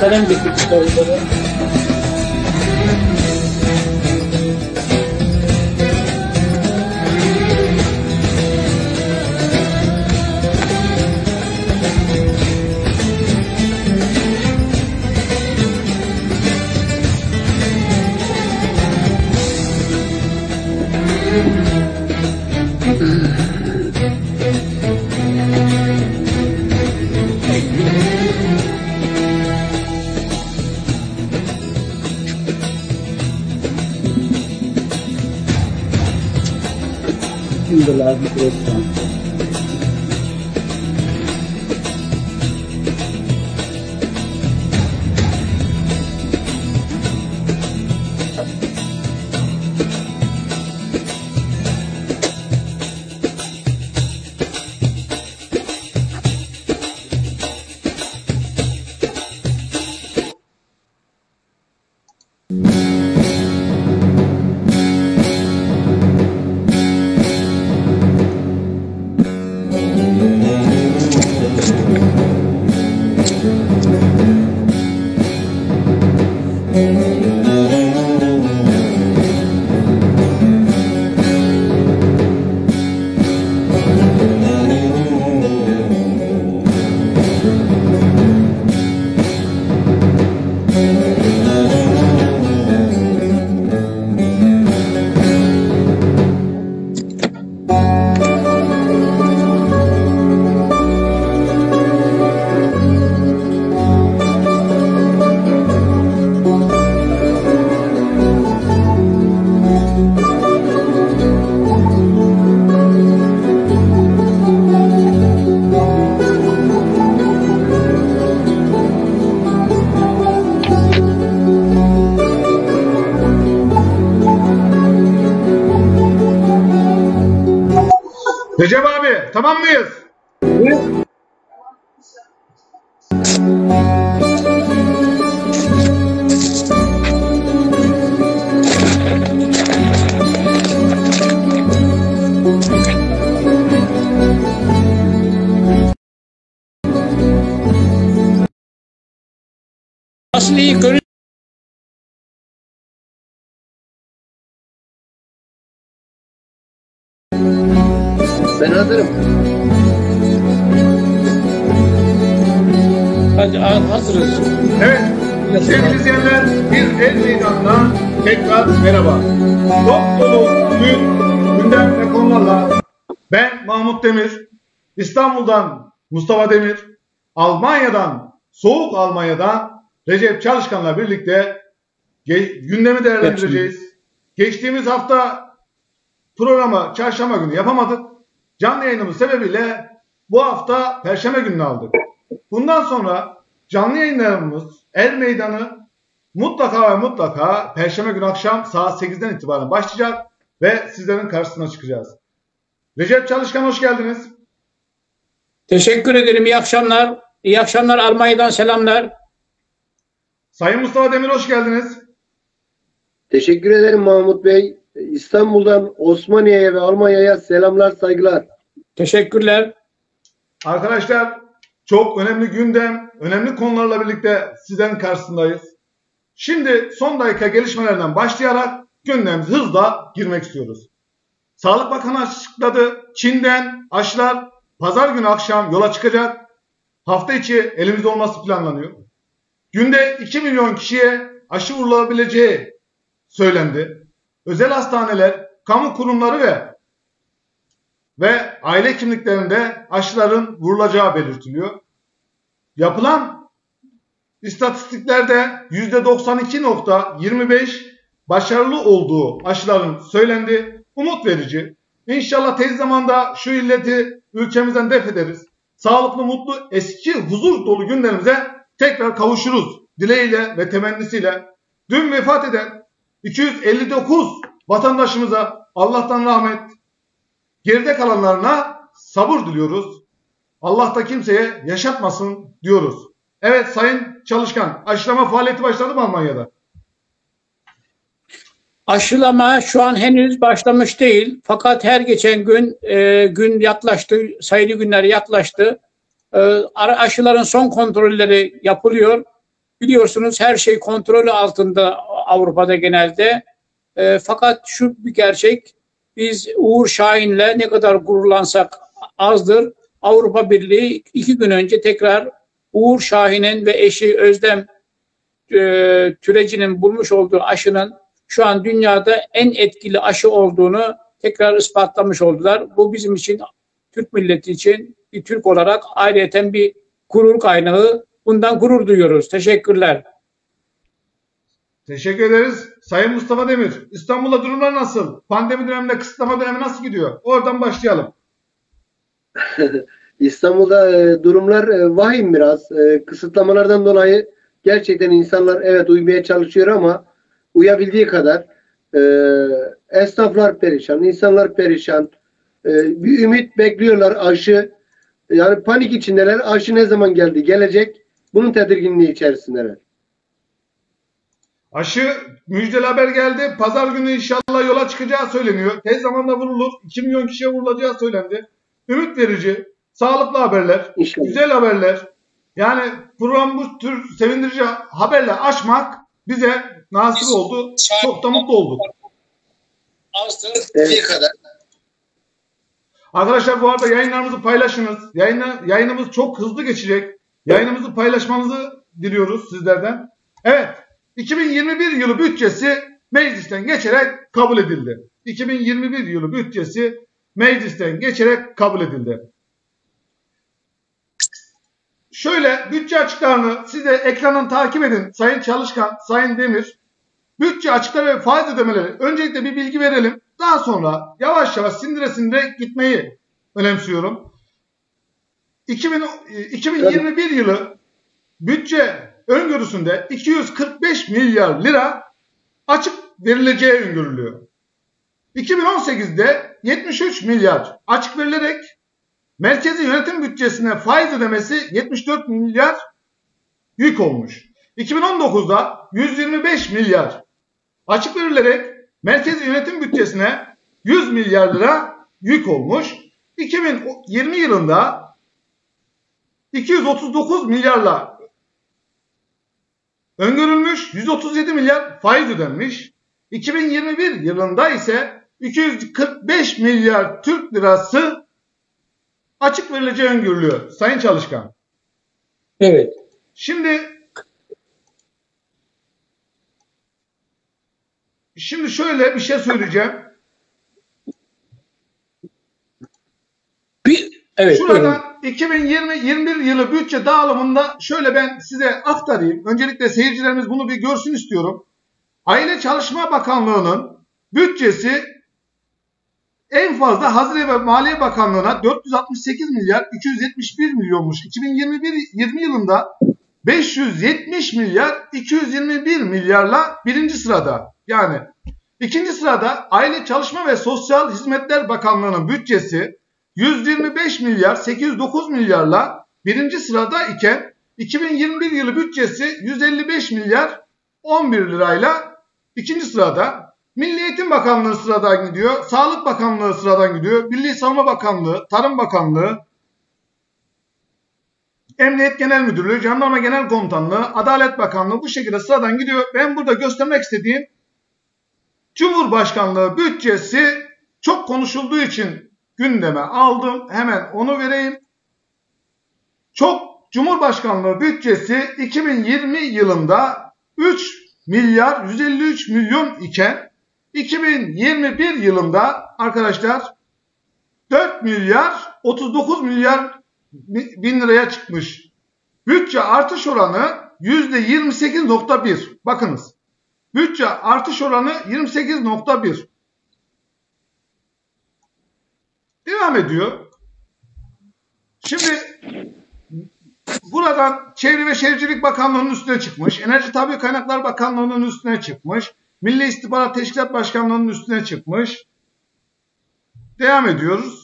kalem onlara. Abi tamam İstanbul'dan Mustafa Demir, Almanya'dan, Soğuk Almanya'dan Recep Çalışkan'la birlikte gündemi değerlendireceğiz. Geçtiğimiz hafta programı çarşamba günü yapamadık. Canlı yayınımız sebebiyle bu hafta perşembe gününü aldık. Bundan sonra canlı yayınlarımız Er Meydanı mutlaka ve mutlaka perşembe günü akşam saat 8'den itibaren başlayacak ve sizlerin karşısına çıkacağız. Recep Çalışkan hoş geldiniz. Teşekkür ederim. İyi akşamlar. İyi akşamlar. Almanya'dan selamlar. Sayın Mustafa Demir hoş geldiniz. Teşekkür ederim Mahmut Bey. İstanbul'dan Osmaniye'ye ve Almanya'ya selamlar, saygılar. Teşekkürler. Arkadaşlar çok önemli gündem, önemli konularla birlikte sizlerin karşısındayız. Şimdi son dakika gelişmelerden başlayarak gündemimize hızla girmek istiyoruz. Sağlık Bakanı açıkladı. Çin'den aşılar pazar günü akşam yola çıkacak. Hafta içi elimizde olması planlanıyor. Günde 2 milyon kişiye aşı vurulabileceği söylendi. Özel hastaneler, kamu kurumları ve ve aile kimliklerinde aşıların vurulacağı belirtiliyor. Yapılan istatistiklerde %92.25 başarılı olduğu aşıların söylendi. Umut verici. İnşallah tez zamanda şu illeti ülkemizden def ederiz. Sağlıklı, mutlu, eski huzur dolu günlerimize tekrar kavuşuruz dileğiyle ve temennisiyle. Dün vefat eden 259 vatandaşımıza Allah'tan rahmet, geride kalanlarına sabır diliyoruz. Allah da kimseye yaşatmasın diyoruz. Evet Sayın Çalışkan, aşılama faaliyeti başladı mı Almanya'da? Aşılama şu an henüz başlamış değil. Fakat her geçen gün e, gün yaklaştı, sayılı günler yaklaştı. E, aşıların son kontrolleri yapılıyor. Biliyorsunuz her şey kontrolü altında Avrupa'da genelde. E, fakat şu bir gerçek, biz Uğur Şahin'le ne kadar gururlansak azdır. Avrupa Birliği iki gün önce tekrar Uğur Şahin'in ve eşi Özlem e, Türeci'nin bulmuş olduğu aşının şu an dünyada en etkili aşı olduğunu tekrar ispatlamış oldular. Bu bizim için, Türk milleti için bir Türk olarak ayrıyeten bir gurur kaynağı. Bundan gurur duyuyoruz. Teşekkürler. Teşekkür ederiz. Sayın Mustafa Demir, İstanbul'da durumlar nasıl? Pandemi döneminde kısıtlama dönemi nasıl gidiyor? Oradan başlayalım. İstanbul'da e, durumlar e, vahim biraz. E, kısıtlamalardan dolayı gerçekten insanlar evet uymaya çalışıyor ama uyabildiği kadar e, esnaflar perişan, insanlar perişan. E, bir ümit bekliyorlar aşı. Yani panik içindeler. Aşı ne zaman geldi? Gelecek. Bunun tedirginliği içerisindeler. Aşı müjdeli haber geldi. Pazar günü inşallah yola çıkacağı söyleniyor. Tez zamanda vurulur. 2 milyon kişiye vurulacağı söylendi. Ümit verici, sağlıklı haberler, İnşallah. güzel haberler. Yani program bu tür sevindirici haberle açmak bize nasip oldu. Çok da mutlu olduk. Evet. Arkadaşlar bu arada yayınlarımızı paylaşınız. Yayına, yayınımız çok hızlı geçecek. Yayınımızı paylaşmanızı diliyoruz sizlerden. Evet. 2021 yılı bütçesi meclisten geçerek kabul edildi. 2021 yılı bütçesi meclisten geçerek kabul edildi. Şöyle bütçe açıklarını siz de ekranın takip edin. Sayın Çalışkan, Sayın Demir. Bütçe açıkları ve faiz ödemeleri. Öncelikle bir bilgi verelim. Daha sonra yavaş yavaş sindire sindire gitmeyi önemsiyorum. 2000, e, 2021 yılı bütçe öngörüsünde 245 milyar lira açık verileceği öngörülüyor. 2018'de 73 milyar açık verilerek merkezi yönetim bütçesine faiz ödemesi 74 milyar yük olmuş. 2019'da 125 milyar açık verilerek merkezi yönetim bütçesine 100 milyar lira yük olmuş. 2020 yılında 239 milyarla öngörülmüş, 137 milyar faiz ödenmiş. 2021 yılında ise 245 milyar Türk lirası açık verileceği öngörülüyor Sayın Çalışkan. Evet. Şimdi Şimdi şöyle bir şey söyleyeceğim. Bir, evet. buyurun. Şuradan 2020-21 yılı bütçe dağılımında şöyle ben size aktarayım. Öncelikle seyircilerimiz bunu bir görsün istiyorum. Aile Çalışma Bakanlığı'nın bütçesi en fazla Hazine ve Maliye Bakanlığı'na 468 milyar 271 milyonmuş. 2021 20 yılında 570 milyar 221 milyarla birinci sırada. Yani ikinci sırada Aile Çalışma ve Sosyal Hizmetler Bakanlığı'nın bütçesi 125 milyar 809 milyarla birinci sırada iken 2021 yılı bütçesi 155 milyar 11 lirayla ikinci sırada. Milli Eğitim Bakanlığı sıradan gidiyor. Sağlık Bakanlığı sıradan gidiyor. Milli Savunma Bakanlığı, Tarım Bakanlığı, Emniyet Genel Müdürlüğü, Jandarma Genel Komutanlığı, Adalet Bakanlığı bu şekilde sıradan gidiyor. Ben burada göstermek istediğim Cumhurbaşkanlığı bütçesi çok konuşulduğu için gündeme aldım. Hemen onu vereyim. Çok Cumhurbaşkanlığı bütçesi 2020 yılında 3 milyar 153 milyon iken 2021 yılında arkadaşlar 4 milyar 39 milyar bin liraya çıkmış. Bütçe artış oranı %28.1. Bakınız. Bütçe artış oranı 28.1. Devam ediyor. Şimdi buradan Çevre ve Şehircilik Bakanlığı'nın üstüne çıkmış. Enerji Tabi Kaynaklar Bakanlığı'nın üstüne çıkmış. Milli İstihbarat Teşkilat Başkanlığı'nın üstüne çıkmış. Devam ediyoruz.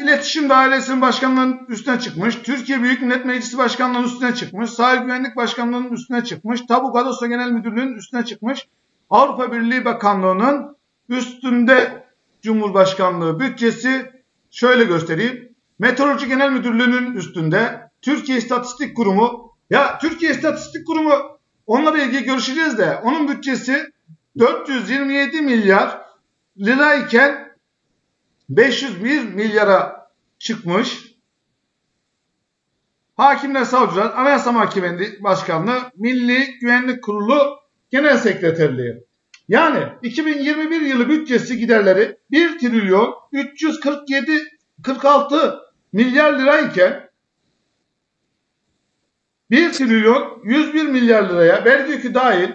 İletişim Dairesi'nin başkanlığının üstüne çıkmış. Türkiye Büyük Millet Meclisi Başkanlığı'nın üstüne çıkmış. Sahil Güvenlik Başkanlığı'nın üstüne çıkmış. Tabu Kadosta Genel Müdürlüğü'nün üstüne çıkmış. Avrupa Birliği Bakanlığı'nın üstünde Cumhurbaşkanlığı bütçesi şöyle göstereyim. Meteoroloji Genel Müdürlüğü'nün üstünde Türkiye İstatistik Kurumu ya Türkiye İstatistik Kurumu onlarla ilgili görüşeceğiz de onun bütçesi 427 milyar lirayken 501 milyara çıkmış. Hakimler, Savcılar, Anayasa Mahkemesi Başkanlığı, Milli Güvenlik Kurulu Genel Sekreterliği. Yani 2021 yılı bütçesi giderleri 1 trilyon 347 46 milyar lirayken 1 trilyon 101 milyar liraya vergi yükü dahil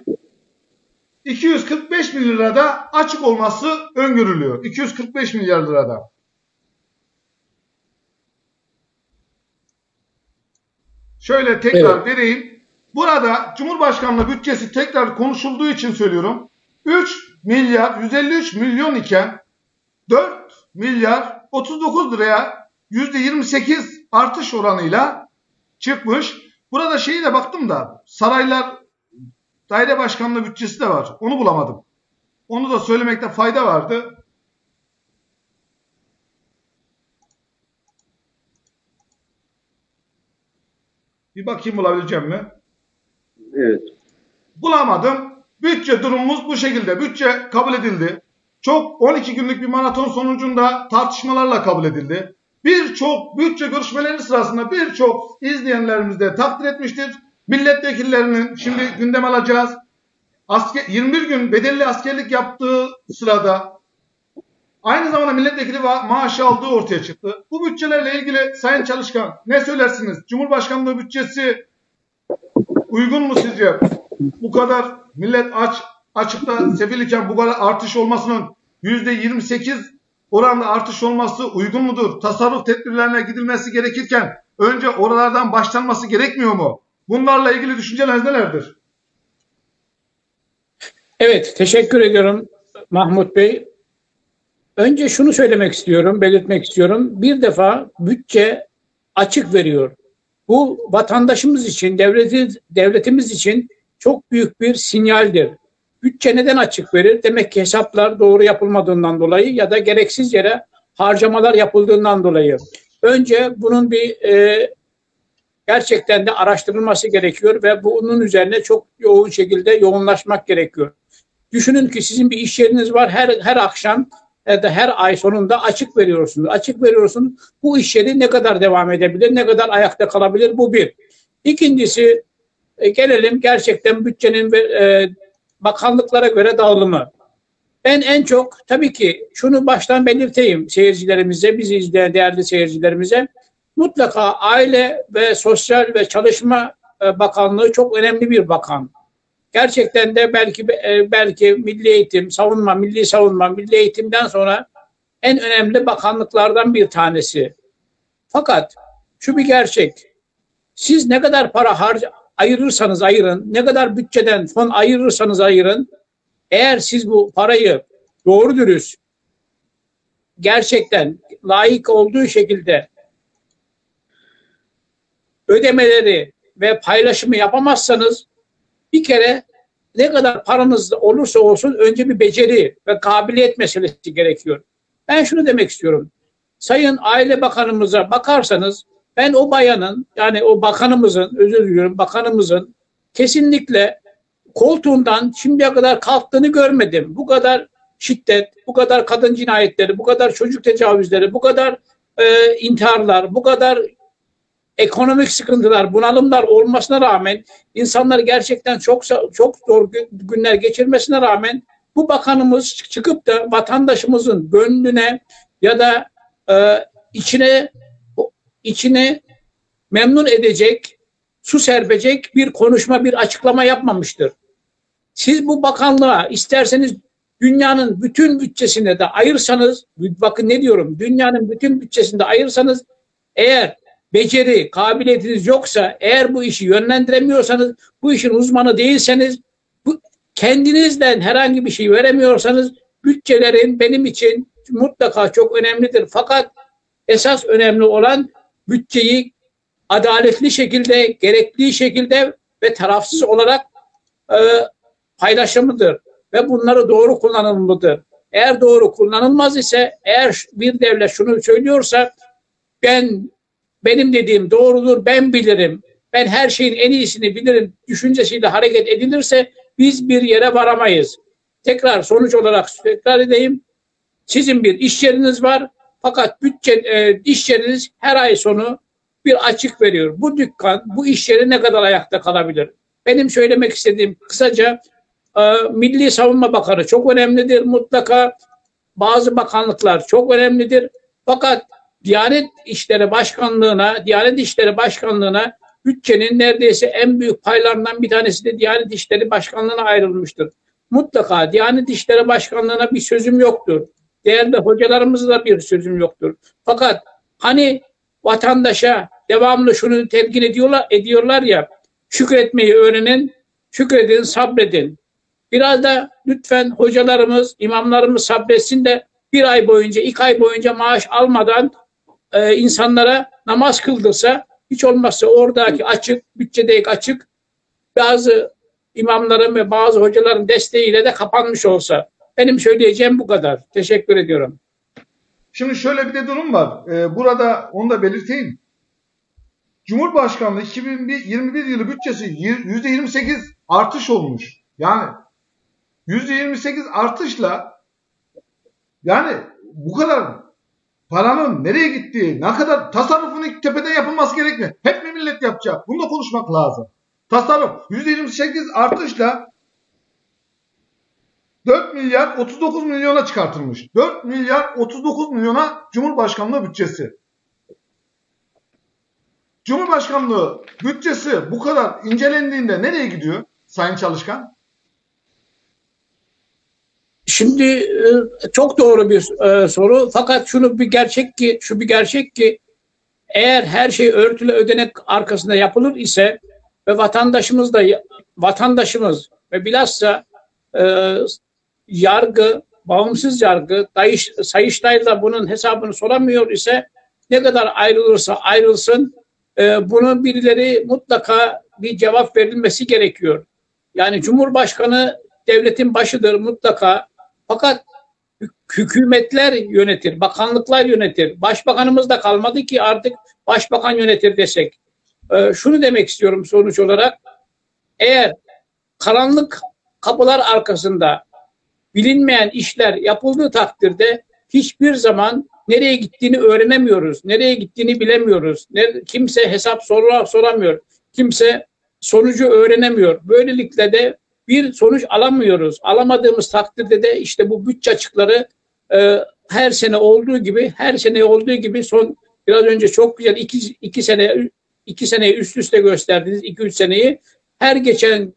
245 milyar lirada açık olması öngörülüyor. 245 milyar lirada. Şöyle tekrar Evet. vereyim. Burada Cumhurbaşkanlığı bütçesi tekrar konuşulduğu için söylüyorum. 3 milyar 153 milyon iken 4 milyar 39 liraya %28 artış oranıyla çıkmış. Burada şeyi de baktım da saraylar daire başkanlığı bütçesi de var. Onu bulamadım. Onu da söylemekte fayda vardı. Bir bakayım bulabileceğim mi? Evet. Bulamadım. Bütçe durumumuz bu şekilde. Bütçe kabul edildi. Çok 12 günlük bir maraton sonucunda tartışmalarla kabul edildi. Birçok bütçe görüşmeleri sırasında birçok izleyenlerimiz de takdir etmiştir. Milletvekillerinin şimdi gündem alacağız. Asker, 21 gün bedelli askerlik yaptığı sırada aynı zamanda milletvekili maaşı aldığı ortaya çıktı. Bu bütçelerle ilgili Sayın Çalışkan ne söylersiniz? Cumhurbaşkanlığı bütçesi uygun mu sizce? Bu kadar millet aç açıkta sefil iken bu kadar artış olmasının %28 oranda artış olması uygun mudur? Tasarruf tedbirlerine gidilmesi gerekirken önce oralardan başlanması gerekmiyor mu? Bunlarla ilgili düşünceleriniz nelerdir? Evet, teşekkür ediyorum Mahmut Bey. Önce şunu söylemek istiyorum, belirtmek istiyorum. Bir defa bütçe açık veriyor. Bu vatandaşımız için, devleti, devletimiz için çok büyük bir sinyaldir. Bütçe neden açık verir? Demek ki hesaplar doğru yapılmadığından dolayı ya da gereksiz yere harcamalar yapıldığından dolayı. Önce bunun bir e, gerçekten de araştırılması gerekiyor ve bunun üzerine çok yoğun şekilde yoğunlaşmak gerekiyor. Düşünün ki sizin bir iş yeriniz var. Her her akşam ya da her ay sonunda açık veriyorsunuz. Açık veriyorsunuz. Bu iş yeri ne kadar devam edebilir, ne kadar ayakta kalabilir bu bir. İkincisi e, gelelim gerçekten bütçenin ve e, bakanlıklara göre dağılımı. Ben en çok tabii ki şunu baştan belirteyim seyircilerimize, bizi izleyen değerli seyircilerimize. Mutlaka Aile ve Sosyal ve Çalışma e, Bakanlığı çok önemli bir bakan. Gerçekten de belki e, belki milli eğitim, savunma, milli savunma, milli eğitimden sonra en önemli bakanlıklardan bir tanesi. Fakat şu bir gerçek. Siz ne kadar para harca ayırırsanız ayırın, ne kadar bütçeden fon ayırırsanız ayırın, eğer siz bu parayı doğru dürüst gerçekten layık olduğu şekilde ödemeleri ve paylaşımı yapamazsanız bir kere ne kadar paranız olursa olsun önce bir beceri ve kabiliyet meselesi gerekiyor. Ben şunu demek istiyorum. Sayın Aile Bakanımıza bakarsanız ben o bayanın yani o bakanımızın özür diliyorum bakanımızın kesinlikle koltuğundan şimdiye kadar kalktığını görmedim. Bu kadar şiddet, bu kadar kadın cinayetleri, bu kadar çocuk tecavüzleri, bu kadar e, intiharlar, bu kadar ekonomik sıkıntılar, bunalımlar olmasına rağmen insanlar gerçekten çok çok zor günler geçirmesine rağmen bu bakanımız çıkıp da vatandaşımızın gönlüne ya da e, içine içine memnun edecek, su serpecek bir konuşma, bir açıklama yapmamıştır. Siz bu bakanlığa isterseniz dünyanın bütün bütçesine de ayırsanız, bakın ne diyorum, dünyanın bütün bütçesinde ayırsanız eğer beceri, kabiliyetiniz yoksa, eğer bu işi yönlendiremiyorsanız, bu işin uzmanı değilseniz, bu, kendinizden herhangi bir şey veremiyorsanız, bütçelerin benim için mutlaka çok önemlidir. Fakat esas önemli olan bütçeyi adaletli şekilde, gerektiği şekilde ve tarafsız olarak e, paylaşımıdır. ve bunları doğru kullanılmalıdır. Eğer doğru kullanılmaz ise, eğer bir devlet şunu söylüyorsa, ben benim dediğim doğrudur, ben bilirim, ben her şeyin en iyisini bilirim düşüncesiyle hareket edilirse biz bir yere varamayız. Tekrar sonuç olarak tekrar edeyim. Sizin bir iş yeriniz var fakat bütçe e, iş yeriniz her ay sonu bir açık veriyor. Bu dükkan, bu iş yeri ne kadar ayakta kalabilir? Benim söylemek istediğim kısaca e, Milli Savunma Bakanı çok önemlidir. Mutlaka bazı bakanlıklar çok önemlidir. Fakat Diyanet İşleri Başkanlığı'na, Diyanet İşleri Başkanlığı'na bütçenin neredeyse en büyük paylarından bir tanesi de Diyanet İşleri Başkanlığı'na ayrılmıştır. Mutlaka Diyanet İşleri Başkanlığı'na bir sözüm yoktur. Değerli hocalarımızla bir sözüm yoktur. Fakat hani vatandaşa devamlı şunu telkin ediyorlar, ediyorlar ya şükretmeyi öğrenin, şükredin, sabredin. Biraz da lütfen hocalarımız, imamlarımız sabretsin de bir ay boyunca, iki ay boyunca maaş almadan e, insanlara namaz kıldırsa hiç olmazsa oradaki açık, bütçedeki açık bazı imamların ve bazı hocaların desteğiyle de kapanmış olsa. Benim söyleyeceğim bu kadar. Teşekkür ediyorum. Şimdi şöyle bir de durum var. Ee, burada onu da belirteyim. Cumhurbaşkanlığı 2021 yılı bütçesi %28 artış olmuş. Yani %28 artışla yani bu kadar paranın nereye gittiği, ne kadar tasarrufun tepeden yapılması gerekmiyor. Hep mi millet yapacak? Bunu da konuşmak lazım. Tasarruf %28 artışla 4 milyar 39 milyona çıkartılmış. 4 milyar 39 milyona Cumhurbaşkanlığı bütçesi. Cumhurbaşkanlığı bütçesi bu kadar incelendiğinde nereye gidiyor Sayın Çalışkan? Şimdi e, çok doğru bir e, soru. Fakat şunu bir gerçek ki, şu bir gerçek ki eğer her şey örtülü ödenek arkasında yapılır ise ve vatandaşımız da vatandaşımız ve bilhassa e, yargı, bağımsız yargı, Dayış, Sayıştay da bunun hesabını soramıyor ise ne kadar ayrılırsa ayrılsın e, bunu birileri mutlaka bir cevap verilmesi gerekiyor. Yani Cumhurbaşkanı devletin başıdır mutlaka fakat hükümetler yönetir, bakanlıklar yönetir. Başbakanımız da kalmadı ki artık başbakan yönetir desek. Ee, şunu demek istiyorum sonuç olarak. Eğer karanlık kapılar arkasında bilinmeyen işler yapıldığı takdirde hiçbir zaman nereye gittiğini öğrenemiyoruz. Nereye gittiğini bilemiyoruz. Kimse hesap sor soramıyor. Kimse sonucu öğrenemiyor. Böylelikle de bir sonuç alamıyoruz. Alamadığımız takdirde de işte bu bütçe açıkları e, her sene olduğu gibi her sene olduğu gibi son biraz önce çok güzel iki, iki sene iki seneyi üst üste gösterdiniz. iki üç seneyi. Her geçen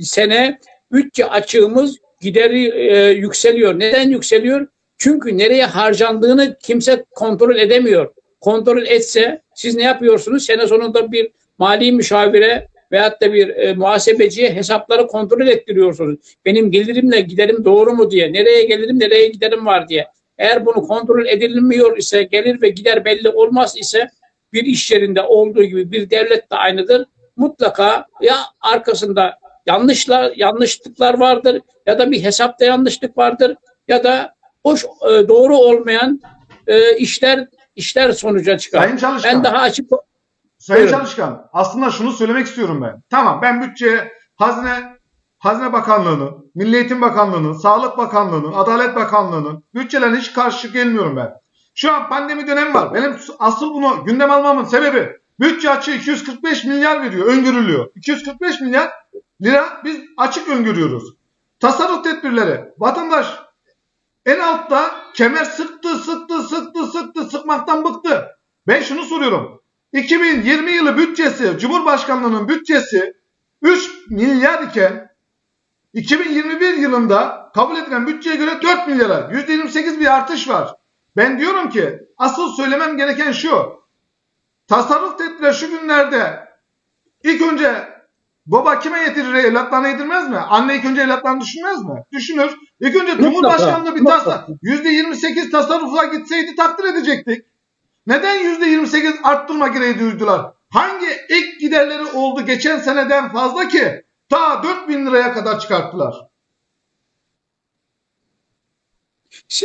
sene bütçe açığımız gideri e, yükseliyor. Neden yükseliyor? Çünkü nereye harcandığını kimse kontrol edemiyor. Kontrol etse siz ne yapıyorsunuz? Sene sonunda bir mali müşavire veyahut da bir e, muhasebeciye hesapları kontrol ettiriyorsunuz. Benim gelirimle giderim doğru mu diye. Nereye gelirim nereye giderim var diye. Eğer bunu kontrol edilmiyor ise gelir ve gider belli olmaz ise bir iş yerinde olduğu gibi bir devlet de aynıdır. Mutlaka ya arkasında yanlışlar, yanlışlıklar vardır ya da bir hesapta yanlışlık vardır ya da hoş e, doğru olmayan e, işler işler sonuca çıkar. Ben daha açık Sayın Buyurun. Çalışkan aslında şunu söylemek istiyorum ben. Tamam ben bütçe Hazine Hazine Bakanlığı'nın, Milli Eğitim Bakanlığı'nın, Sağlık Bakanlığı'nın, Adalet Bakanlığı'nın bütçelerine hiç karşı gelmiyorum ben. Şu an pandemi dönemi var. Benim asıl bunu gündem almamın sebebi bütçe açığı 245 milyar veriyor, öngörülüyor. 245 milyar lira biz açık öngörüyoruz. Tasarruf tedbirleri. Vatandaş en altta kemer sıktı, sıktı, sıktı, sıktı, sıkmaktan bıktı. Ben şunu soruyorum. 2020 yılı bütçesi, Cumhurbaşkanlığının bütçesi 3 milyar iken 2021 yılında kabul edilen bütçeye göre 4 milyara %28 bir artış var. Ben diyorum ki asıl söylemem gereken şu. Tasarruf tedbirleri şu günlerde ilk önce baba kime yetirir evlatlarına yedirmez mi? Anne ilk önce evlatlarını düşünmez mi? Düşünür. İlk önce Cumhurbaşkanlığı bir tasarruf %28 tasarrufa gitseydi takdir edecektik. Neden %28 arttırma gereği duydular? Hangi ek giderleri oldu geçen seneden fazla ki ta 4 bin liraya kadar çıkarttılar?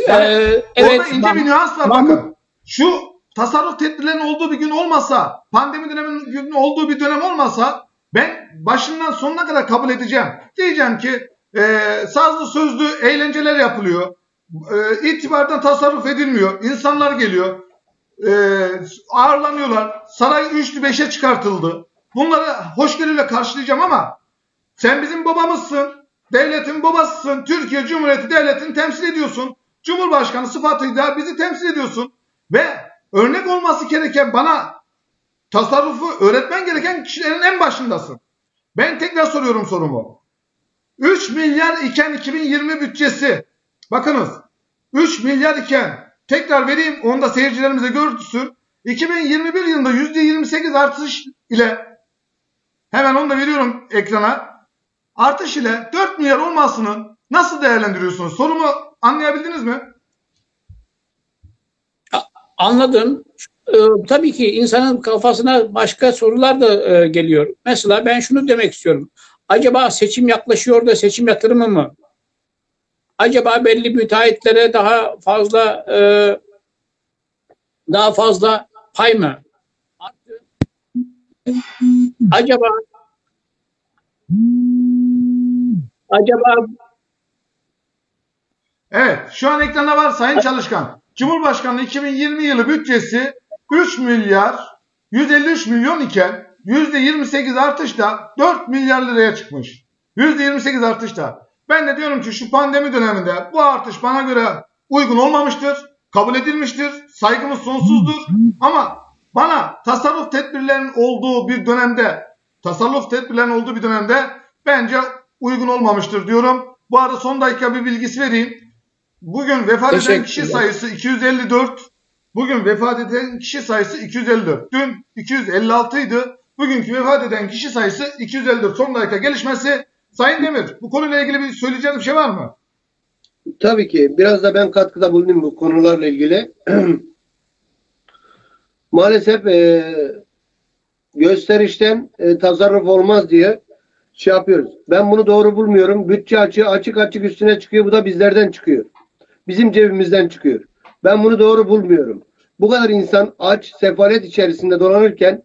Yani Ee, evet, Orada ince Mah- bir nüans var Mahmut- bakın. Şu tasarruf tedbirlerinin olduğu bir gün olmasa, pandemi döneminin olduğu bir dönem olmasa ben başından sonuna kadar kabul edeceğim. Diyeceğim ki e, sazlı sözlü eğlenceler yapılıyor. E, itibardan tasarruf edilmiyor. İnsanlar geliyor. E, ağırlanıyorlar. Saray 3'lü 5'e çıkartıldı. Bunları hoşgörüyle karşılayacağım ama sen bizim babamızsın. Devletin babasısın. Türkiye Cumhuriyeti Devleti'ni temsil ediyorsun. Cumhurbaşkanı sıfatıyla bizi temsil ediyorsun. Ve örnek olması gereken bana tasarrufu öğretmen gereken kişilerin en başındasın. Ben tekrar soruyorum sorumu. 3 milyar iken 2020 bütçesi bakınız 3 milyar iken tekrar vereyim onu da seyircilerimize görürsün. 2021 yılında %28 artış ile hemen onu da veriyorum ekrana. Artış ile 4 milyar olmasını nasıl değerlendiriyorsunuz? Sorumu anlayabildiniz mi? Anladım. Ee, tabii ki insanın kafasına başka sorular da e, geliyor. Mesela ben şunu demek istiyorum. Acaba seçim yaklaşıyor da seçim yatırımı mı? Acaba belli müteahhitlere daha fazla e, daha fazla pay mı? Acaba acaba Evet, şu an ekranda var Sayın Çalışkan. Cumhurbaşkanlığı 2020 yılı bütçesi 3 milyar 153 milyon iken %28 artışla 4 milyar liraya çıkmış. %28 artışla. Ben de diyorum ki şu pandemi döneminde bu artış bana göre uygun olmamıştır, kabul edilmiştir, saygımız sonsuzdur. Ama bana tasarruf tedbirlerinin olduğu bir dönemde, tasarruf tedbirlerinin olduğu bir dönemde bence uygun olmamıştır diyorum. Bu arada son dakika bir bilgisi vereyim. Bugün vefat eden kişi sayısı 254. Bugün vefat eden kişi sayısı 254. Dün 256 idi. Bugünkü vefat eden kişi sayısı 254. Son dakika gelişmesi. Sayın Demir bu konuyla ilgili bir söyleyeceğiniz bir şey var mı? Tabii ki. Biraz da ben katkıda bulunayım bu konularla ilgili. Maalesef e, gösterişten e, tasarruf olmaz diye şey yapıyoruz. Ben bunu doğru bulmuyorum. Bütçe açığı açık açık üstüne çıkıyor. Bu da bizlerden çıkıyor. Bizim cebimizden çıkıyor. Ben bunu doğru bulmuyorum. Bu kadar insan aç, sefalet içerisinde dolanırken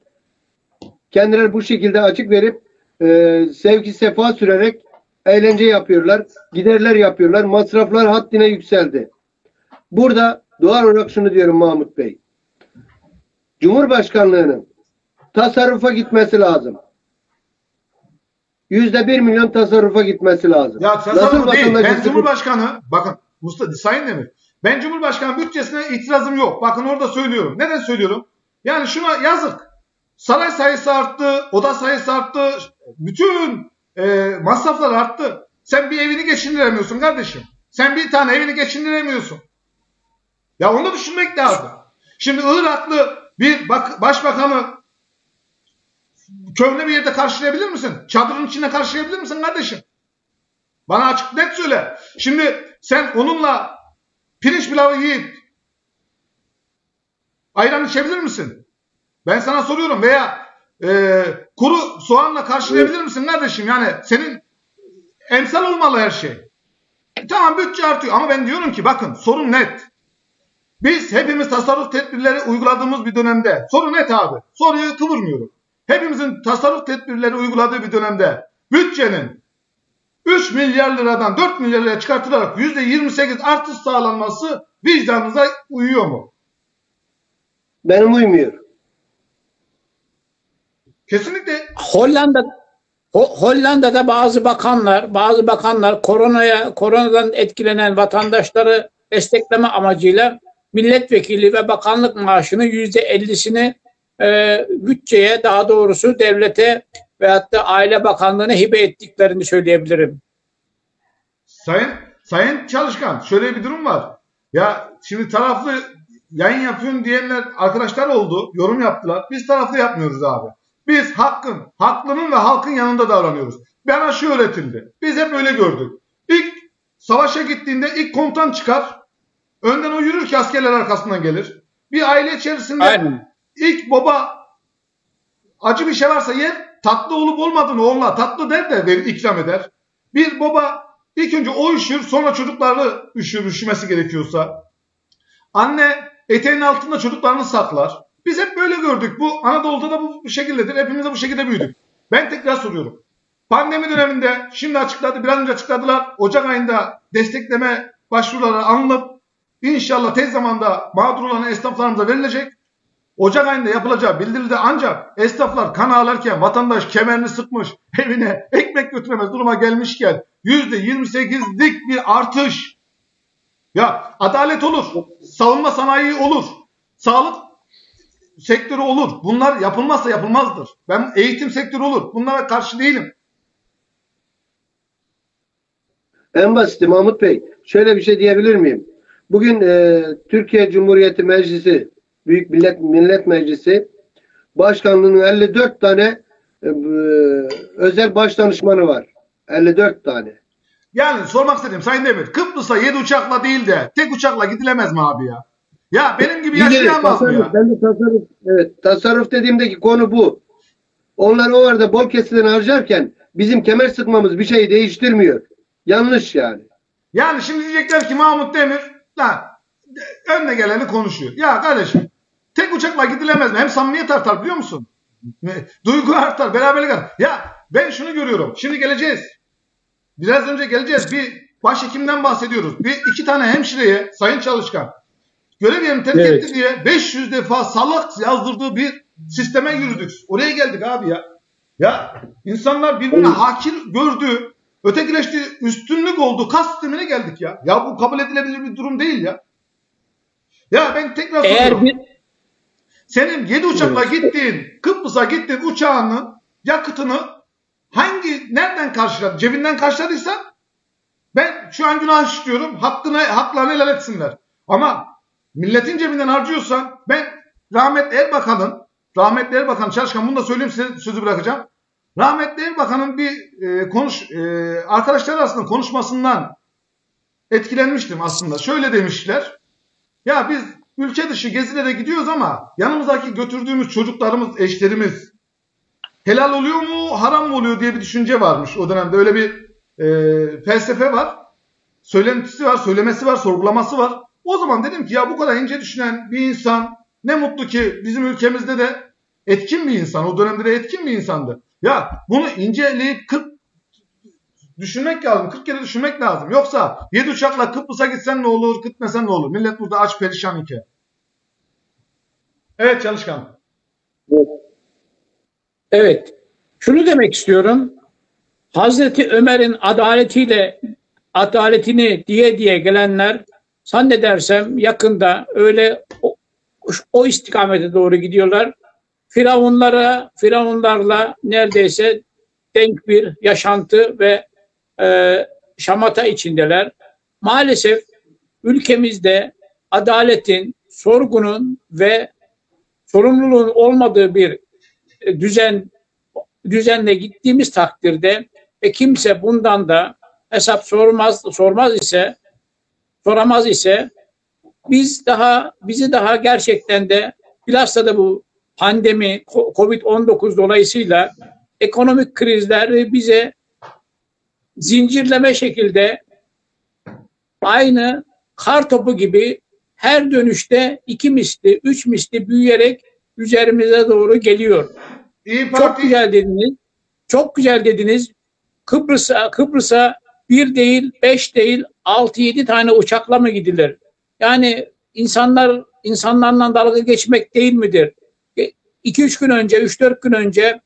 kendileri bu şekilde açık verip e, sevki sefa sürerek eğlence yapıyorlar. Giderler yapıyorlar. Masraflar haddine yükseldi. Burada doğal olarak şunu diyorum Mahmut Bey. Cumhurbaşkanlığının tasarrufa gitmesi lazım. Yüzde bir milyon tasarrufa gitmesi lazım. Ya tasarruf değil. Ben Cumhurbaşkanı bakın Mustafa Sayın Demir. Ben Cumhurbaşkanı bütçesine itirazım yok. Bakın orada söylüyorum. Neden söylüyorum? Yani şuna yazık. Saray sayısı arttı, oda sayısı arttı, bütün e, masraflar arttı. Sen bir evini geçindiremiyorsun kardeşim. Sen bir tane evini geçindiremiyorsun. Ya onu düşünmek lazım. Şimdi Iraklı bir bak, başbakanı köhne bir yerde karşılayabilir misin? Çadırın içinde karşılayabilir misin kardeşim? Bana açık net söyle. Şimdi sen onunla pirinç pilavı yiyip ayran içebilir misin? Ben sana soruyorum veya e, kuru soğanla karşılayabilir misin kardeşim? Yani senin emsal olmalı her şey. Tamam bütçe artıyor ama ben diyorum ki bakın sorun net. Biz hepimiz tasarruf tedbirleri uyguladığımız bir dönemde. Sorun net abi. Soruyu kıvırmıyorum. Hepimizin tasarruf tedbirleri uyguladığı bir dönemde bütçenin 3 milyar liradan 4 milyar liraya çıkartılarak %28 artış sağlanması vicdanınıza uyuyor mu? Benim uymuyor. Kesinlikle Hollanda Ho- Hollanda'da bazı bakanlar, bazı bakanlar koronaya koronadan etkilenen vatandaşları destekleme amacıyla milletvekili ve bakanlık maaşının yüzde ellisini e, bütçeye daha doğrusu devlete veyahut da Aile Bakanlığı'na hibe ettiklerini söyleyebilirim. Sayın Sayın Çalışkan şöyle bir durum var. Ya şimdi taraflı yayın yapıyorsun diyenler arkadaşlar oldu. Yorum yaptılar. Biz taraflı yapmıyoruz abi. Biz hakkın, haklının ve halkın yanında davranıyoruz. Bana şu öğretildi. Biz hep öyle gördük. İlk savaşa gittiğinde ilk komutan çıkar. Önden o yürür ki askerler arkasından gelir. Bir aile içerisinde Aynen. ilk baba acı bir şey varsa yer. Tatlı olup olmadığını oğluna tatlı der de ikram eder. Bir baba İlk önce o üşür sonra çocukları üşür üşümesi gerekiyorsa. Anne eteğinin altında çocuklarını saklar. Biz hep böyle gördük. Bu Anadolu'da da bu şekildedir. Hepimiz de bu şekilde büyüdük. Ben tekrar soruyorum. Pandemi döneminde şimdi açıkladı, biraz önce açıkladılar. Ocak ayında destekleme başvuruları alınıp inşallah tez zamanda mağdur olan esnaflarımıza verilecek. Ocak ayında yapılacağı bildirildi ancak esnaflar kan ağlarken vatandaş kemerini sıkmış evine ekmek götüremez duruma gelmişken %28'lik bir artış. Ya adalet olur, savunma sanayi olur, sağlık sektörü olur. Bunlar yapılmazsa yapılmazdır. Ben eğitim sektörü olur. Bunlara karşı değilim. En basiti Mahmut Bey, şöyle bir şey diyebilir miyim? Bugün e, Türkiye Cumhuriyeti Meclisi, Büyük Millet Millet Meclisi Başkanlığı'nın 54 tane e, özel baş danışmanı var. 54 tane. Yani sormak istedim Sayın Demir. Kıbrıs'a 7 uçakla değil de tek uçakla gidilemez mi abi ya? Ya benim gibi yaşayamaz mı ya? Ben de tasarruf, evet, tasarruf dediğimdeki konu bu. Onlar o arada bol kesilen harcarken bizim kemer sıkmamız bir şeyi değiştirmiyor. Yanlış yani. Yani şimdi diyecekler ki Mahmut Demir lan önüne geleni konuşuyor. Ya kardeşim tek uçakla gidilemez mi? Hem samimiyet artar biliyor musun? Duygu artar, beraberlik artar. Ya ben şunu görüyorum. Şimdi geleceğiz. Biraz önce geleceğiz. Bir başhekimden bahsediyoruz. Bir iki tane hemşireye Sayın Çalışkan görev yerini terk Evet. etti diye 500 defa salak yazdırdığı bir sisteme yürüdük. Oraya geldik abi ya. Ya insanlar birbirine hakir gördü. Ötekileşti, üstünlük oldu. Kas sistemine geldik ya. Ya bu kabul edilebilir bir durum değil ya. Ya ben tekrar Eğer soruyorum. bir Senin 7 uçakla gittiğin, Kıbrıs'a gittiğin uçağının yakıtını hangi, nereden karşıladın? Cebinden karşıladıysan ben şu an günah işliyorum. Hakkını, haklarını helal etsinler. Ama milletin cebinden harcıyorsan ben rahmetli Erbakan'ın, rahmetli Erbakan Çalışkan bunu da söyleyeyim size sözü bırakacağım. Rahmetli Erbakan'ın bir e, konuş, e, arkadaşlar arasında konuşmasından etkilenmiştim aslında. Şöyle demişler. Ya biz ülke dışı gezilere gidiyoruz ama yanımızdaki götürdüğümüz çocuklarımız, eşlerimiz helal oluyor mu, haram mı oluyor diye bir düşünce varmış o dönemde. Öyle bir e, felsefe var. Söylentisi var, söylemesi var, sorgulaması var. O zaman dedim ki ya bu kadar ince düşünen bir insan ne mutlu ki bizim ülkemizde de etkin bir insan. O dönemde de etkin bir insandı. Ya bunu inceleyip 40 düşünmek lazım. 40 kere düşünmek lazım. Yoksa 7 uçakla Kıbrıs'a gitsen ne olur, gitmesen ne olur? Millet burada aç perişan iken. Evet Çalışkan. Evet. Şunu demek istiyorum. Hazreti Ömer'in adaletiyle adaletini diye diye gelenler zannedersem yakında öyle o, o istikamete doğru gidiyorlar. Firavunlara, firavunlarla neredeyse denk bir yaşantı ve e, şamata içindeler. Maalesef ülkemizde adaletin, sorgunun ve sorumluluğun olmadığı bir e, düzen düzenle gittiğimiz takdirde ve kimse bundan da hesap sormaz sormaz ise soramaz ise biz daha bizi daha gerçekten de bilhassa da bu pandemi Covid-19 dolayısıyla ekonomik krizler bize zincirleme şekilde aynı kar topu gibi her dönüşte iki misli, üç misli büyüyerek üzerimize doğru geliyor. İyi Çok Parti güzel dediniz. Çok güzel dediniz. Kıbrıs'a Kıbrıs'a bir değil, beş değil, altı yedi tane uçakla mı gidilir? Yani insanlar insanlarla dalga geçmek değil midir? E, İki üç gün önce, üç dört gün önce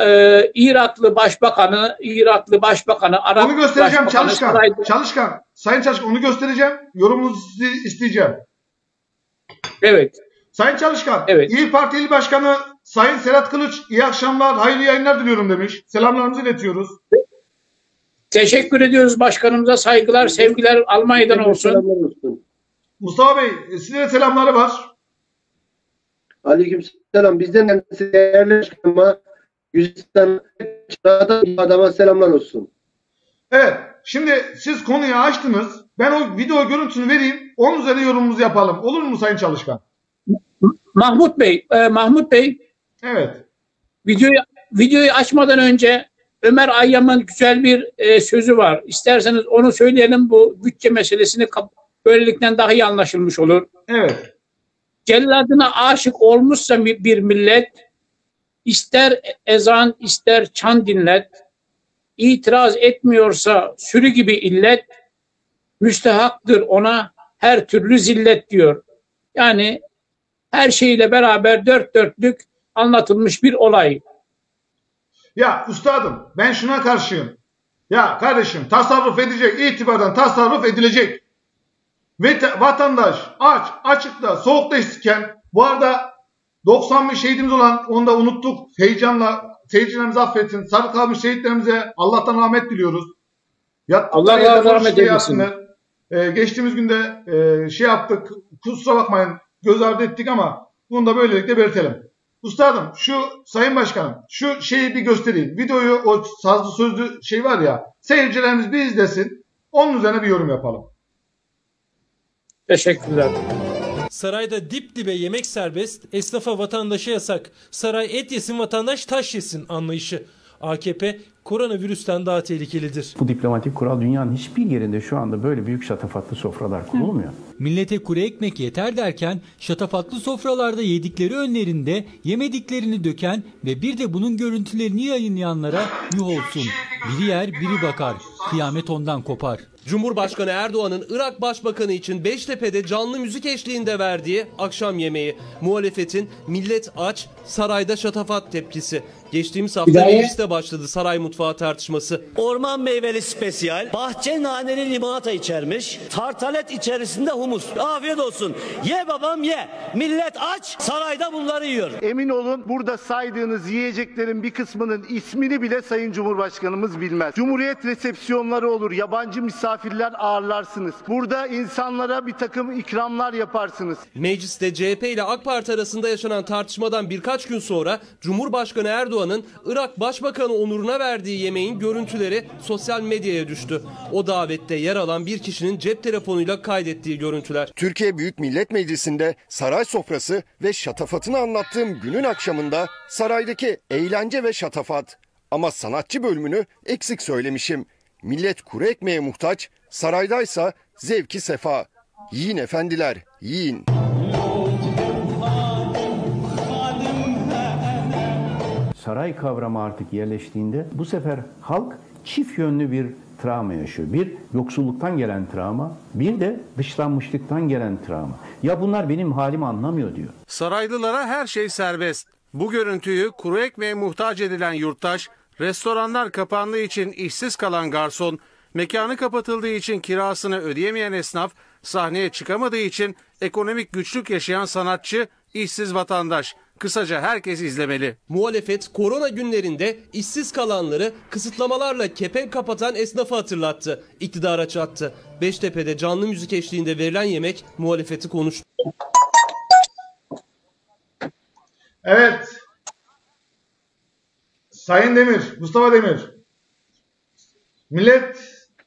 e, Iraklı Başbakanı, Iraklı Başbakanı, Arap onu göstereceğim Başbakanı Çalışkan. sarayda- Çalışkan. Sayın Çalışkan onu göstereceğim. Yorumunuzu iste- isteyeceğim. Evet. Sayın Çalışkan. Evet. İyi Parti İl Başkanı Sayın Serhat Kılıç iyi akşamlar, hayırlı yayınlar diliyorum demiş. Selamlarımızı iletiyoruz. Teşekkür ediyoruz başkanımıza. Saygılar, sevgiler Almanya'dan olsun. Mustafa Bey size de selamları var. Aleyküm selam. Bizden kendisi değerli başkanıma Gülistan adama selamlar olsun. Evet. Şimdi siz konuyu açtınız. Ben o video görüntüsünü vereyim. Onun üzerine yorumumuzu yapalım. Olur mu Sayın Çalışkan? Mahmut Bey, e, Mahmut Bey Evet. videoyu videoyu açmadan önce Ömer Ayyam'ın güzel bir e, sözü var. İsterseniz onu söyleyelim bu bütçe meselesini böylelikle daha iyi anlaşılmış olur. Evet. celladına aşık olmuşsa bir bir millet ister ezan ister çan dinlet itiraz etmiyorsa sürü gibi illet müstehaktır ona her türlü zillet diyor. Yani her şeyle beraber dört dörtlük anlatılmış bir olay. Ya üstadım ben şuna karşıyım. Ya kardeşim tasarruf edecek itibardan tasarruf edilecek. Ve vatandaş aç, açıkta, soğukta istikken bu arada 91 şehidimiz olan onu da unuttuk. Heyecanla seyircilerimizi affetsin. Sarı kalmış şehitlerimize Allah'tan rahmet diliyoruz. Yattıkları Allah yerde rahmet işte eylesin. Ee, geçtiğimiz günde e, şey yaptık. Kusura bakmayın göz ardı ettik ama bunu da böylelikle belirtelim. Üstadım şu Sayın Başkanım şu şeyi bir göstereyim. Videoyu o sazlı sözlü şey var ya seyircilerimiz bir izlesin. Onun üzerine bir yorum yapalım. Teşekkürler. Sarayda dip dibe yemek serbest, esnafa vatandaşa yasak. Saray et yesin, vatandaş taş yesin anlayışı. AKP koronavirüsten daha tehlikelidir. Bu diplomatik kural dünyanın hiçbir yerinde şu anda böyle büyük şatafatlı sofralar kurulmuyor. Millete kuru ekmek yeter derken şatafatlı sofralarda yedikleri önlerinde yemediklerini döken ve bir de bunun görüntülerini yayınlayanlara yuh olsun. Biri yer biri bakar. Kıyamet ondan kopar. Cumhurbaşkanı Erdoğan'ın Irak Başbakanı için Beştepe'de canlı müzik eşliğinde verdiği akşam yemeği. Muhalefetin millet aç, sarayda şatafat tepkisi. Geçtiğimiz hafta Hidayet. mecliste başladı saray mutfağı tartışması. Orman meyveli spesiyal, bahçe naneli limonata içermiş, tartalet içerisinde humus. Afiyet olsun. Ye babam ye. Millet aç, sarayda bunları yiyor. Emin olun burada saydığınız yiyeceklerin bir kısmının ismini bile Sayın Cumhurbaşkanımız bilmez. Cumhuriyet resepsiyonları olur, yabancı misafirler ağırlarsınız. Burada insanlara bir takım ikramlar yaparsınız. Mecliste CHP ile AK Parti arasında yaşanan tartışmadan birkaç gün sonra Cumhurbaşkanı Erdoğan'ın Irak Başbakanı onuruna verdiği yemeğin görüntüleri sosyal medyaya düştü. O davette yer alan bir kişinin cep telefonuyla kaydettiği görüntüler. Türkiye Büyük Millet Meclisi'nde saray sofrası ve şatafatını anlattığım günün akşamında saraydaki eğlence ve şatafat. Ama sanatçı bölümünü eksik söylemişim. Millet kuru ekmeğe muhtaç, saraydaysa zevki sefa. Yiyin efendiler, yiyin. Saray kavramı artık yerleştiğinde bu sefer halk çift yönlü bir travma yaşıyor. Bir yoksulluktan gelen travma, bir de dışlanmışlıktan gelen travma. Ya bunlar benim halimi anlamıyor diyor. Saraylılara her şey serbest. Bu görüntüyü kuru ekmeğe muhtaç edilen yurttaş, restoranlar kapandığı için işsiz kalan garson, mekanı kapatıldığı için kirasını ödeyemeyen esnaf, sahneye çıkamadığı için ekonomik güçlük yaşayan sanatçı, işsiz vatandaş. Kısaca herkes izlemeli. Muhalefet korona günlerinde işsiz kalanları kısıtlamalarla kepenk kapatan esnafı hatırlattı. İktidara çattı. Beştepe'de canlı müzik eşliğinde verilen yemek muhalefeti konuştu. Evet. Sayın Demir, Mustafa Demir. Millet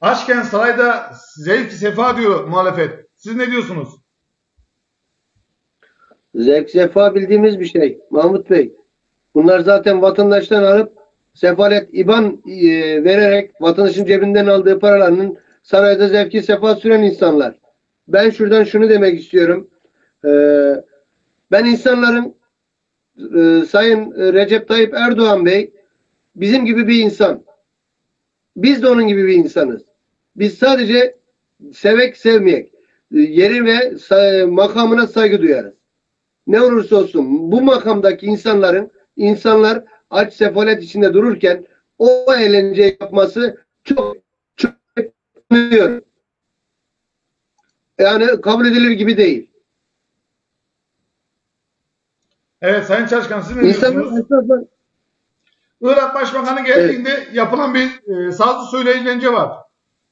açken sarayda zevk sefa diyor muhalefet. Siz ne diyorsunuz? Zevk sefa bildiğimiz bir şey Mahmut Bey. Bunlar zaten vatandaştan alıp sefalet IBAN e, vererek vatandaşın cebinden aldığı paralarının sarayda zevki sefa süren insanlar. Ben şuradan şunu demek istiyorum. Ee, ben insanların e, Sayın Recep Tayyip Erdoğan Bey bizim gibi bir insan. Biz de onun gibi bir insanız. Biz sadece sevek sevmeyek. e, Yeri ve makamına saygı duyarız ne olursa olsun bu makamdaki insanların insanlar aç sefalet içinde dururken o eğlence yapması çok çok. Yani kabul edilir gibi değil. Evet Sayın Çalışkan siz ne İnsanlar, diyorsunuz? esnaflar, Irak Başbakanı geldiğinde yapılan bir e, sazlı söyle eğlence var.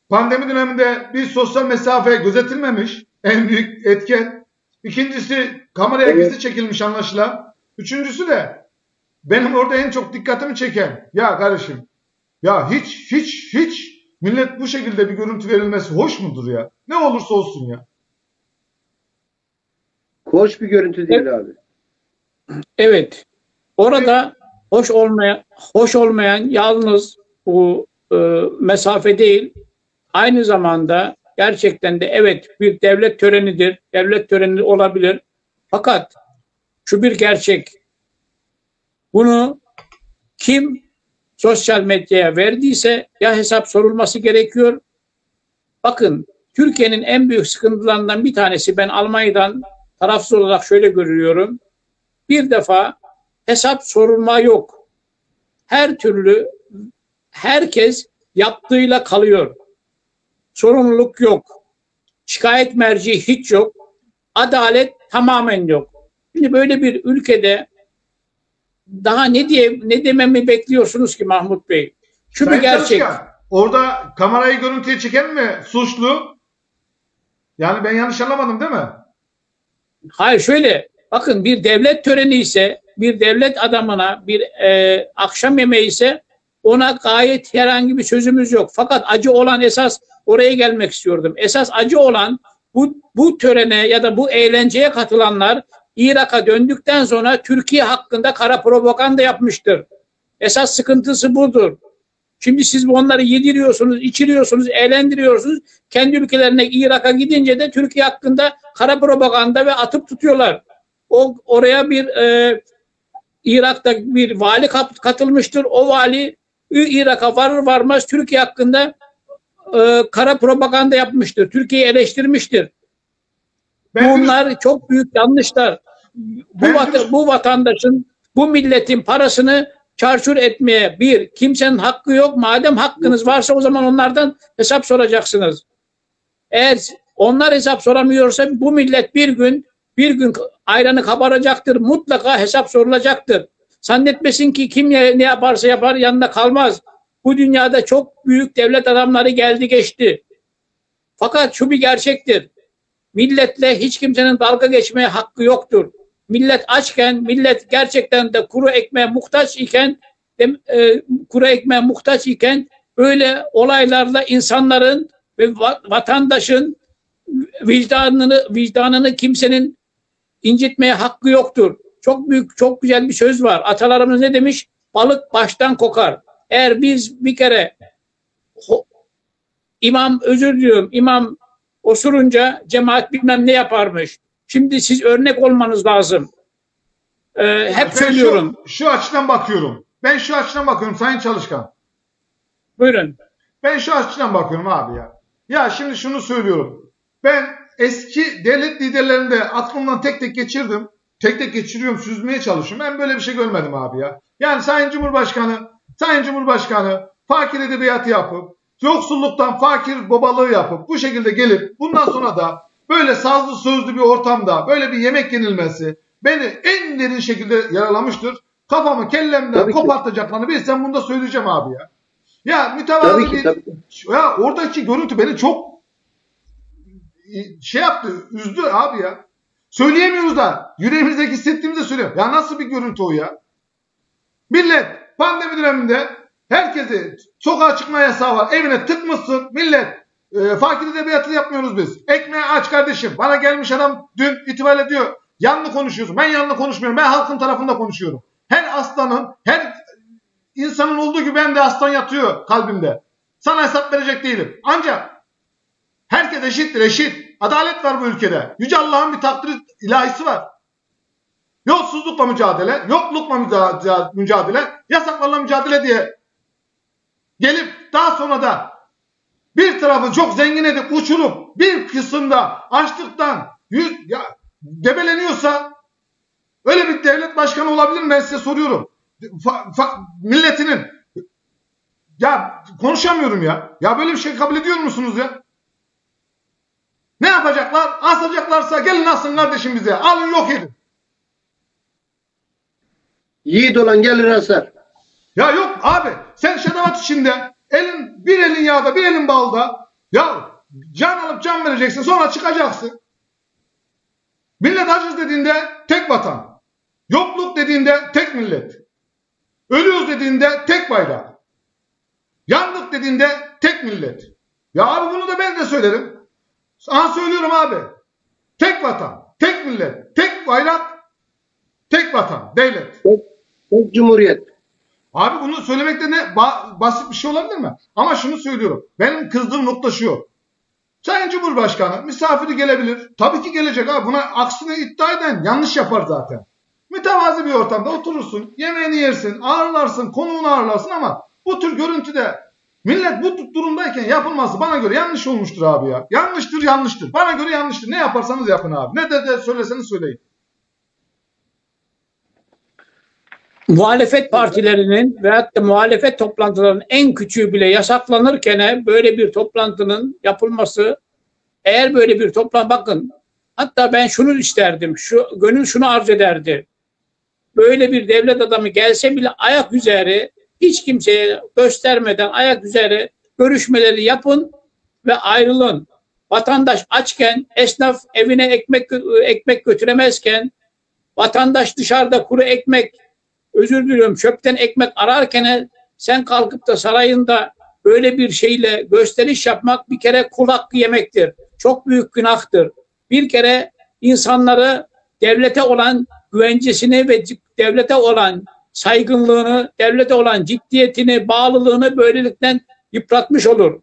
Pandemi döneminde bir sosyal mesafe gözetilmemiş. En büyük etken. İkincisi kameraya Evet. gizli çekilmiş anlaşılan. Üçüncüsü de benim orada en çok dikkatimi çeken ya kardeşim ya hiç hiç hiç millet bu şekilde bir görüntü verilmesi hoş mudur ya? Ne olursa olsun ya. hoş bir görüntü değil abi. Evet. Orada hoş olmayan hoş olmayan yalnız bu e, mesafe değil. Aynı zamanda gerçekten de evet bir devlet törenidir. Devlet töreni olabilir. Fakat şu bir gerçek. Bunu kim sosyal medyaya verdiyse ya hesap sorulması gerekiyor. Bakın Türkiye'nin en büyük sıkıntılarından bir tanesi ben Almanya'dan tarafsız olarak şöyle görüyorum. Bir defa hesap sorulma yok. Her türlü herkes yaptığıyla kalıyor. Sorumluluk yok. Şikayet merci hiç yok. Adalet tamamen yok. Şimdi böyle bir ülkede daha ne diye ne dememi bekliyorsunuz ki Mahmut Bey? Şu bir gerçek. Çalışkan, orada kamerayı görüntüye çeken mi suçlu? Yani ben yanlış anlamadım değil mi? Hayır şöyle bakın bir devlet töreni ise bir devlet adamına bir e, akşam yemeği ise ona gayet herhangi bir sözümüz yok. Fakat acı olan esas oraya gelmek istiyordum. Esas acı olan bu, bu törene ya da bu eğlenceye katılanlar Irak'a döndükten sonra Türkiye hakkında kara propaganda yapmıştır. Esas sıkıntısı budur. Şimdi siz onları yediriyorsunuz, içiriyorsunuz, eğlendiriyorsunuz. Kendi ülkelerine Irak'a gidince de Türkiye hakkında kara propaganda ve atıp tutuyorlar. O oraya bir e, Irak'ta bir vali kat- katılmıştır. O vali Irak'a varır varmaz Türkiye hakkında e, kara propaganda yapmıştır. Türkiye'yi eleştirmiştir. Ben Bunlar çok büyük yanlışlar. Bu, dürüst- bu vatandaşın, bu milletin parasını çarçur etmeye bir, kimsenin hakkı yok. Madem hakkınız varsa o zaman onlardan hesap soracaksınız. Eğer onlar hesap soramıyorsa bu millet bir gün bir gün ayranı kabaracaktır. Mutlaka hesap sorulacaktır. Zannetmesin ki kim ne yaparsa yapar yanında kalmaz. Bu dünyada çok büyük devlet adamları geldi geçti. Fakat şu bir gerçektir. Milletle hiç kimsenin dalga geçmeye hakkı yoktur. Millet açken, millet gerçekten de kuru ekmeğe muhtaç iken, e, kuru ekmeğe muhtaç iken böyle olaylarla insanların ve va- vatandaşın vicdanını vicdanını kimsenin incitmeye hakkı yoktur. Çok büyük, çok güzel bir söz var. Atalarımız ne demiş? Balık baştan kokar. Eğer biz bir kere imam özür diliyorum, imam osurunca cemaat bilmem ne yaparmış. Şimdi siz örnek olmanız lazım. Ee, hep Ben söylüyorum. Şu, şu açıdan bakıyorum. Ben şu açıdan bakıyorum Sayın Çalışkan. Buyurun. Ben şu açıdan bakıyorum abi ya. Ya şimdi şunu söylüyorum. Ben eski devlet liderlerini de aklımdan tek tek geçirdim. Tek tek geçiriyorum, süzmeye çalışıyorum. Ben böyle bir şey görmedim abi ya. Yani Sayın Cumhurbaşkanı, Sayın Cumhurbaşkanı fakir edebiyatı yapıp, yoksulluktan fakir babalığı yapıp bu şekilde gelip bundan sonra da böyle sazlı sözlü bir ortamda böyle bir yemek yenilmesi beni en derin şekilde yaralamıştır. Kafamı kellemden Tabii kopartacaklarını bilsem bunu da söyleyeceğim abi ya. Ya mütevazı ki, bir tabii ya oradaki görüntü beni çok şey yaptı, üzdü abi ya. Söyleyemiyoruz da yüreğimizdeki hissettiğimizi söylüyorum. Ya nasıl bir görüntü o ya? Millet pandemi döneminde herkesi sokağa çıkma yasağı var. Evine tıkmışsın. Millet e, fakir edebiyatı yapmıyoruz biz. Ekmeği aç kardeşim. Bana gelmiş adam dün itibariyle diyor. Yanlı konuşuyorsun. Ben yanlı konuşmuyorum. Ben halkın tarafında konuşuyorum. Her aslanın, her insanın olduğu gibi ben de aslan yatıyor kalbimde. Sana hesap verecek değilim. Ancak herkes eşittir eşit. Adalet var bu ülkede. Yüce Allah'ın bir takdir ilahisi var. Yolsuzlukla mücadele, yoklukla müca- mücadele, yasaklarla mücadele diye gelip daha sonra da bir tarafı çok zengin edip uçurup bir kısımda açlıktan yüz, ya, debeleniyorsa öyle bir devlet başkanı olabilir mi ben size soruyorum. Fa- fa- milletinin ya konuşamıyorum ya. Ya böyle bir şey kabul ediyor musunuz ya? Ne yapacaklar? Asacaklarsa gelin asın kardeşim bize. Alın yok edin. Yiğit olan gelir asar. Ya yok abi sen şatavat içinde elin bir elin yağda bir elin balda ya can alıp can vereceksin sonra çıkacaksın. Millet acız dediğinde tek vatan. Yokluk dediğinde tek millet. Ölüyoruz dediğinde tek bayrak. Yandık dediğinde tek millet. Ya abi bunu da ben de söylerim. Sana söylüyorum abi. Tek vatan, tek millet, tek bayrak, tek vatan, devlet. Tek, tek cumhuriyet. Abi bunu söylemekte ne ba- basit bir şey olabilir mi? Ama şunu söylüyorum. Benim kızdığım nokta şu. Sayın Cumhurbaşkanı misafiri gelebilir. Tabii ki gelecek abi. Buna aksini iddia eden yanlış yapar zaten. Mütevazi bir ortamda oturursun, yemeğini yersin, ağırlarsın, konuğunu ağırlarsın ama bu tür görüntüde millet bu durumdayken yapılması bana göre yanlış olmuştur abi ya. Yanlıştır yanlıştır. Bana göre yanlıştır. Ne yaparsanız yapın abi. Ne de, de söyleseniz söyleyin. Muhalefet partilerinin veyahut da muhalefet toplantılarının en küçüğü bile yasaklanırken böyle bir toplantının yapılması eğer böyle bir toplantı bakın hatta ben şunu isterdim şu gönül şunu arz ederdi böyle bir devlet adamı gelse bile ayak üzeri hiç kimseye göstermeden ayak üzeri görüşmeleri yapın ve ayrılın. Vatandaş açken, esnaf evine ekmek ekmek götüremezken, vatandaş dışarıda kuru ekmek özür diliyorum çöpten ekmek ararken sen kalkıp da sarayında böyle bir şeyle gösteriş yapmak bir kere kul hakkı yemektir. Çok büyük günahtır. Bir kere insanları devlete olan güvencesini ve devlete olan saygınlığını, devlete olan ciddiyetini, bağlılığını böylelikle yıpratmış olur.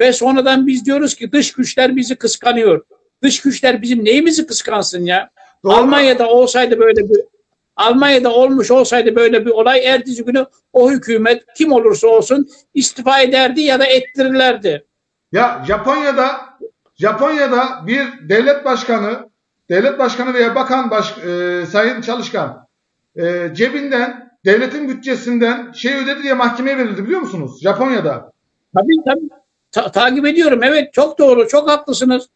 Ve sonradan biz diyoruz ki dış güçler bizi kıskanıyor. Dış güçler bizim neyimizi kıskansın ya? Doğru. Almanya'da olsaydı böyle bir Almanya'da olmuş olsaydı böyle bir olay ertesi günü o hükümet kim olursa olsun istifa ederdi ya da ettirirlerdi. Ya Japonya'da Japonya'da bir devlet başkanı devlet başkanı veya bakan baş, e, sayın çalışkan e, cebinden devletin bütçesinden şey ödedi diye mahkemeye verildi biliyor musunuz? Japonya'da. Tabii tabii. Ta- takip ediyorum. Evet çok doğru. Çok haklısınız.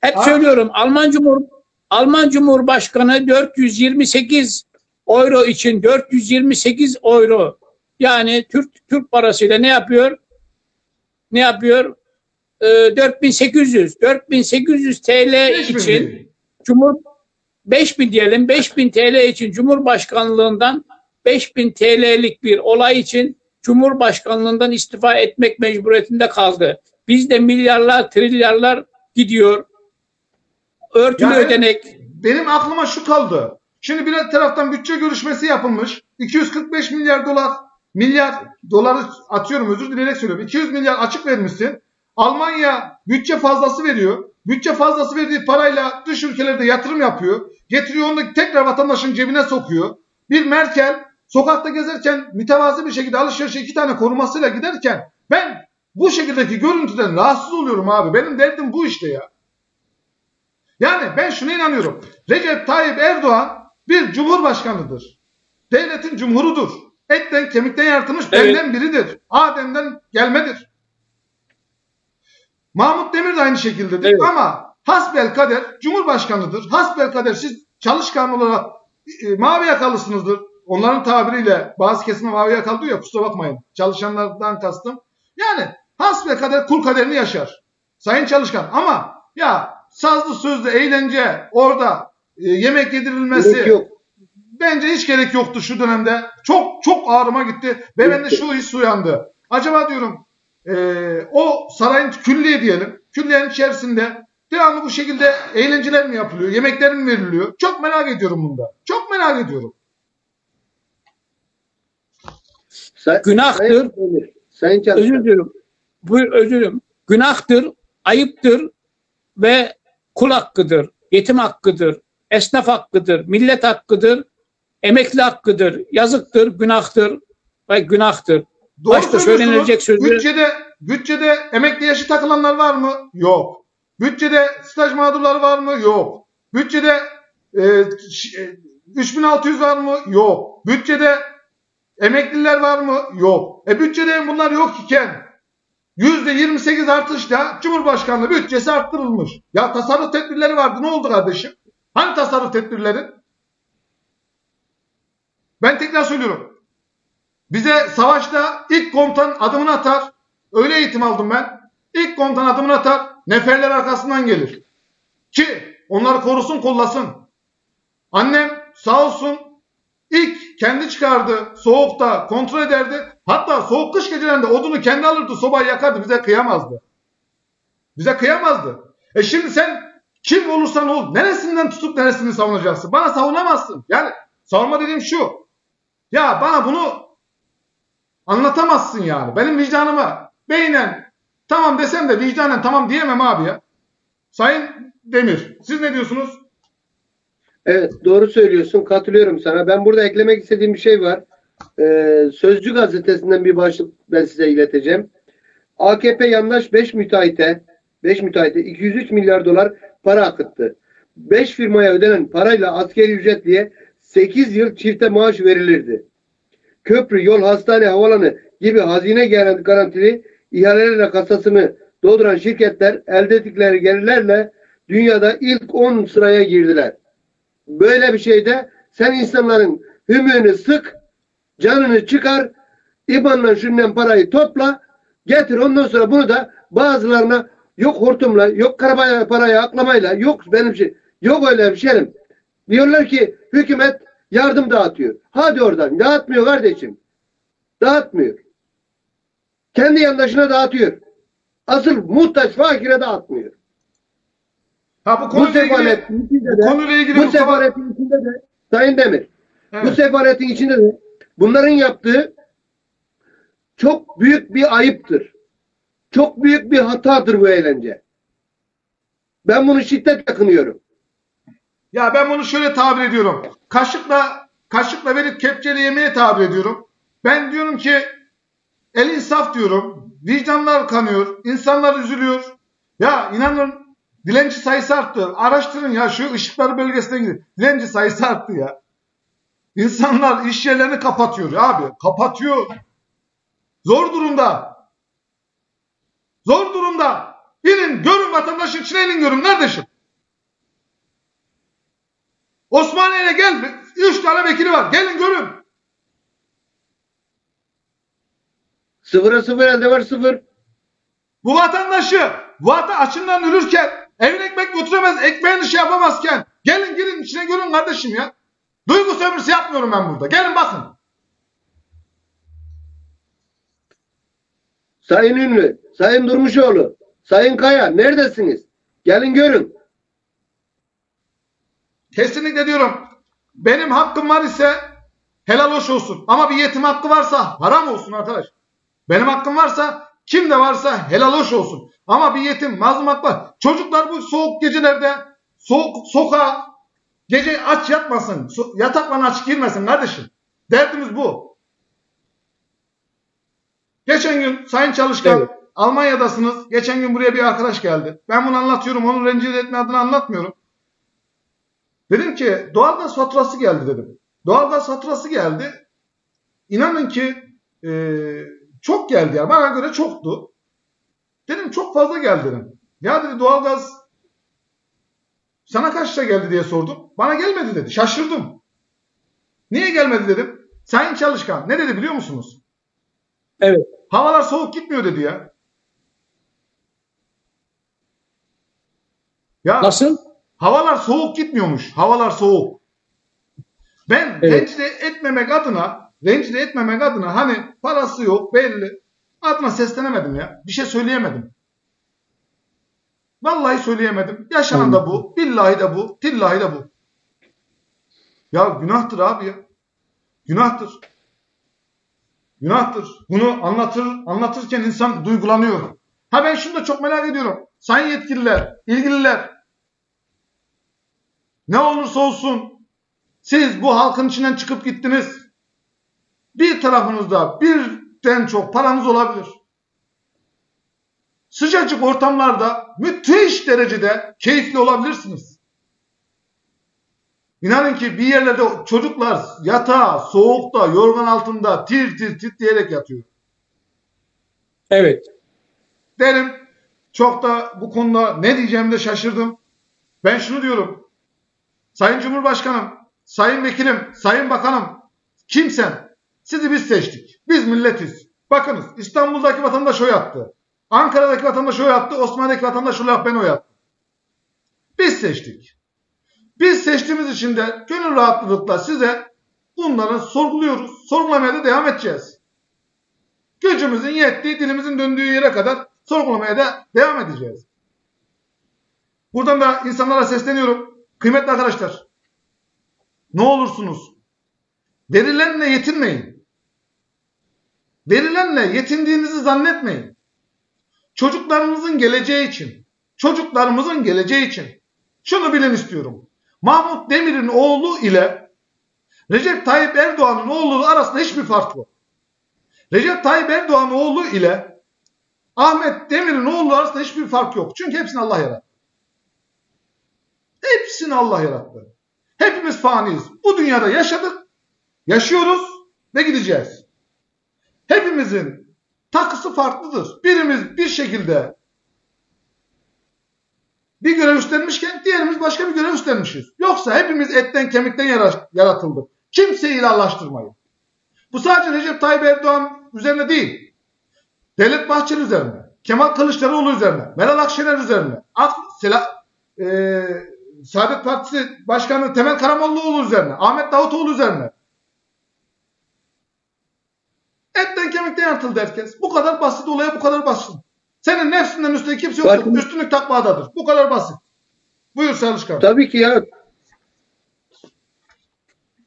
Hep ha. söylüyorum. Alman Cumhur Alman Cumhurbaşkanı 428 euro için 428 euro yani Türk Türk parasıyla ne yapıyor? Ne yapıyor? Ee, 4800 4800 TL için Cumhur 5000 diyelim 5000 TL için Cumhurbaşkanlığından 5000 TL'lik bir olay için Cumhurbaşkanlığından istifa etmek mecburiyetinde kaldı. Bizde milyarlar, trilyarlar gidiyor. Örtülü yani, ödenek. Benim aklıma şu kaldı. Şimdi bir taraftan bütçe görüşmesi yapılmış. 245 milyar dolar, milyar doları atıyorum özür dileyerek söylüyorum. 200 milyar açık vermişsin. Almanya bütçe fazlası veriyor. Bütçe fazlası verdiği parayla dış ülkelerde yatırım yapıyor. Getiriyor onu tekrar vatandaşın cebine sokuyor. Bir Merkel sokakta gezerken mütevazi bir şekilde alışverişe iki tane korumasıyla giderken ben bu şekildeki görüntüden rahatsız oluyorum abi. Benim derdim bu işte ya. Yani ben şuna inanıyorum. Recep Tayyip Erdoğan bir cumhurbaşkanıdır. Devletin cumhurudur. Etten kemikten yaratılmış evet. benden biridir. Adem'den gelmedir. Mahmut Demir de aynı şekildedir evet. ama hasbel kader Cumhurbaşkanıdır. Hasbel kader siz çalışkan olarak e, mavi yakalısınızdır. Onların tabiriyle bazı kesime mavi yakalı diyor ya kusura bakmayın. Çalışanlardan kastım. Yani hasbel kader kul kaderini yaşar. Sayın Çalışkan ama ya sazlı sözlü eğlence orada e, yemek yedirilmesi yok. bence hiç gerek yoktu şu dönemde. Çok çok ağrıma gitti ve bende şu his uyandı. Acaba diyorum e, o sarayın külliye diyelim. Külliyenin içerisinde devamlı bu şekilde eğlenceler mi yapılıyor? Yemekler mi veriliyor? Çok merak ediyorum bunda. Çok merak ediyorum. Say Günahtır. Sayın, Sayın özür dilerim. Buyur özür dilerim. Günahtır, ayıptır ve kul hakkıdır, yetim hakkıdır, esnaf hakkıdır, millet hakkıdır, emekli hakkıdır, yazıktır, günahtır ve günahtır. Doğru Başta söylenilecek sözler. Bütçede, bütçede emekli yaşı takılanlar var mı? Yok. Bütçede staj mağdurları var mı? Yok. Bütçede e, 3600 e, var mı? Yok. Bütçede emekliler var mı? Yok. E bütçede bunlar yok iken %28 artışla Cumhurbaşkanlığı bütçesi arttırılmış. Ya tasarruf tedbirleri vardı. Ne oldu kardeşim? Hani tasarruf tedbirleri? Ben tekrar söylüyorum. Bize savaşta ilk komutan adımını atar. Öyle eğitim aldım ben. İlk komutan adımını atar. Neferler arkasından gelir. Ki onları korusun kollasın. Annem sağ olsun ilk kendi çıkardı. Soğukta kontrol ederdi. Hatta soğuk kış gecelerinde odunu kendi alırdı. Sobayı yakardı. Bize kıyamazdı. Bize kıyamazdı. E şimdi sen kim olursan ol neresinden tutup neresini savunacaksın? Bana savunamazsın. Yani savunma dediğim şu. Ya bana bunu Anlatamazsın yani. Benim vicdanıma beynen tamam desem de vicdanen tamam diyemem abi ya. Sayın Demir siz ne diyorsunuz? Evet doğru söylüyorsun. Katılıyorum sana. Ben burada eklemek istediğim bir şey var. Ee, Sözcü gazetesinden bir başlık ben size ileteceğim. AKP yandaş 5 müteahhite 5 müteahhite 203 milyar dolar para akıttı. 5 firmaya ödenen parayla askeri ücret diye 8 yıl çifte maaş verilirdi. Köprü, yol, hastane, havalanı gibi hazine garan- garantili ihalelerle kasasını dolduran şirketler elde ettikleri gelirlerle dünyada ilk 10 sıraya girdiler. Böyle bir şeyde sen insanların hümüğünü sık, canını çıkar, İBAN'la şundan parayı topla, getir ondan sonra bunu da bazılarına yok hortumla, yok karabaya parayı aklamayla, yok benim şey, yok öyle bir şeyim. Diyorlar ki hükümet yardım dağıtıyor. Hadi oradan. Dağıtmıyor kardeşim. Dağıtmıyor. Kendi yandaşına dağıtıyor. Asıl muhtaç fakire dağıtmıyor. Ha bu Bu konuyla ilgili, sefaletin içinde bu de konuyla ilgili bu Mustafa- sefaletin içinde de Sayın Demir bu Evet. sefaletin içinde de bunların yaptığı çok büyük bir ayıptır. Çok büyük bir hatadır bu eğlence. Ben bunu şiddetle kınıyorum. Ya ben bunu şöyle tabir ediyorum. Kaşıkla kaşıkla verip kepçeyle yemeye tabir ediyorum. Ben diyorum ki el insaf diyorum. Vicdanlar kanıyor. insanlar üzülüyor. Ya inanın dilenci sayısı arttı. Araştırın ya şu ışıkları bölgesine gidin. Dilenci sayısı arttı ya. İnsanlar iş yerlerini kapatıyor abi. Kapatıyor. Zor durumda. Zor durumda. İnin görün vatandaşın içine inin görün kardeşim. Osmaniye'ye gel. Üç tane vekili var. Gelin görün. Sıfıra sıfır elde var sıfır. Bu vatandaşı vata açından ölürken evine ekmek götüremez, ekmeğini şey yapamazken gelin girin içine görün kardeşim ya. Duygu sömürüsü yapmıyorum ben burada. Gelin bakın. Sayın Ünlü, Sayın Durmuşoğlu, Sayın Kaya neredesiniz? Gelin görün. Kesinlikle diyorum. Benim hakkım var ise helal hoş olsun. Ama bir yetim hakkı varsa haram olsun arkadaş. Benim hakkım varsa kim de varsa helal hoş olsun. Ama bir yetim mazlum hak var. Çocuklar bu soğuk gecelerde soğuk sokağa gece aç yatmasın. So- aç girmesin kardeşim. Derdimiz bu. Geçen gün Sayın Çalışkan Evet. Almanya'dasınız. Geçen gün buraya bir arkadaş geldi. Ben bunu anlatıyorum. Onu rencide etme adına anlatmıyorum. Dedim ki doğalgaz faturası geldi dedim. Doğalgaz faturası geldi. İnanın ki eee, çok geldi ya. Bana göre çoktu. Dedim çok fazla geldi dedim. Ya dedi doğalgaz sana kaçta geldi diye sordum. Bana gelmedi dedi. Şaşırdım. Niye gelmedi dedim. Sayın Çalışkan ne dedi biliyor musunuz? Evet. Havalar soğuk gitmiyor dedi ya. Ya Nasıl? Havalar soğuk gitmiyormuş. Havalar soğuk. Ben Evet. rencide etmemek adına, rencide etmemek adına hani parası yok belli. Adına seslenemedim ya. Bir şey söyleyemedim. Vallahi söyleyemedim. Yaşanan da bu. Billahi de bu. Tillahi de bu. Ya günahtır abi ya. Günahtır. Günahtır. Bunu anlatır, anlatırken insan duygulanıyor. Ha ben şunu da çok merak ediyorum. Sayın yetkililer, ilgililer, ne olursa olsun siz bu halkın içinden çıkıp gittiniz. Bir tarafınızda birden çok paranız olabilir. Sıcacık ortamlarda müthiş derecede keyifli olabilirsiniz. İnanın ki bir yerlerde çocuklar yatağa, soğukta, yorgan altında tir tir titreyerek yatıyor. Evet. Derim çok da bu konuda ne diyeceğimi de şaşırdım. Ben şunu diyorum. Sayın Cumhurbaşkanım, Sayın Vekilim, Sayın Bakanım, kimsen sizi biz seçtik. Biz milletiz. Bakınız İstanbul'daki vatandaş oy attı. Ankara'daki vatandaş oy attı. Osmanlı'daki vatandaş oy attı. Ben oy attım. Biz seçtik. Biz seçtiğimiz için de gönül rahatlıkla size bunları sorguluyoruz. Sorgulamaya da devam edeceğiz. Gücümüzün yettiği, dilimizin döndüğü yere kadar sorgulamaya da devam edeceğiz. Buradan da insanlara sesleniyorum. Kıymetli arkadaşlar, ne olursunuz verilenle yetinmeyin. verilenle yetindiğinizi zannetmeyin. Çocuklarımızın geleceği için, çocuklarımızın geleceği için şunu bilin istiyorum. Mahmut Demir'in oğlu ile Recep Tayyip Erdoğan'ın oğlu arasında hiçbir fark yok. Recep Tayyip Erdoğan'ın oğlu ile Ahmet Demir'in oğlu arasında hiçbir fark yok. Çünkü hepsini Allah yarattı. Hepsini Allah yarattı. Hepimiz faniyiz. Bu dünyada yaşadık, yaşıyoruz ve gideceğiz. Hepimizin takısı farklıdır. Birimiz bir şekilde bir görev üstlenmişken diğerimiz başka bir görev üstlenmişiz. Yoksa hepimiz etten kemikten yaratıldık. Kimseyi ilahlaştırmayın. Bu sadece Recep Tayyip Erdoğan üzerine değil. Devlet Bahçeli üzerine, Kemal Kılıçdaroğlu üzerine, Meral Akşener üzerine, Ak, Sela, e, Saadet Partisi Başkanı Temel Karamollaoğlu üzerine, Ahmet Davutoğlu üzerine. Etten kemikten yaratıldı herkes. Bu kadar basit olaya bu kadar basit. Senin nefsinden üstüne kimse yok. Bakın. Üstünlük takvadadır. Bu kadar basit. Buyur Çalışkan. Tabii ki ya.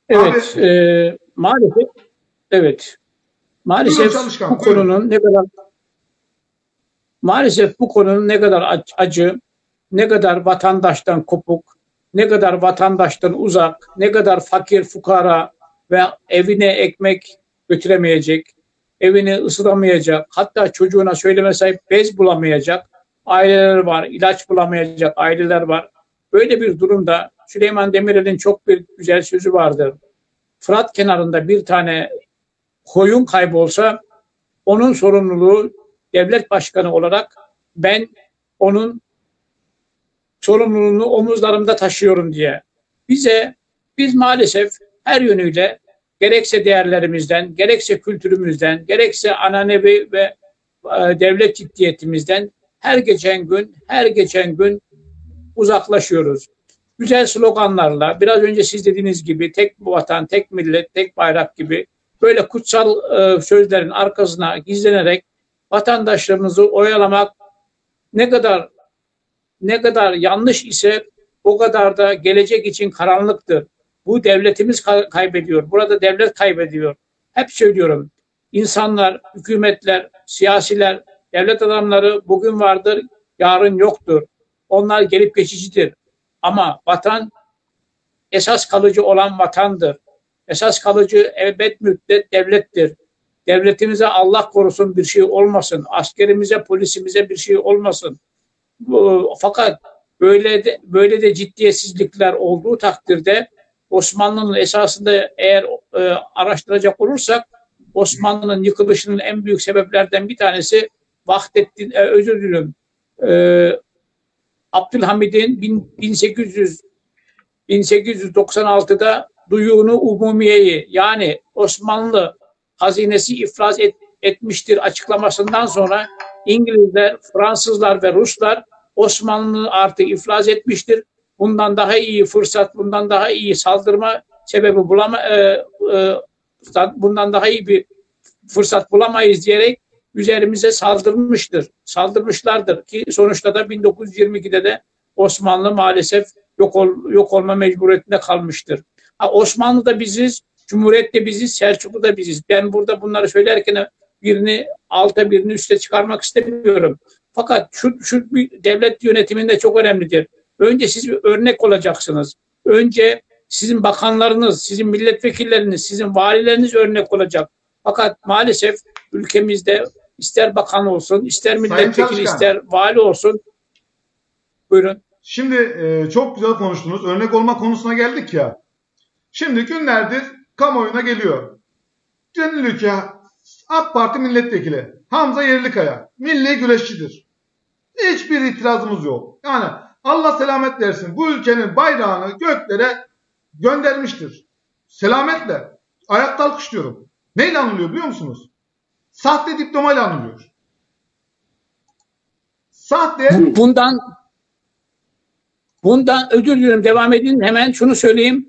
Evet, e, maalesef evet. Maalesef bu konunun ne kadar maalesef bu konunun ne kadar ac- acı, ne kadar vatandaştan kopuk, ne kadar vatandaştan uzak, ne kadar fakir fukara ve evine ekmek götüremeyecek, evini ısıtamayacak, hatta çocuğuna söyleme bez bulamayacak aileler var, ilaç bulamayacak aileler var. Böyle bir durumda Süleyman Demirel'in çok bir güzel sözü vardır. Fırat kenarında bir tane koyun kaybolsa onun sorumluluğu devlet başkanı olarak ben onun sorumluluğunu omuzlarımda taşıyorum diye. Bize biz maalesef her yönüyle gerekse değerlerimizden, gerekse kültürümüzden, gerekse ananevi ve e, devlet ciddiyetimizden her geçen gün, her geçen gün uzaklaşıyoruz. Güzel sloganlarla, biraz önce siz dediğiniz gibi tek vatan, tek millet, tek bayrak gibi böyle kutsal e, sözlerin arkasına gizlenerek vatandaşlarımızı oyalamak ne kadar ne kadar yanlış ise o kadar da gelecek için karanlıktır. Bu devletimiz ka- kaybediyor. Burada devlet kaybediyor. Hep söylüyorum. İnsanlar, hükümetler, siyasiler, devlet adamları bugün vardır, yarın yoktur. Onlar gelip geçicidir. Ama vatan esas kalıcı olan vatandır. Esas kalıcı elbet müddet devlettir. Devletimize Allah korusun bir şey olmasın. Askerimize, polisimize bir şey olmasın. Fakat böyle de, böyle de ciddiyetsizlikler olduğu takdirde Osmanlı'nın esasında eğer e, araştıracak olursak Osmanlı'nın yıkılışının en büyük sebeplerden bir tanesi Vahdettin, e, özür dilerim, e, Abdülhamid'in bin- 1800 1896'da duyunu umumiyeyi yani Osmanlı hazinesi iflas et- etmiştir açıklamasından sonra İngilizler, Fransızlar ve Ruslar Osmanlı artık iflas etmiştir. Bundan daha iyi fırsat, bundan daha iyi saldırma sebebi bulama, e, e, bundan daha iyi bir fırsat bulamayız diyerek üzerimize saldırmıştır. Saldırmışlardır ki sonuçta da 1922'de de Osmanlı maalesef yok, ol, yok olma mecburiyetinde kalmıştır. Ha, Osmanlı da biziz, Cumhuriyet de biziz, Selçuklu da biziz. Ben burada bunları söylerken birini alta birini üste çıkarmak istemiyorum. Fakat şu, şu bir devlet yönetiminde çok önemlidir. Önce siz bir örnek olacaksınız. Önce sizin bakanlarınız, sizin milletvekilleriniz, sizin valileriniz örnek olacak. Fakat maalesef ülkemizde ister bakan olsun, ister milletvekili, ister vali olsun. Buyurun. Şimdi e, çok güzel konuştunuz. Örnek olma konusuna geldik ya. Şimdi günlerdir kamuoyuna geliyor. Deniliyor ki AK Parti milletvekili Hamza Yerlikaya milli güreşçidir. Hiçbir itirazımız yok. Yani Allah selamet versin. Bu ülkenin bayrağını göklere göndermiştir. Selametle. Ayakta alkışlıyorum. Neyle anılıyor biliyor musunuz? Sahte diplomayla anılıyor. Sahte Bu- Bundan bundan özür diliyorum devam edin hemen şunu söyleyeyim.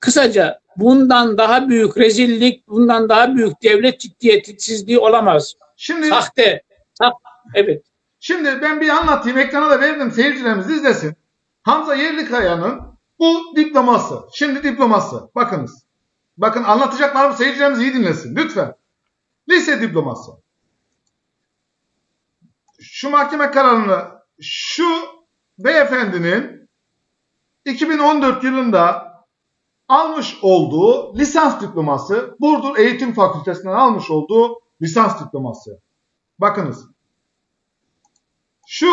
Kısaca bundan daha büyük rezillik, bundan daha büyük devlet ciddiyetsizliği olamaz. Şimdi Sahte. Sah evet. Şimdi ben bir anlatayım. Ekrana da verdim. Seyircilerimiz izlesin. Hamza Yerlikaya'nın bu diploması. Şimdi diploması. Bakınız. Bakın anlatacaklarım seyircilerimiz iyi dinlesin. Lütfen. Lise diploması. Şu mahkeme kararını şu beyefendinin 2014 yılında almış olduğu lisans diploması, Burdur Eğitim Fakültesinden almış olduğu lisans diploması. Bakınız. Şu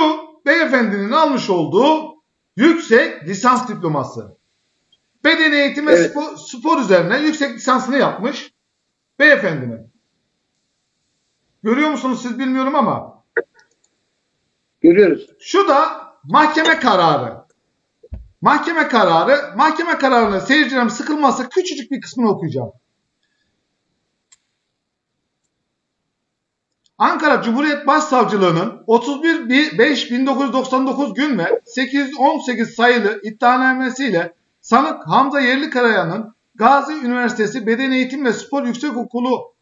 beyefendinin almış olduğu yüksek lisans diploması. Beden eğitimi ve Evet. spor, spor üzerine yüksek lisansını yapmış beyefendinin. Görüyor musunuz siz bilmiyorum ama Görüyoruz. şu da mahkeme kararı. Mahkeme kararı, mahkeme kararını seyircilerim sıkılmazsa küçücük bir kısmını okuyacağım. Ankara Cumhuriyet Başsavcılığı'nın 31.5.1999 gün ve 818 sayılı iddianamesiyle sanık Hamza Yerlikaya'nın Gazi Üniversitesi Beden Eğitim ve Spor Yüksekokulu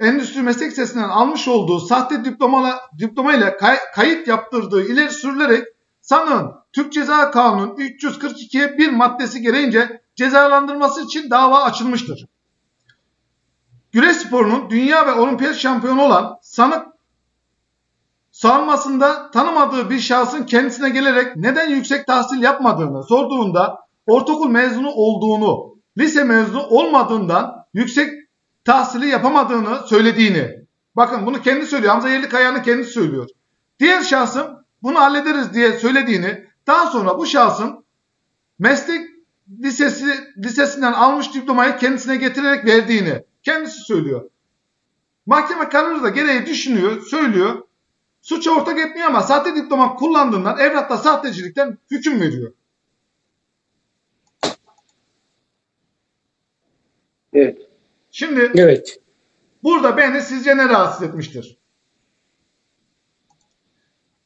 Endüstri Meslek Lisesi'nden almış olduğu sahte diploma, diploma ile kay- kayıt yaptırdığı ileri sürülerek sanığın Türk Ceza Kanunu 342'ye bir maddesi gereğince cezalandırması için dava açılmıştır. Güreş sporunun dünya ve olimpiyat şampiyonu olan sanık savunmasında tanımadığı bir şahsın kendisine gelerek neden yüksek tahsil yapmadığını sorduğunda ortaokul mezunu olduğunu, lise mezunu olmadığından yüksek tahsili yapamadığını söylediğini. Bakın bunu kendi söylüyor. Hamza Yerlikaya'nın kendisi söylüyor. Diğer şahsın bunu hallederiz diye söylediğini, daha sonra bu şahsın meslek lisesi lisesinden almış diplomayı kendisine getirerek verdiğini kendisi söylüyor. Mahkeme kararı da gereği düşünüyor, söylüyor. Suça ortak etmiyor ama sahte diploma kullandığından evratta sahtecilikten hüküm veriyor. Evet. Şimdi Evet. burada beni sizce ne rahatsız etmiştir?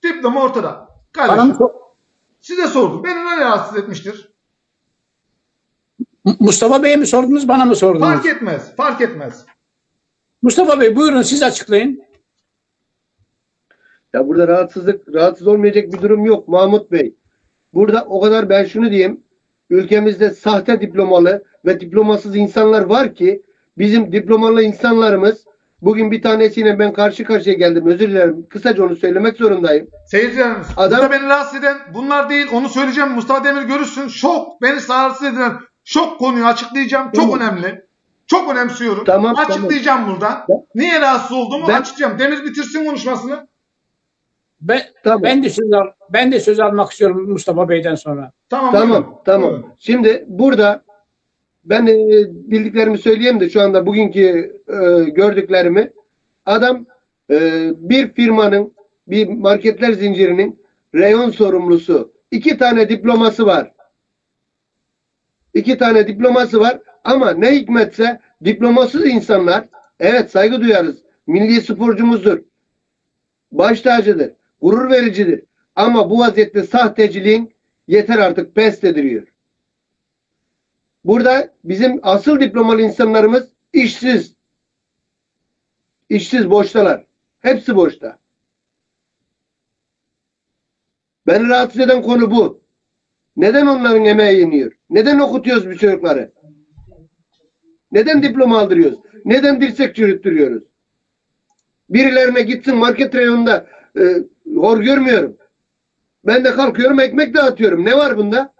Diploma ortada. Kardeşim size sordum. Beni ne rahatsız etmiştir? Mustafa Bey'e mi sordunuz, bana mı sordunuz? Fark etmez. Fark etmez. Mustafa Bey buyurun siz açıklayın. Ya burada rahatsızlık, rahatsız olmayacak bir durum yok Mahmut Bey. Burada o kadar ben şunu diyeyim. Ülkemizde sahte diplomalı ve diplomasız insanlar var ki bizim diplomalı insanlarımız bugün bir tanesiyle ben karşı karşıya geldim. Özür dilerim. Kısaca onu söylemek zorundayım. Seyircilerimiz. Adam- Burada beni rahatsız eden bunlar değil. Onu söyleyeceğim. Mustafa Demir görürsün. Şok. Beni rahatsız eden şok konuyu açıklayacağım. Çok Tamam. önemli. Çok önemsiyorum. Tamam, Açıklayacağım buradan. Niye rahatsız olduğumu Ben- açıklayacağım. Demir bitirsin konuşmasını. Ben, Tamam. ben de söz al, ben de söz almak istiyorum Mustafa Bey'den sonra. Tamam. Tamam, buyurun. tamam. Buyurun. Şimdi burada ben e, bildiklerimi söyleyeyim de şu anda bugünkü e, gördüklerimi adam e, bir firmanın bir marketler zincirinin reyon sorumlusu. iki tane diploması var. İki tane diploması var ama ne hikmetse diplomasız insanlar evet saygı duyarız. Milli sporcumuzdur. Baş tacıdır. Gurur vericidir. Ama bu vaziyette sahteciliğin yeter artık pes ediliyor. Burada bizim asıl diplomalı insanlarımız işsiz. İşsiz boştalar. Hepsi boşta. Beni rahatsız eden konu bu. Neden onların emeği yeniyor? Neden okutuyoruz bu çocukları? Neden diploma aldırıyoruz? Neden dirsek çürüttürüyoruz? Birilerine gitsin market reyonunda e, hor görmüyorum. Ben de kalkıyorum ekmek dağıtıyorum. Ne var bunda?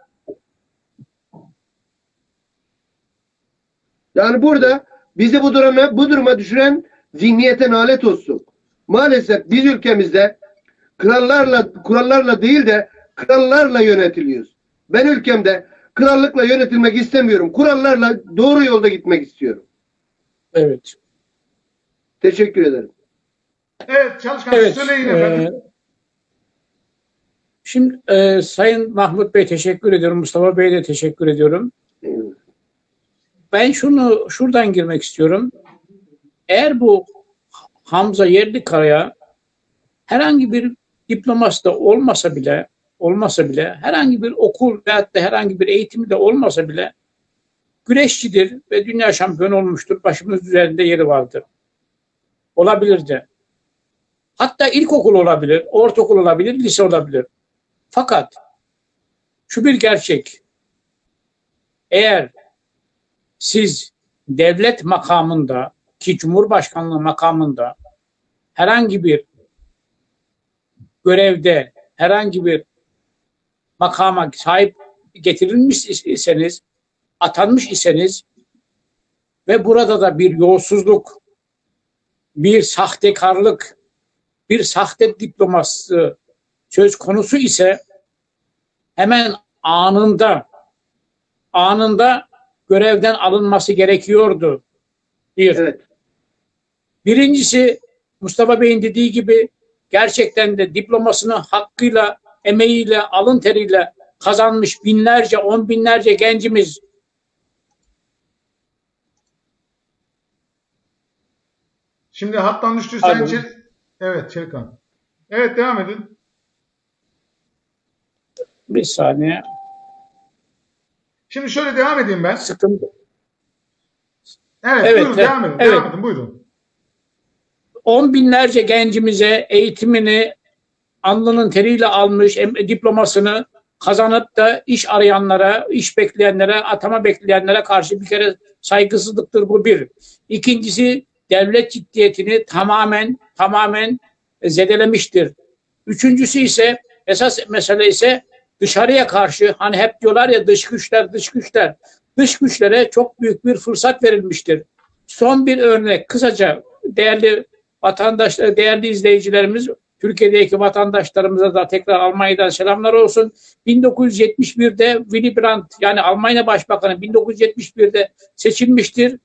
Yani burada bizi bu duruma, bu duruma düşüren zihniyete nalet olsun. Maalesef biz ülkemizde krallarla kurallarla değil de krallarla yönetiliyoruz. Ben ülkemde krallıkla yönetilmek istemiyorum. Kurallarla doğru yolda gitmek istiyorum. Evet. Teşekkür ederim. Evet Çalışkan Evet. söyleyin e, efendim. şimdi e, Sayın Mahmut Bey teşekkür ediyorum. Mustafa Bey'e de teşekkür ediyorum. Ben şunu şuradan girmek istiyorum. Eğer bu Hamza Yerlikaya herhangi bir diploması da olmasa bile olmasa bile herhangi bir okul veyahut da herhangi bir eğitimi de olmasa bile güreşçidir ve dünya şampiyonu olmuştur. Başımız üzerinde yeri vardır. Olabilir de. Hatta ilkokul olabilir, ortaokul olabilir, lise olabilir. Fakat şu bir gerçek. Eğer siz devlet makamında ki Cumhurbaşkanlığı makamında herhangi bir görevde herhangi bir makama sahip getirilmiş iseniz, atanmış iseniz ve burada da bir yolsuzluk, bir sahtekarlık, bir sahte diploması söz konusu ise hemen anında anında görevden alınması gerekiyordu. Bir. Evet. Birincisi Mustafa Bey'in dediği gibi gerçekten de diplomasını hakkıyla, emeğiyle, alın teriyle kazanmış binlerce, on binlerce gencimiz Şimdi hattan düştü Sayın Pardon. Çelik. Evet Çelikan. Evet devam edin. bir saniye Şimdi şöyle devam edeyim ben. sıkıntı. Evet, Evet, buyurun evet, devam edin. evet. Devam edin buyurun. On binlerce gencimize eğitimini alnının teriyle almış diplomasını kazanıp da iş arayanlara, iş bekleyenlere, atama bekleyenlere karşı bir kere saygısızlıktır bu bir. İkincisi devlet ciddiyetini tamamen tamamen zedelemiştir. Üçüncüsü ise esas mesele ise dışarıya karşı hani hep diyorlar ya dış güçler dış güçler dış güçlere çok büyük bir fırsat verilmiştir. Son bir örnek kısaca değerli vatandaşlar, değerli izleyicilerimiz, Türkiye'deki vatandaşlarımıza da tekrar Almanya'dan selamlar olsun. 1971'de Willy Brandt yani Almanya Başbakanı 1971'de seçilmiştir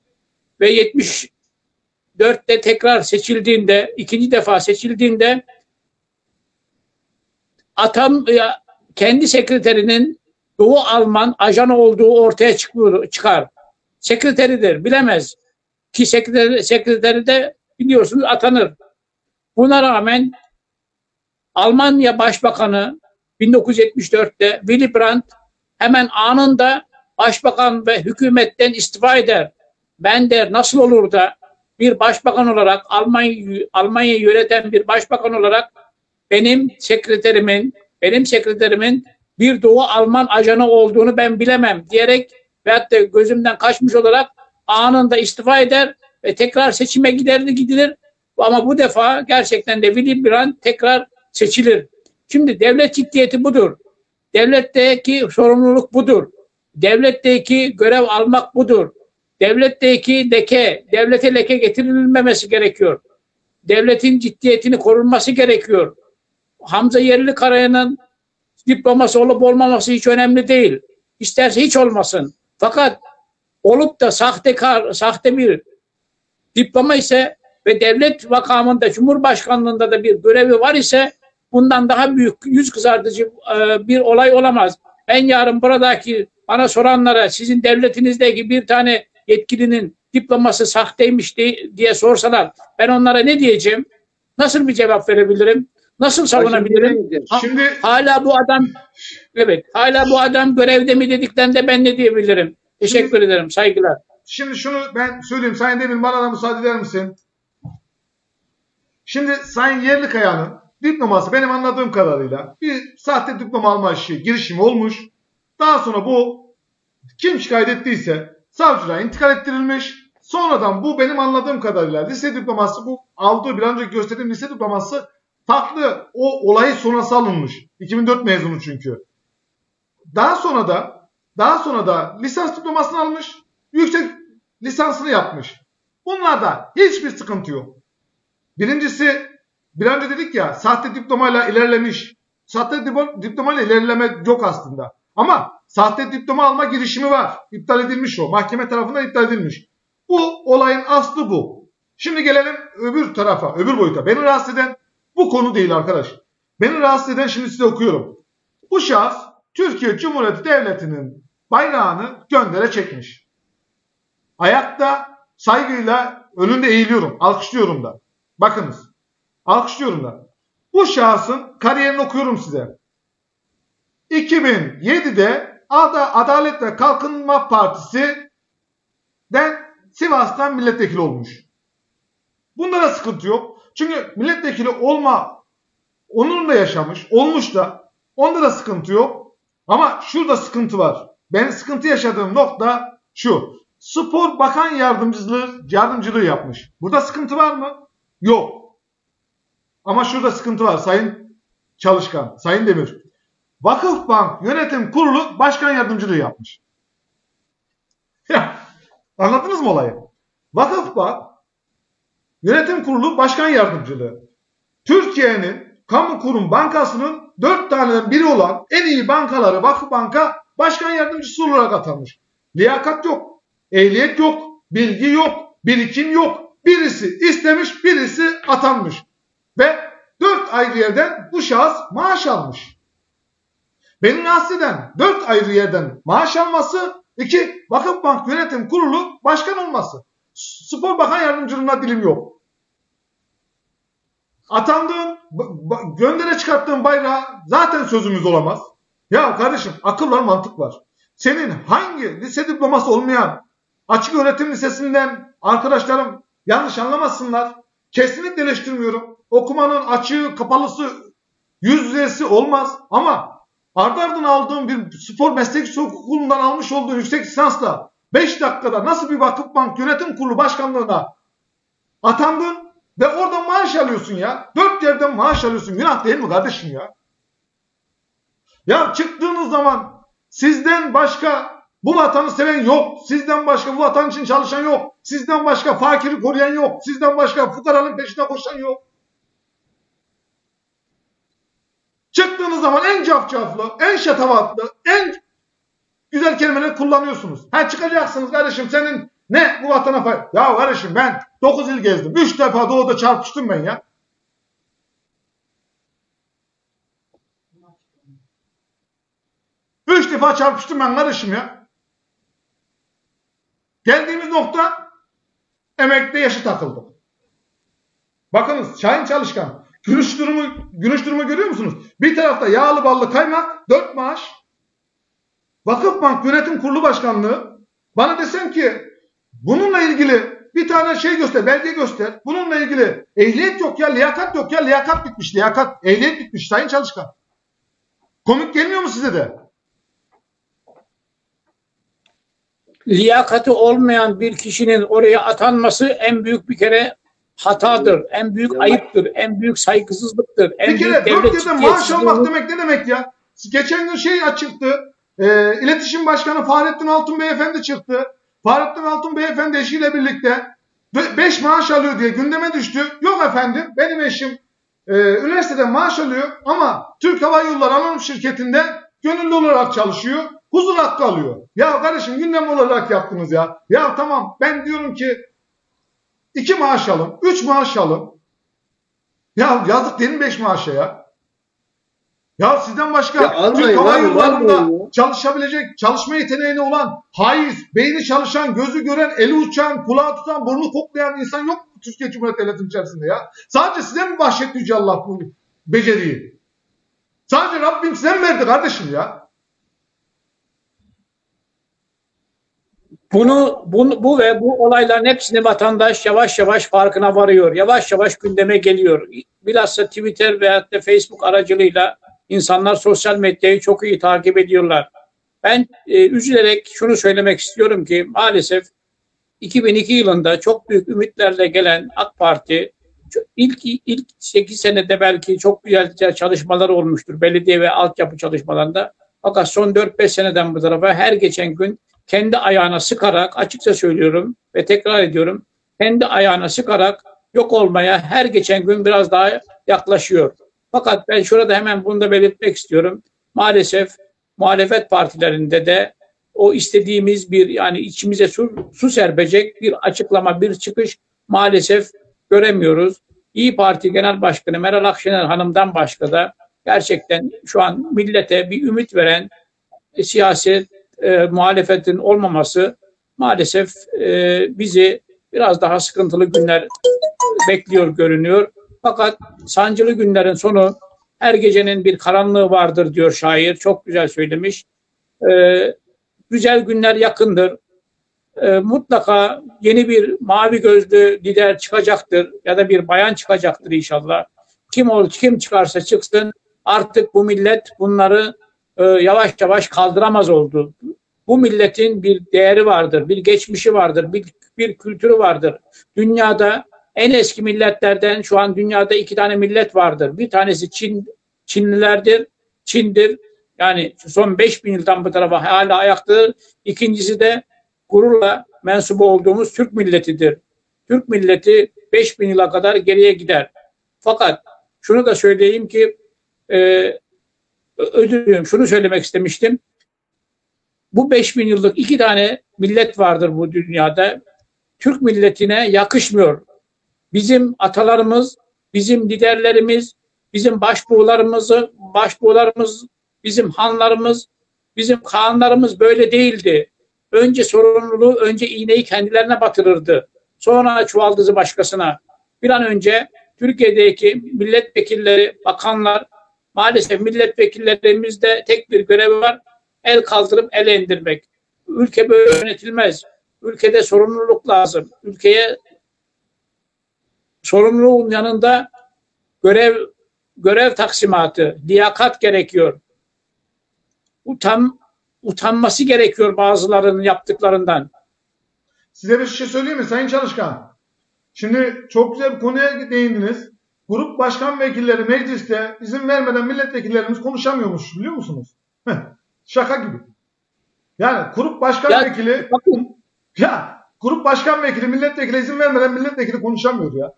ve 74'te tekrar seçildiğinde, ikinci defa seçildiğinde atam kendi sekreterinin Doğu Alman ajan olduğu ortaya çıkıyor, çıkar. Sekreteridir, bilemez. Ki sekreteri, sekreteri de biliyorsunuz atanır. Buna rağmen Almanya Başbakanı 1974'te Willy Brandt hemen anında başbakan ve hükümetten istifa eder. Ben der nasıl olur da bir başbakan olarak Almanya Almanya'yı yöneten bir başbakan olarak benim sekreterimin benim sekreterimin bir Doğu Alman ajanı olduğunu ben bilemem diyerek veyahut da gözümden kaçmış olarak anında istifa eder ve tekrar seçime giderdi gidilir. Ama bu defa gerçekten de Willy Brandt tekrar seçilir. Şimdi devlet ciddiyeti budur. Devletteki sorumluluk budur. Devletteki görev almak budur. Devletteki leke, devlete leke getirilmemesi gerekiyor. Devletin ciddiyetini korunması gerekiyor. Hamza Yerli Karaya'nın diploması olup olmaması hiç önemli değil. İsterse hiç olmasın. Fakat olup da sahtekar, sahte bir diploma ise ve devlet makamında, Cumhurbaşkanlığında da bir görevi var ise bundan daha büyük yüz kızartıcı e, bir olay olamaz. Ben yarın buradaki bana soranlara sizin devletinizdeki bir tane yetkilinin diploması sahteymiş diye, sorsalar ben onlara ne diyeceğim? Nasıl bir cevap verebilirim? Nasıl savunabilirim? Şimdi hala bu adam evet hala bu adam görevde mi dediklerinde ben ne diyebilirim? Teşekkür ederim. Saygılar. Şimdi şunu ben söyleyeyim. Sayın Demir bana da müsaade eder misin? Şimdi Sayın Yerlikaya'nın diploması benim anladığım kadarıyla bir sahte diploma alma işi, girişimi olmuş. Daha sonra bu kim şikayet ettiyse savcılığa intikal ettirilmiş. Sonradan bu benim anladığım kadarıyla lise diploması bu aldığı bir önce gösterdiğim lise diploması farklı o olayı sonrası alınmış. 2004 mezunu çünkü. Daha sonra da daha sonra da lisans diplomasını almış. Yüksek lisansını yapmış. Bunlarda hiçbir sıkıntı yok. Birincisi bir önce dedik ya sahte diplomayla ilerlemiş. Sahte diplo- diplomayla ilerleme yok aslında. Ama sahte diploma alma girişimi var. İptal edilmiş o. Mahkeme tarafından iptal edilmiş. Bu olayın aslı bu. Şimdi gelelim öbür tarafa, öbür boyuta. Beni rahatsız eden bu konu değil arkadaş. Beni rahatsız eden şimdi size okuyorum. Bu şahıs Türkiye Cumhuriyeti Devleti'nin bayrağını göndere çekmiş. Ayakta saygıyla önünde eğiliyorum, alkışlıyorum da. Bakınız, alkışlıyorum da. Bu şahsın kariyerini okuyorum size. 2007'de Ada Adalet ve Kalkınma Partisi'den Sivas'tan milletvekili olmuş. Bunda da sıkıntı yok. Çünkü milletvekili olma onunla yaşamış, olmuş da onda da sıkıntı yok. Ama şurada sıkıntı var. Ben sıkıntı yaşadığım nokta şu. spor bakan yardımcılığı, yardımcılığı yapmış. Burada sıkıntı var mı? Yok. Ama şurada sıkıntı var Sayın Çalışkan, Sayın Demir. Vakıfbank Yönetim Kurulu başkan yardımcılığı yapmış. Ya, anladınız mı olayı? Vakıfbank Yönetim Kurulu başkan yardımcılığı. Türkiye'nin kamu kurum bankasının dört taneden biri olan en iyi bankaları Vakıfbank'a başkan yardımcısı olarak atanmış. Liyakat yok, ehliyet yok, bilgi yok, birikim yok. Birisi istemiş, birisi atanmış. Ve dört ayrı yerden bu şahıs maaş almış. Beni rahatsız dört ayrı yerden maaş alması, iki Vakıfbank Yönetim Kurulu başkan olması. Spor Bakan Yardımcılığına dilim yok. Atandığın, göndere çıkarttığın bayrağı zaten sözümüz olamaz. Ya kardeşim akıl var mantık var. Senin hangi lise diploması olmayan açık öğretim lisesinden arkadaşlarım yanlış anlamasınlar. Kesinlikle eleştirmiyorum. Okumanın açığı kapalısı yüz yüzesi olmaz ama ardı ardına aldığım bir spor meslek okulundan almış olduğu yüksek lisansla 5 dakikada nasıl bir Vakıfbank Yönetim Kurulu Başkanlığı'na atandın ve orada maaş alıyorsun ya. Dört yerden maaş alıyorsun. Günah değil mi kardeşim ya? Ya çıktığınız zaman sizden başka bu vatanı seven yok. Sizden başka bu vatan için çalışan yok. Sizden başka fakiri koruyan yok. Sizden başka fukaranın peşine koşan yok. Çıktığınız zaman en cafcaflı, en şatavatlı, en güzel kelimeleri kullanıyorsunuz. Ha çıkacaksınız kardeşim senin ne bu vatana fayda? Ya kardeşim ben 9 il gezdim. 3 defa doğuda çarpıştım ben ya. Üç defa çarpıştım ben kardeşim ya. Geldiğimiz nokta emekli yaşı takıldı. Bakınız Şahin Çalışkan. Gülüş durumu, gülüş durumu görüyor musunuz? Bir tarafta yağlı ballı kaymak, dört maaş. Vakıfbank Yönetim Kurulu Başkanlığı. Bana desen ki bununla ilgili bir tane şey göster, belge göster. Bununla ilgili ehliyet yok ya, liyakat yok ya, liyakat bitmiş, liyakat, ehliyet bitmiş Sayın Çalışkan. Komik gelmiyor mu size de? Liyakati olmayan bir kişinin oraya atanması en büyük bir kere hatadır. En büyük ayıptır. En büyük saygısızlıktır. En bir kere büyük dört yılda maaş almak demek ne demek ya? Geçen gün şey açıktı. E, İletişim Başkanı Fahrettin Altun Beyefendi çıktı. Fahrettin Altun Beyefendi eşiyle birlikte 5 maaş alıyor diye gündeme düştü. Yok efendim benim eşim e, üniversiteden maaş alıyor ama Türk Hava Yolları Anonim Şirketi'nde gönüllü olarak çalışıyor huzur hakkı alıyor. Ya kardeşim gündem olarak yaptınız ya. Ya tamam ben diyorum ki iki maaş alın, üç maaş alın. Ya yazık değil mi beş maaşa ya? Ya sizden başka Ya Hava almayın, Yolları'nda çalışabilecek, çalışma yeteneğine olan, haiz, beyni çalışan, gözü gören, eli uçan, kulağı tutan, burnu koklayan insan yok mu Türkiye Cumhuriyeti Devleti'nin içerisinde ya? Sadece size mi bahşetti Yüce Allah bu beceriyi? Sadece Rabbim size mi verdi kardeşim ya? Bunu, bunu bu ve bu olayların hepsini vatandaş yavaş yavaş farkına varıyor. Yavaş yavaş gündeme geliyor. Bilhassa Twitter veyahut da Facebook aracılığıyla insanlar sosyal medyayı çok iyi takip ediyorlar. Ben e, üzülerek şunu söylemek istiyorum ki maalesef 2002 yılında çok büyük ümitlerle gelen AK Parti ilk ilk 8 senede belki çok güzel çalışmalar olmuştur belediye ve altyapı çalışmalarında. Fakat son 4-5 seneden bu tarafa her geçen gün kendi ayağına sıkarak açıkça söylüyorum ve tekrar ediyorum kendi ayağına sıkarak yok olmaya her geçen gün biraz daha yaklaşıyor. Fakat ben şurada hemen bunu da belirtmek istiyorum. Maalesef muhalefet partilerinde de o istediğimiz bir yani içimize su, su serpecek bir açıklama, bir çıkış maalesef göremiyoruz. İyi Parti Genel Başkanı Meral Akşener Hanım'dan başka da gerçekten şu an millete bir ümit veren e, siyaset e, muhalefetin olmaması maalesef e, bizi biraz daha sıkıntılı günler bekliyor görünüyor. Fakat sancılı günlerin sonu her gecenin bir karanlığı vardır diyor şair. Çok güzel söylemiş. E, güzel günler yakındır. E, mutlaka yeni bir mavi gözlü lider çıkacaktır ya da bir bayan çıkacaktır inşallah. Kim ol kim çıkarsa çıksın artık bu millet bunları e, yavaş yavaş kaldıramaz oldu. Bu milletin bir değeri vardır, bir geçmişi vardır, bir, bir kültürü vardır. Dünyada en eski milletlerden şu an dünyada iki tane millet vardır. Bir tanesi Çin, Çinlilerdir, Çin'dir. Yani son 5000 yıldan bu tarafa hala ayaktadır. İkincisi de gururla mensubu olduğumuz Türk milletidir. Türk milleti 5000 yıla kadar geriye gider. Fakat şunu da söyleyeyim ki e, özür diliyorum şunu söylemek istemiştim. Bu 5000 yıllık iki tane millet vardır bu dünyada. Türk milletine yakışmıyor. Bizim atalarımız, bizim liderlerimiz, bizim başbuğlarımızı, başbuğlarımız, bizim hanlarımız, bizim kağanlarımız böyle değildi. Önce sorumluluğu, önce iğneyi kendilerine batırırdı. Sonra çuvaldızı başkasına. Bir an önce Türkiye'deki milletvekilleri, bakanlar, maalesef milletvekillerimizde tek bir görevi var. El kaldırıp el indirmek. Ülke böyle yönetilmez. Ülkede sorumluluk lazım. Ülkeye sorumluluğun yanında görev görev taksimatı, liyakat gerekiyor. Utan utanması gerekiyor bazılarının yaptıklarından. Size bir şey söyleyeyim mi Sayın Çalışkan? Şimdi çok güzel bir konuya değindiniz. Grup başkan vekilleri mecliste izin vermeden milletvekillerimiz konuşamıyormuş biliyor musunuz? Şaka gibi. Yani grup başkan Ya, vekili bakın. ya grup başkan vekili milletvekili izin vermeden milletvekili konuşamıyor ya.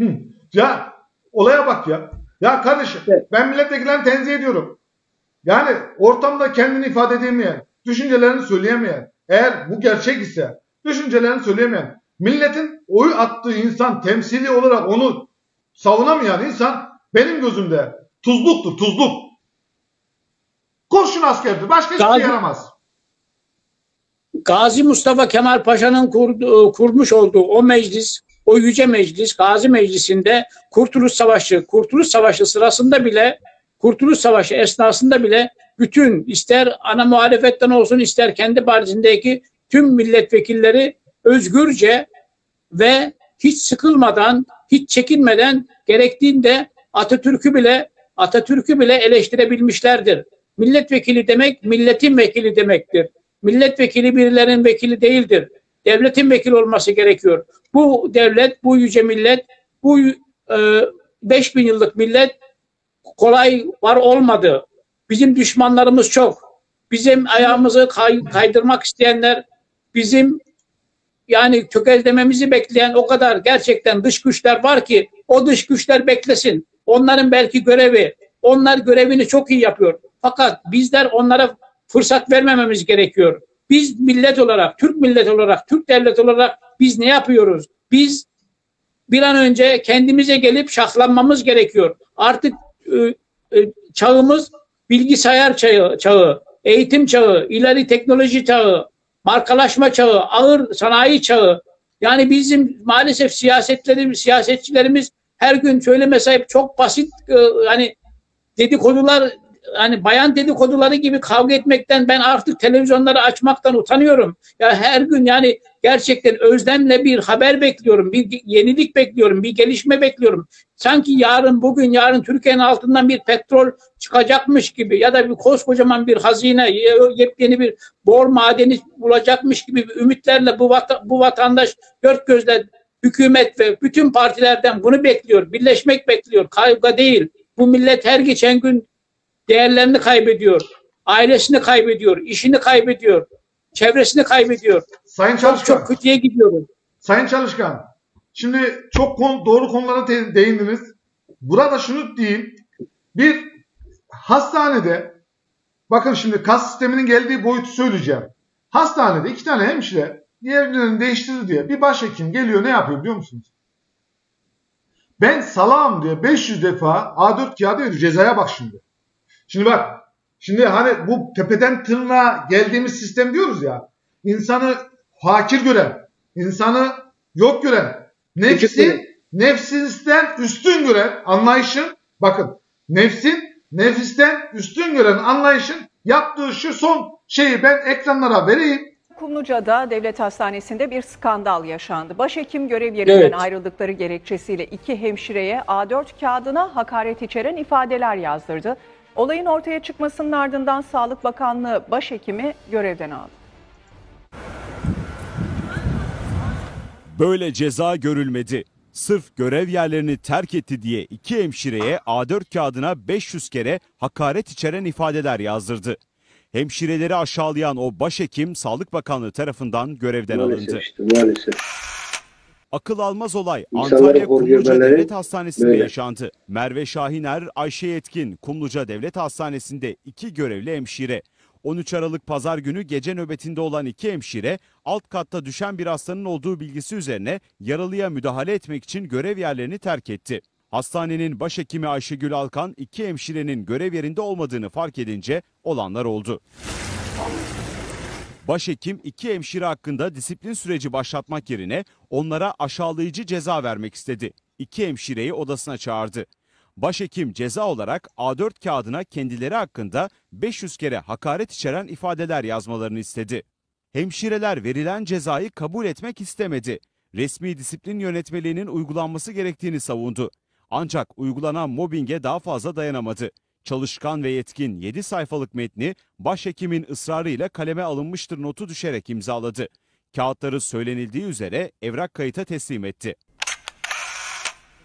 Hı. Ya olaya bak ya. Ya kardeşim Evet. ben milletvekillerini tenzih ediyorum. Yani ortamda kendini ifade edemeyen, düşüncelerini söyleyemeyen, eğer bu gerçek ise düşüncelerini söyleyemeyen, milletin oy attığı insan temsili olarak onu savunamayan insan benim gözümde tuzluktur, tuzluk. Kurşun askerdir. Başka hiçbir şey yaramaz. Gazi Mustafa Kemal Paşa'nın kurdu- kurmuş olduğu o meclis, o yüce meclis, Gazi Meclisi'nde Kurtuluş Savaşı, Kurtuluş Savaşı sırasında bile, Kurtuluş Savaşı esnasında bile bütün ister ana muhalefetten olsun ister kendi partisindeki tüm milletvekilleri özgürce ve hiç sıkılmadan, hiç çekinmeden gerektiğinde Atatürk'ü bile Atatürk'ü bile eleştirebilmişlerdir. Milletvekili demek milletin vekili demektir. Milletvekili birilerinin vekili değildir. Devletin vekili olması gerekiyor. Bu devlet, bu yüce millet, bu e, 5000 yıllık millet kolay var olmadı. Bizim düşmanlarımız çok. Bizim ayağımızı kay- kaydırmak isteyenler, bizim yani tökezlememizi bekleyen o kadar gerçekten dış güçler var ki o dış güçler beklesin. Onların belki görevi, onlar görevini çok iyi yapıyor. Fakat bizler onlara fırsat vermememiz gerekiyor. Biz millet olarak, Türk millet olarak, Türk devlet olarak biz ne yapıyoruz? Biz bir an önce kendimize gelip şahlanmamız gerekiyor. Artık e, e, çağımız bilgisayar çağı, çağı, eğitim çağı, ileri teknoloji çağı, markalaşma çağı, ağır sanayi çağı. Yani bizim maalesef siyasetlerimiz, siyasetçilerimiz her gün söyleme sahip çok basit e, hani dedikodular hani bayan dedikoduları gibi kavga etmekten ben artık televizyonları açmaktan utanıyorum. Ya her gün yani gerçekten özlemle bir haber bekliyorum, bir yenilik bekliyorum, bir gelişme bekliyorum. Sanki yarın bugün yarın Türkiye'nin altından bir petrol çıkacakmış gibi ya da bir koskocaman bir hazine, yepyeni bir bor madeni bulacakmış gibi bir ümitlerle bu, vata- bu vatandaş dört gözle hükümet ve bütün partilerden bunu bekliyor. Birleşmek bekliyor. Kavga değil. Bu millet her geçen gün değerlerini kaybediyor. Ailesini kaybediyor. işini kaybediyor. Çevresini kaybediyor. Sayın Çok Çalışkan. çok kötüye gidiyoruz. Sayın Çalışkan, şimdi çok kon- doğru konulara değindiniz. Burada şunu diyeyim. Bir hastanede, bakın şimdi kas sisteminin geldiği boyutu söyleyeceğim. Hastanede iki tane hemşire yerlerini değiştirir diye bir başhekim geliyor ne yapıyor biliyor musunuz? Ben salağım diye 500 defa A4 kağıdı veriyor. Cezaya bak şimdi. Şimdi bak. Şimdi hani bu tepeden tırnağa geldiğimiz sistem diyoruz ya. İnsanı hakir gören, insanı yok gören, nefsi nefsinden üstün gören anlayışın bakın nefsin nefisten üstün gören anlayışın yaptığı şu son şeyi ben ekranlara vereyim. Kumluca'da devlet hastanesinde bir skandal yaşandı. Başhekim görev yerinden Evet. ayrıldıkları gerekçesiyle iki hemşireye A4 kağıdına hakaret içeren ifadeler yazdırdı. Olayın ortaya çıkmasının ardından Sağlık Bakanlığı başhekimi görevden aldı. Böyle ceza görülmedi. Sırf görev yerlerini terk etti diye iki hemşireye A4 kağıdına 500 kere hakaret içeren ifadeler yazdırdı. Hemşireleri aşağılayan o başhekim Sağlık Bakanlığı tarafından görevden maalesef alındı. Işte, maalesef. Akıl almaz olay İnsanları Antalya Kumluca. Devlet Hastanesi'nde Böyle. yaşandı. Merve Şahiner, Ayşe Yetkin Kumluca Devlet Hastanesi'nde iki görevli hemşire. 13 Aralık pazar günü gece nöbetinde olan iki hemşire alt katta düşen bir hastanın olduğu bilgisi üzerine yaralıya müdahale etmek için görev yerlerini terk etti. Hastanenin başhekimi Ayşegül Alkan iki hemşirenin görev yerinde olmadığını fark edince olanlar oldu. Başhekim iki hemşire hakkında disiplin süreci başlatmak yerine onlara aşağılayıcı ceza vermek istedi. İki hemşireyi odasına çağırdı. Başhekim ceza olarak A4 kağıdına kendileri hakkında 500 kere hakaret içeren ifadeler yazmalarını istedi. Hemşireler verilen cezayı kabul etmek istemedi. Resmi disiplin yönetmeliğinin uygulanması gerektiğini savundu. Ancak uygulanan mobbinge daha fazla dayanamadı. Çalışkan ve yetkin 7 sayfalık metni başhekimin ısrarıyla kaleme alınmıştır notu düşerek imzaladı. Kağıtları söylenildiği üzere evrak kayıta teslim etti.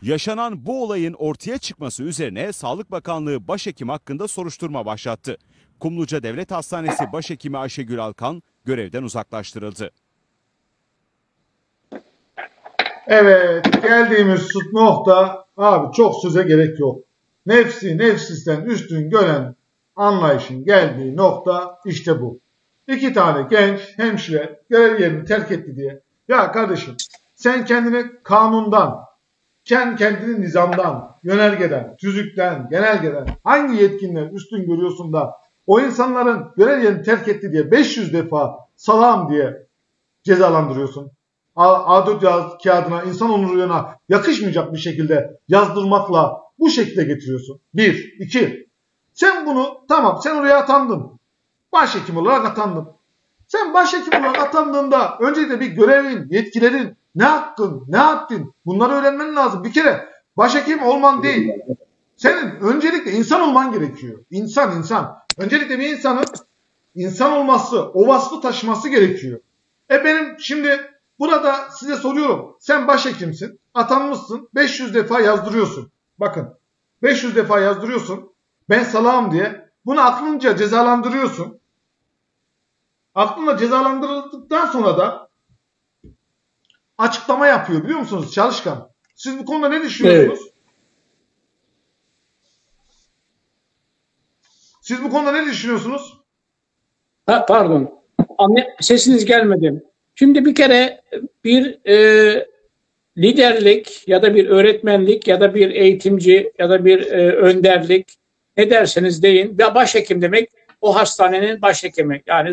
Yaşanan bu olayın ortaya çıkması üzerine Sağlık Bakanlığı başhekim hakkında soruşturma başlattı. Kumluca Devlet Hastanesi Başhekimi Ayşegül Alkan görevden uzaklaştırıldı. Evet geldiğimiz nokta abi çok söze gerek yok. Nefsi nefsisten üstün gören anlayışın geldiği nokta işte bu. İki tane genç hemşire görev yerini terk etti diye. Ya kardeşim sen kendini kanundan, sen kendini nizamdan, yönergeden, tüzükten, genelgeden hangi yetkinler üstün görüyorsun da o insanların görev yerini terk etti diye 500 defa salam diye cezalandırıyorsun. A- A4 yaz, kağıdına, insan onuruna yakışmayacak bir şekilde yazdırmakla bu şekilde getiriyorsun. Bir. iki. Sen bunu tamam sen oraya atandın. Başhekim olarak atandın. Sen başhekim olarak atandığında öncelikle bir görevin, yetkilerin, ne hakkın, ne yaptın bunları öğrenmen lazım. Bir kere başhekim olman değil. Senin öncelikle insan olman gerekiyor. İnsan insan. Öncelikle bir insanın insan olması, o vasfı taşıması gerekiyor. E benim şimdi burada size soruyorum. Sen başhekimsin, atanmışsın, 500 defa yazdırıyorsun. Bakın 500 defa yazdırıyorsun. Ben salağım diye. Bunu aklınca cezalandırıyorsun. Aklınla cezalandırıldıktan sonra da açıklama yapıyor biliyor musunuz çalışkan? Siz bu konuda ne düşünüyorsunuz? Siz bu konuda ne düşünüyorsunuz? Ha, pardon. Anne, sesiniz gelmedi. Şimdi bir kere bir e, liderlik ya da bir öğretmenlik ya da bir eğitimci ya da bir e, önderlik ne derseniz deyin. Ya başhekim demek o hastanenin başhekimi yani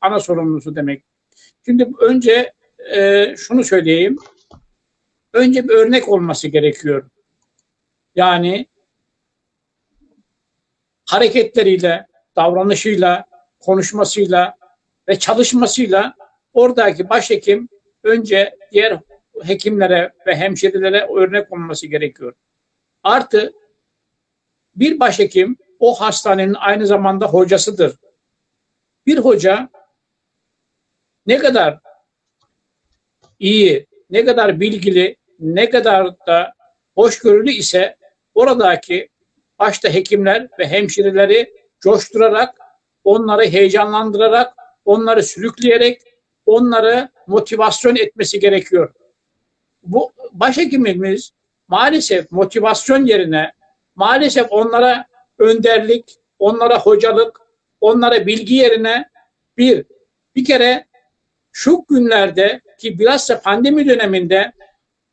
ana sorumlusu demek. Şimdi önce e, şunu söyleyeyim. Önce bir örnek olması gerekiyor. Yani hareketleriyle, davranışıyla, konuşmasıyla ve çalışmasıyla oradaki başhekim önce diğer hekimlere ve hemşirilere örnek olması gerekiyor. Artı bir başhekim o hastanenin aynı zamanda hocasıdır. Bir hoca ne kadar iyi, ne kadar bilgili, ne kadar da hoşgörülü ise oradaki başta hekimler ve hemşireleri coşturarak, onları heyecanlandırarak, onları sürükleyerek, onları motivasyon etmesi gerekiyor. Bu başhekimimiz maalesef motivasyon yerine maalesef onlara önderlik, onlara hocalık, onlara bilgi yerine bir, bir kere şu günlerde ki bilhassa pandemi döneminde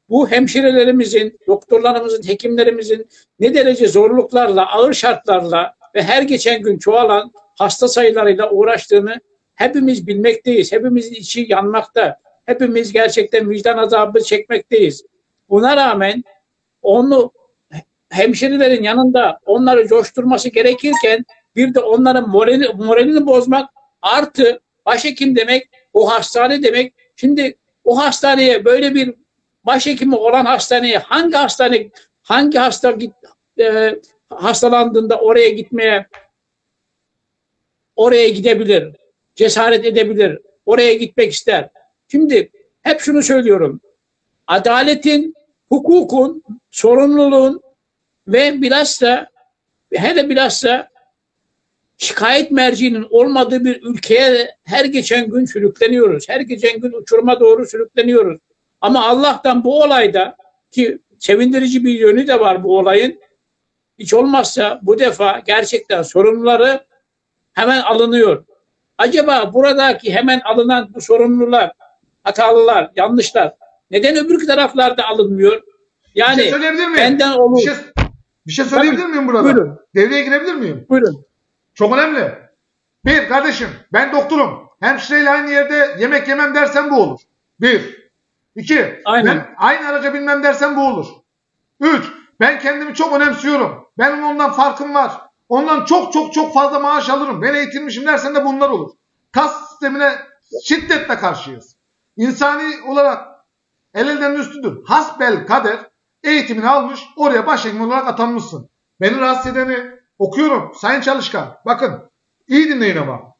bu hemşirelerimizin, doktorlarımızın, hekimlerimizin ne derece zorluklarla, ağır şartlarla ve her geçen gün çoğalan hasta sayılarıyla uğraştığını hepimiz bilmekteyiz. Hepimizin içi yanmakta. Hepimiz gerçekten vicdan azabı çekmekteyiz. Buna rağmen onu hemşirelerin yanında onları coşturması gerekirken bir de onların morali, moralini bozmak artı başhekim demek o hastane demek. Şimdi o hastaneye böyle bir başhekimi olan hastaneye hangi hastane hangi hasta git, e, hastalandığında oraya gitmeye oraya gidebilir, cesaret edebilir, oraya gitmek ister. Şimdi hep şunu söylüyorum. adaletin, hukukun, sorumluluğun ve bilhassa hele bilhassa şikayet merciinin olmadığı bir ülkeye her geçen gün sürükleniyoruz. Her geçen gün uçuruma doğru sürükleniyoruz. Ama Allah'tan bu olayda ki sevindirici bir yönü de var bu olayın. Hiç olmazsa bu defa gerçekten sorumluları hemen alınıyor. Acaba buradaki hemen alınan bu sorumlular, hatalılar, yanlışlar neden öbür taraflarda alınmıyor? Yani bir şey söyleyebilir miyim? benden olur. Bir şey, bir şey söyleyebilir miyim burada? Buyurun. Devreye girebilir miyim? Buyurun. Çok önemli. Bir kardeşim ben doktorum. Hemşireyle aynı yerde yemek yemem dersen bu olur. Bir. İki. Aynen. Ben aynı araca binmem dersen bu olur. Üç. Ben kendimi çok önemsiyorum. Benim ondan farkım var. Ondan çok çok çok fazla maaş alırım. Ben eğitilmişim dersen de bunlar olur. Kas sistemine şiddetle karşıyız. İnsani olarak el elden üstüdür. Hasbel kader eğitimini almış oraya başhekim olarak atanmışsın. Beni rahatsız edeni okuyorum. Sayın Çalışkan bakın iyi dinleyin ama.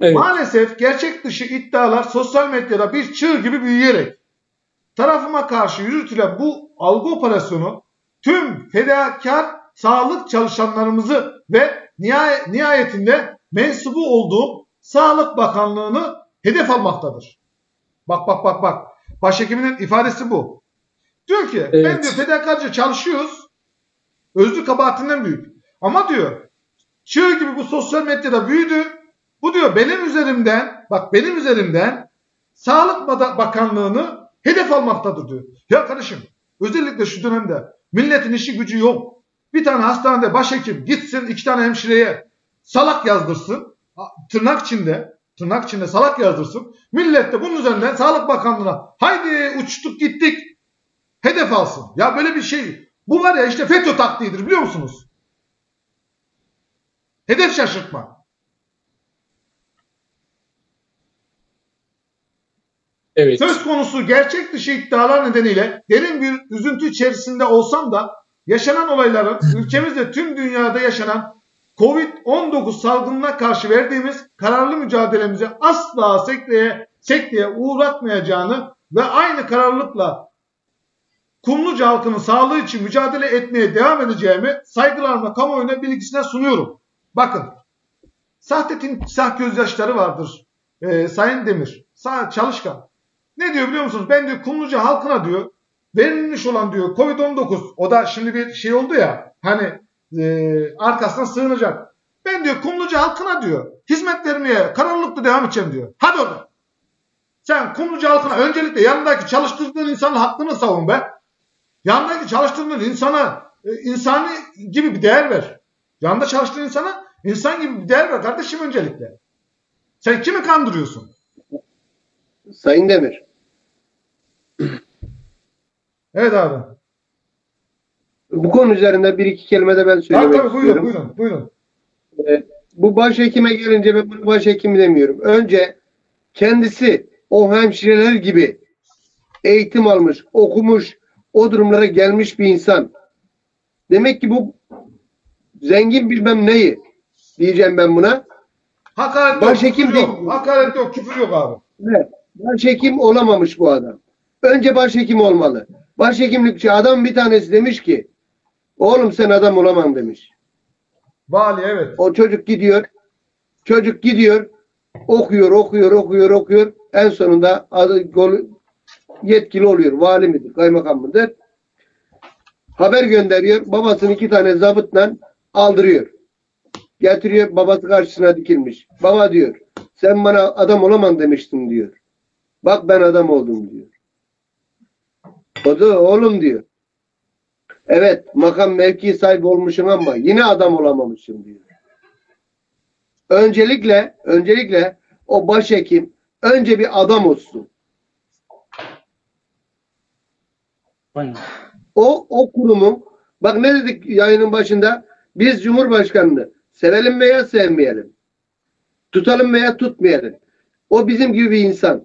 Evet. Maalesef gerçek dışı iddialar sosyal medyada bir çığ gibi büyüyerek tarafıma karşı yürütülen bu algı operasyonu tüm fedakar sağlık çalışanlarımızı ve nihayet, nihayetinde mensubu olduğum Sağlık Bakanlığı'nı hedef almaktadır. Bak bak bak bak. Başhekiminin ifadesi bu. Diyor ki ben Evet. diyor fedakarca çalışıyoruz. Özlü kabahatinden büyük. Ama diyor çığ gibi bu sosyal medyada büyüdü. Bu diyor benim üzerimden bak benim üzerimden Sağlık Bakanlığı'nı hedef almaktadır diyor. Ya kardeşim özellikle şu dönemde milletin işi gücü yok. Bir tane hastanede başhekim gitsin iki tane hemşireye salak yazdırsın. Tırnak içinde tırnak içinde salak yazdırsın. Millet de bunun üzerinden Sağlık Bakanlığı'na haydi uçtuk gittik hedef alsın. Ya böyle bir şey bu var ya işte FETÖ taktiğidir biliyor musunuz? Hedef şaşırtma. Evet. Söz konusu gerçek dışı iddialar nedeniyle derin bir üzüntü içerisinde olsam da yaşanan olayların ülkemizde tüm dünyada yaşanan Covid-19 salgınına karşı verdiğimiz kararlı mücadelemizi asla sekteye, sekteye uğratmayacağını ve aynı kararlılıkla Kumluca halkının sağlığı için mücadele etmeye devam edeceğimi saygılarımla kamuoyuna bilgisine sunuyorum. Bakın, sahte timsah gözyaşları vardır Ee, Sayın Demir, sağ, çalışkan. Ne diyor biliyor musunuz? Ben diyor Kumluca halkına diyor verilmiş olan diyor Covid-19 o da şimdi bir şey oldu ya hani e, arkasına sığınacak. Ben diyor Kumluca halkına diyor hizmet vermeye kararlılıkla devam edeceğim diyor. Hadi orada. Sen Kumluca halkına öncelikle yanındaki çalıştırdığın insanın hakkını savun be. Yanındaki çalıştırdığın insana e, insani gibi bir değer ver. Yanında çalıştığın insana insan gibi bir değer ver kardeşim öncelikle. Sen kimi kandırıyorsun? Sayın Demir. Evet abi. Bu konu üzerinde bir iki kelime de ben söylemek tabii buyurun istiyorum. buyurun buyurun. Ee, bu başhekime gelince ben bunu başhekim demiyorum. Önce kendisi o hemşireler gibi eğitim almış, okumuş, o durumlara gelmiş bir insan. Demek ki bu zengin bilmem neyi diyeceğim ben buna. Hakaret Başhekim yok. değil. Hakaret yok, küfür yok abi. Evet. Başhekim olamamış bu adam. Önce başhekim olmalı. Başhekimlikçi adam bir tanesi demiş ki oğlum sen adam olamam demiş. Vali evet. O çocuk gidiyor. Çocuk gidiyor. Okuyor, okuyor, okuyor, okuyor. En sonunda adı gol- yetkili oluyor. Vali midir, kaymakam mıdır? Haber gönderiyor. Babasını iki tane zabıtla aldırıyor. Getiriyor. Babası karşısına dikilmiş. Baba diyor. Sen bana adam olamam demiştin diyor. Bak ben adam oldum diyor. O da oğlum diyor. Evet makam mevki sahibi olmuşum ama yine adam olamamışım diyor. Öncelikle öncelikle o başhekim önce bir adam olsun. Aynen. O o kurumu bak ne dedik yayının başında biz Cumhurbaşkanını sevelim veya sevmeyelim. Tutalım veya tutmayalım. O bizim gibi bir insan.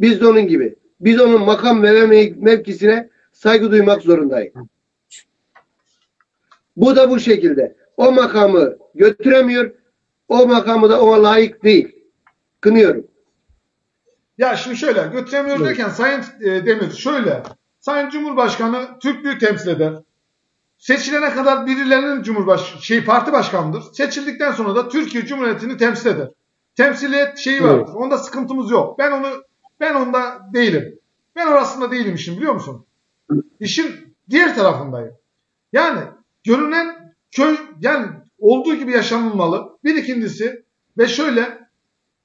Biz de onun gibi. Biz onun makam ve mev- mevkisine saygı duymak zorundayız. Bu da bu şekilde. O makamı götüremiyor. O makamı da ona layık değil. Kınıyorum. Ya şimdi şöyle götüremiyor Evet. derken Sayın e, Demir şöyle. Sayın Cumhurbaşkanı Türklüğü temsil eder. Seçilene kadar birilerinin Cumhurbaş şey parti başkanıdır. Seçildikten sonra da Türkiye Cumhuriyeti'ni temsil eder. Temsiliyet şeyi vardır. Evet. Onda sıkıntımız yok. Ben onu ben onda değilim. Ben orasında değilim işin biliyor musun? İşin diğer tarafındayım. Yani görünen köy yani olduğu gibi yaşanılmalı. Bir ikincisi ve şöyle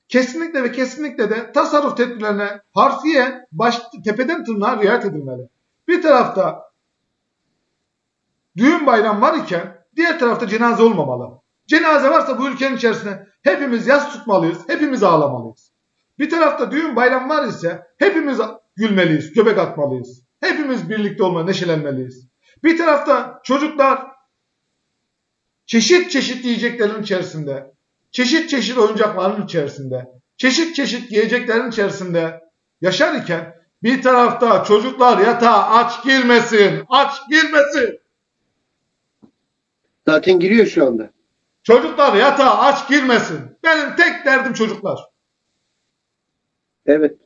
kesinlikle ve kesinlikle de tasarruf tedbirlerine harfiyen baş, tepeden tırnağa riayet edilmeli. Bir tarafta düğün bayram var iken diğer tarafta cenaze olmamalı. Cenaze varsa bu ülkenin içerisine hepimiz yas tutmalıyız, hepimiz ağlamalıyız. Bir tarafta düğün bayram var ise hepimiz gülmeliyiz, göbek atmalıyız. Hepimiz birlikte olma, neşelenmeliyiz. Bir tarafta çocuklar çeşit çeşit yiyeceklerin içerisinde, çeşit çeşit oyuncakların içerisinde, çeşit çeşit yiyeceklerin içerisinde yaşar iken bir tarafta çocuklar yatağa aç girmesin, aç girmesin. Zaten giriyor şu anda. Çocuklar yatağa aç girmesin. Benim tek derdim çocuklar. Evet.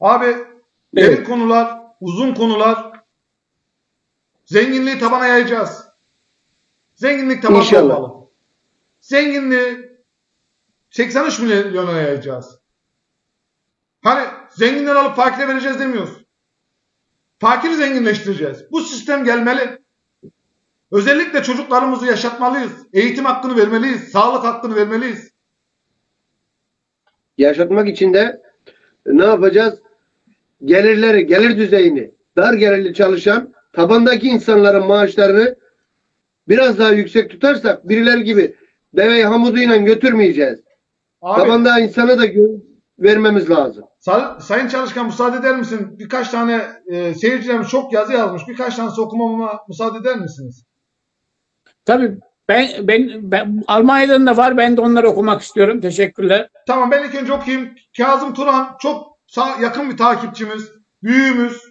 Abi derin konular, uzun konular. Zenginliği tabana yayacağız. Zenginlik tabana İnşallah. olmalı. Zenginliği 83 milyona yayacağız. Hani zenginleri alıp fakire vereceğiz demiyoruz. Fakiri zenginleştireceğiz. Bu sistem gelmeli. Özellikle çocuklarımızı yaşatmalıyız. Eğitim hakkını vermeliyiz. Sağlık hakkını vermeliyiz. Yaşatmak için de ne yapacağız? Gelirleri, gelir düzeyini, dar gelirli çalışan tabandaki insanların maaşlarını biraz daha yüksek tutarsak birileri gibi deveyi hamuduyla götürmeyeceğiz. Abi, Tabanda insana da vermemiz lazım. Say- Sayın Çalışkan müsaade eder misin? Birkaç tane e, seyircilerimiz çok yazı yazmış. Birkaç tanesi okumama müsaade eder misiniz? Tabii ben, ben, ben Almanya'dan da var. Ben de onları okumak istiyorum. Teşekkürler. Tamam ben ilk önce okuyayım. Kazım Turan çok sağ- yakın bir takipçimiz. Büyüğümüz.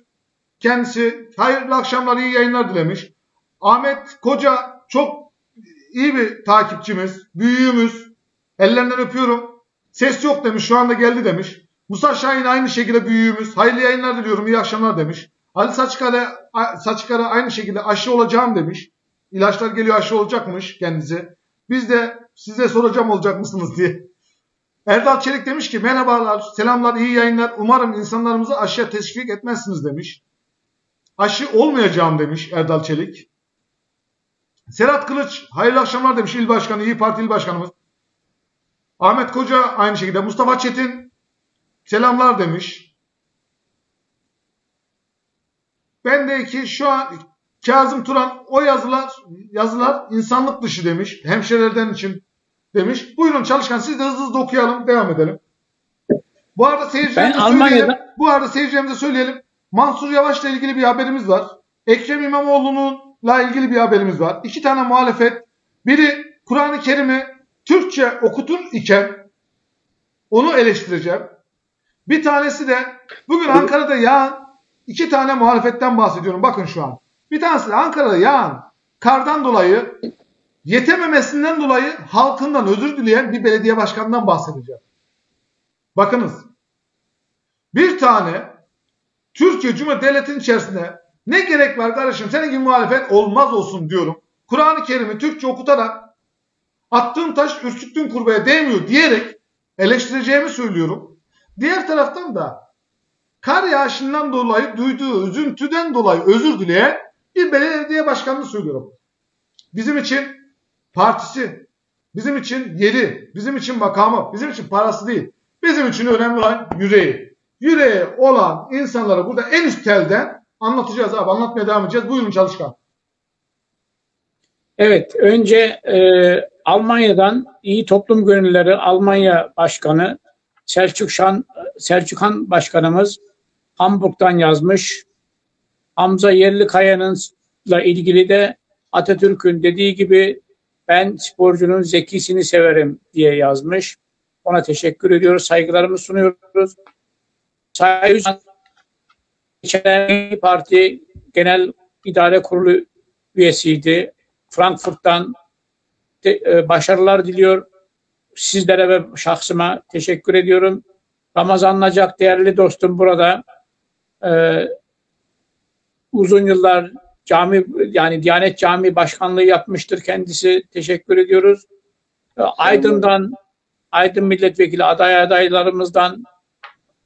Kendisi hayırlı akşamlar, iyi yayınlar dilemiş. Ahmet Koca çok iyi bir takipçimiz. Büyüğümüz. Ellerinden öpüyorum. Ses yok demiş. Şu anda geldi demiş. Musa Şahin aynı şekilde büyüğümüz. Hayırlı yayınlar diliyorum. iyi akşamlar demiş. Ali Saçkara, Saçkara aynı şekilde aşı olacağım demiş. İlaçlar geliyor aşı olacakmış kendisi. Biz de size soracağım olacak mısınız diye. Erdal Çelik demiş ki merhabalar, selamlar, iyi yayınlar. Umarım insanlarımızı aşıya teşvik etmezsiniz demiş. Aşı olmayacağım demiş Erdal Çelik. Serhat Kılıç hayırlı akşamlar demiş il başkanı, İyi Parti il başkanımız. Ahmet Koca aynı şekilde. Mustafa Çetin selamlar demiş. Ben de ki şu an Kazım Turan o yazılar yazılar insanlık dışı demiş. Hemşerilerden için demiş. Buyurun çalışkan siz de hızlı hızlı okuyalım. Devam edelim. Bu arada seyircilerimize söyleyelim. Almanya'da- Bu arada seyircilerimize söyleyelim. Mansur Yavaş'la ilgili bir haberimiz var. Ekrem İmamoğlu'nunla ilgili bir haberimiz var. İki tane muhalefet. Biri Kur'an-ı Kerim'i Türkçe okutur iken onu eleştireceğim. Bir tanesi de bugün Ankara'da yağan iki tane muhalefetten bahsediyorum. Bakın şu an. Bir tanesi de Ankara'da yağan kardan dolayı yetememesinden dolayı halkından özür dileyen bir belediye başkanından bahsedeceğim. Bakınız. Bir tane Türkiye Cumhuriyeti Devleti'nin içerisinde ne gerek var kardeşim senin gibi muhalefet olmaz olsun diyorum. Kur'an-ı Kerim'i Türkçe okutarak attığın taş ürküttüğün kurbağaya değmiyor diyerek eleştireceğimi söylüyorum. Diğer taraftan da kar yağışından dolayı duyduğu üzüntüden dolayı özür dileyen bir belediye başkanını söylüyorum. Bizim için partisi, bizim için yeri, bizim için makamı, bizim için parası değil. Bizim için önemli olan yüreği. Yüreği olan insanlara burada en üst telden anlatacağız abi. Anlatmaya devam edeceğiz. Buyurun çalışkan. Evet, önce e, Almanya'dan İyi Toplum Gönülleri Almanya Başkanı Selçuk Şan, Selçukhan Başkanımız Hamburg'dan yazmış. Hamza Yerlikaya'nınla ilgili de Atatürk'ün dediği gibi ben sporcunun zekisini severim diye yazmış. Ona teşekkür ediyoruz, saygılarımızı sunuyoruz. Sayın İyi Parti Genel İdare Kurulu üyesiydi. Frankfurt'tan de- e, başarılar diliyor. sizlere ve şahsıma teşekkür ediyorum. Ramazan Nacak değerli dostum burada. Ee, uzun yıllar cami yani Diyanet Camii Başkanlığı yapmıştır kendisi. Teşekkür ediyoruz. Ee, Aydın'dan Aydın Milletvekili aday adaylarımızdan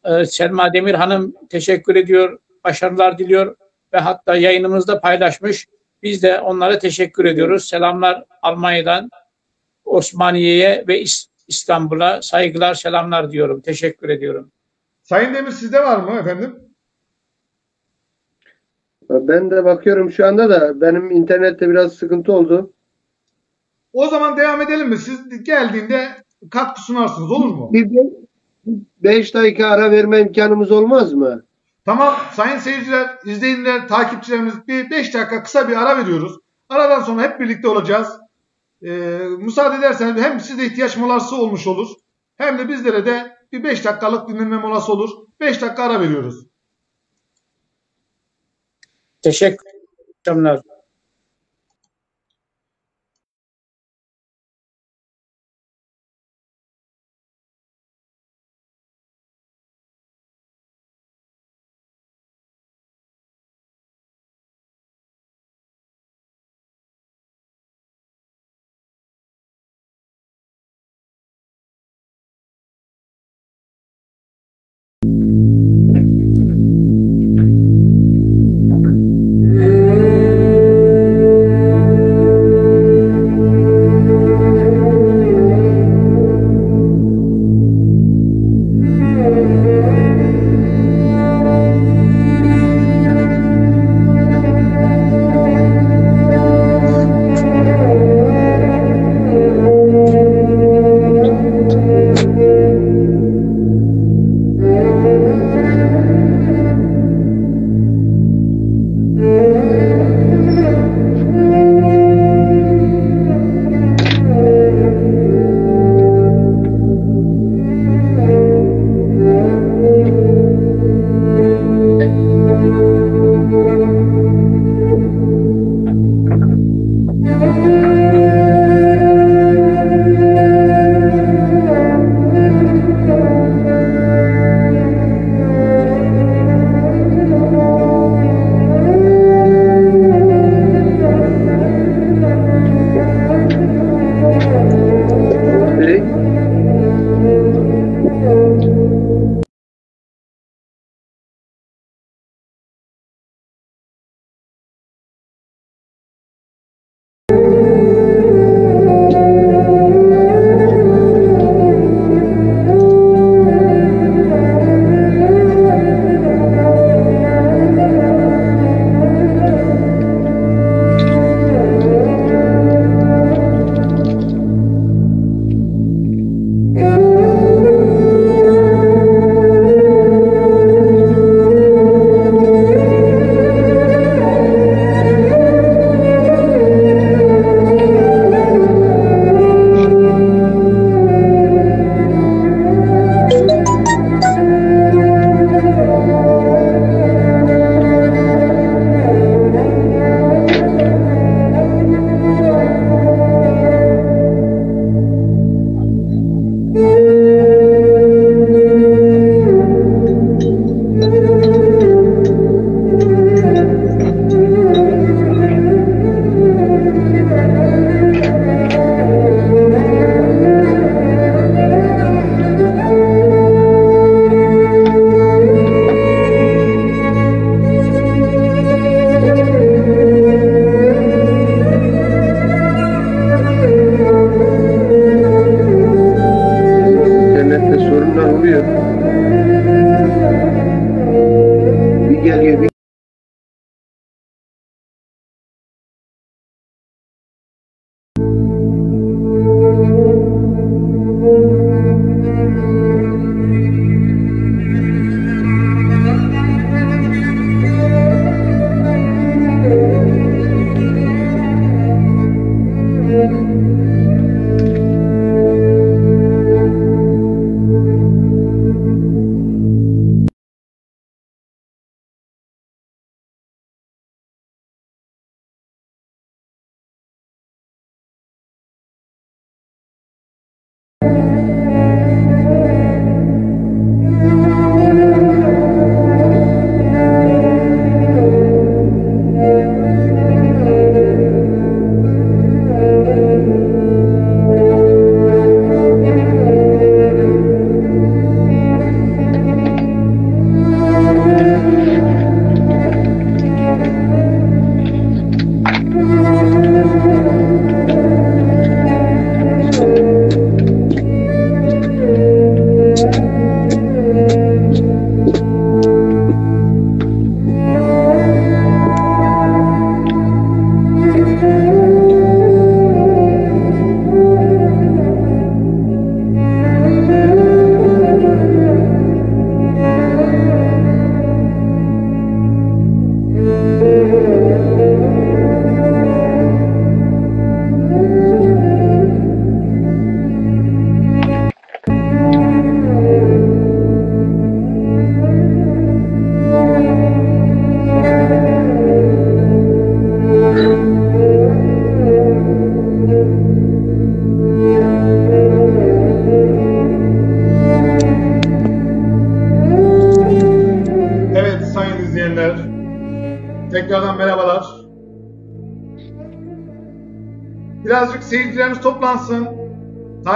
e, Selma Demir Hanım teşekkür ediyor. Başarılar diliyor ve hatta yayınımızda paylaşmış. Biz de onlara teşekkür ediyoruz. Selamlar Almanya'dan Osmaniye'ye ve İs- İstanbul'a saygılar, selamlar diyorum. Teşekkür ediyorum. Sayın Demir sizde var mı efendim? Ben de bakıyorum şu anda da benim internette biraz sıkıntı oldu. O zaman devam edelim mi? Siz geldiğinde katkı sunarsınız olur mu? Bir 5 dakika ara verme imkanımız olmaz mı? Tamam sayın seyirciler, izleyenler, takipçilerimiz bir 5 dakika kısa bir ara veriyoruz. Aradan sonra hep birlikte olacağız. Ee, müsaade ederseniz hem size ihtiyaç molası olmuş olur hem de bizlere de bir 5 dakikalık dinlenme molası olur. 5 dakika ara veriyoruz. Teşekkür ederim.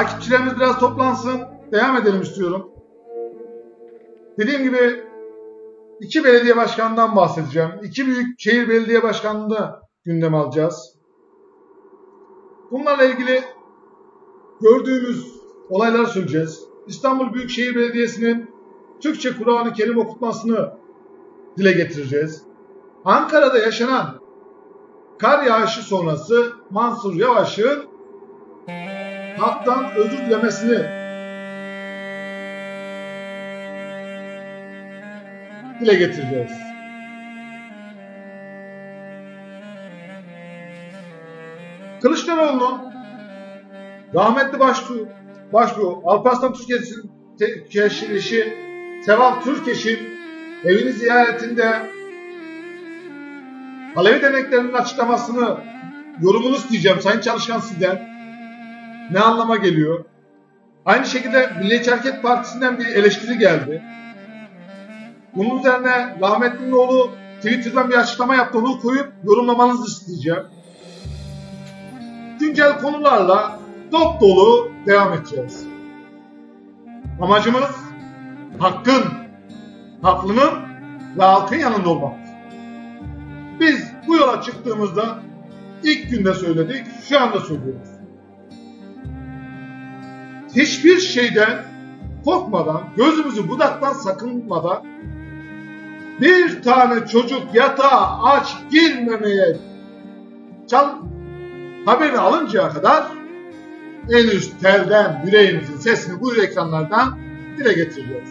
Takipçilerimiz biraz toplansın. Devam edelim istiyorum. Dediğim gibi iki belediye başkanından bahsedeceğim. İki büyük şehir belediye başkanlığını gündeme alacağız. Bunlarla ilgili gördüğümüz olayları söyleyeceğiz. İstanbul Büyükşehir Belediyesi'nin Türkçe Kur'an-ı Kerim okutmasını dile getireceğiz. Ankara'da yaşanan kar yağışı sonrası Mansur Yavaş'ın halktan özür dilemesini dile getireceğiz. Kılıçdaroğlu'nun rahmetli başbuğ, başbuğ Alparslan Türkeş'in eşi Seval Türkeş'in evini ziyaretinde Alevi derneklerinin açıklamasını yorumunu isteyeceğim Sayın Çalışkan sizden. Ne anlama geliyor? Aynı şekilde Milliyetçi Hareket Partisi'nden bir eleştiri geldi. Bunun üzerine rahmetlinin oğlu Twitter'dan bir açıklama yaptı. Onu koyup yorumlamanızı isteyeceğim. Güncel konularla dop dolu devam edeceğiz. Amacımız hakkın, haklının ve halkın yanında olmak. Biz bu yola çıktığımızda ilk günde söyledik, şu anda söylüyoruz. Hiçbir şeyden korkmadan, gözümüzü budaktan sakınmadan bir tane çocuk yatağa aç girmemeye çal haberini alıncaya kadar en üst telden yüreğimizin sesini bu ekranlardan dile getireceğiz.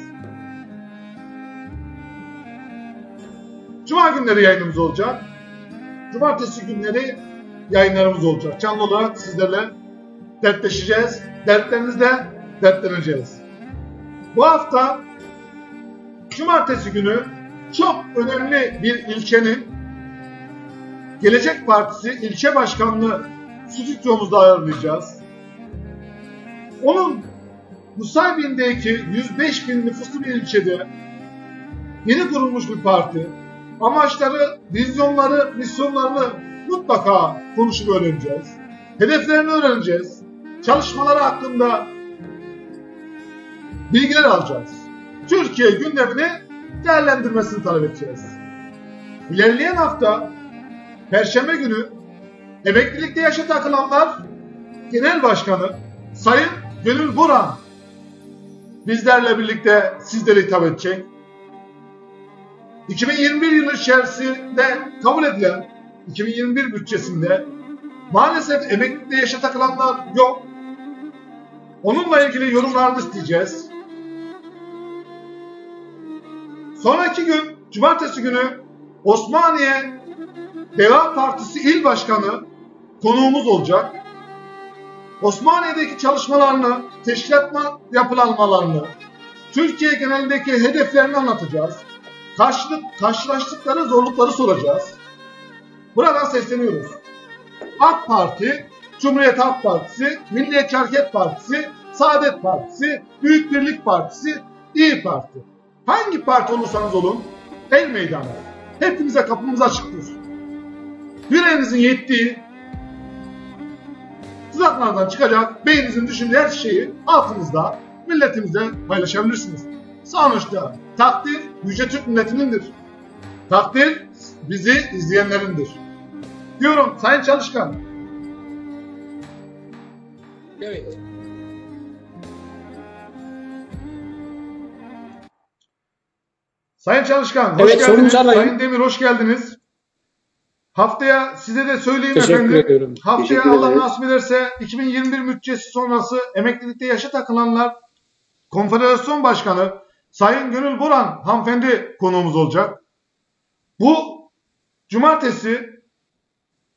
Cuma günleri yayınımız olacak. Cumartesi günleri yayınlarımız olacak. Canlı olarak sizlerle dertleşeceğiz. Dertlerinizle dertleneceğiz. Bu hafta Cumartesi günü çok önemli bir ilçenin Gelecek Partisi ilçe başkanlığı stüdyomuzda ayarlayacağız. Onun Nusaybin'deki 105 bin nüfuslu bir ilçede yeni kurulmuş bir parti. Amaçları, vizyonları, misyonlarını mutlaka konuşup öğreneceğiz. Hedeflerini öğreneceğiz. Çalışmaları hakkında bilgiler alacağız. Türkiye gündemini değerlendirmesini talep edeceğiz. İlerleyen hafta Perşembe günü emeklilikte yaşa takılanlar Genel Başkanı Sayın Gönül Buran bizlerle birlikte sizlere hitap edecek. 2021 yılı içerisinde kabul edilen 2021 bütçesinde maalesef emeklilikte yaşa takılanlar yok. Onunla ilgili yorumlarını isteyeceğiz. Sonraki gün, cumartesi günü Osmaniye Deva Partisi İl Başkanı konuğumuz olacak. Osmaniye'deki çalışmalarını, teşkilat yapılanmalarını, Türkiye genelindeki hedeflerini anlatacağız. Karşılık, karşılaştıkları zorlukları soracağız. Buradan sesleniyoruz. AK Parti, Cumhuriyet Halk Partisi, Milliyetçi Hareket Partisi, Saadet Partisi, Büyük Birlik Partisi, İyi Parti. Hangi parti olursanız olun, el meydanı. Hepimize kapımız açıktır. Yüreğinizin yettiği tuzaklardan çıkacak beyninizin düşündüğü her şeyi altınızda milletimizle paylaşabilirsiniz. Sonuçta takdir Yüce Türk milletinindir. Takdir bizi izleyenlerindir. Diyorum Sayın Çalışkan. Evet. Sayın Çalışkan, hoş Evet, geldiniz. Sayın Demir hoş geldiniz. Haftaya size de söyleyeyim Teşekkür efendim. ediyorum. Haftaya Teşekkür Allah ederiz. nasip ederse 2021 bütçesi sonrası emeklilikte yaşa takılanlar Konfederasyon Başkanı Sayın Gönül Boran hanımefendi konuğumuz olacak. Bu cumartesi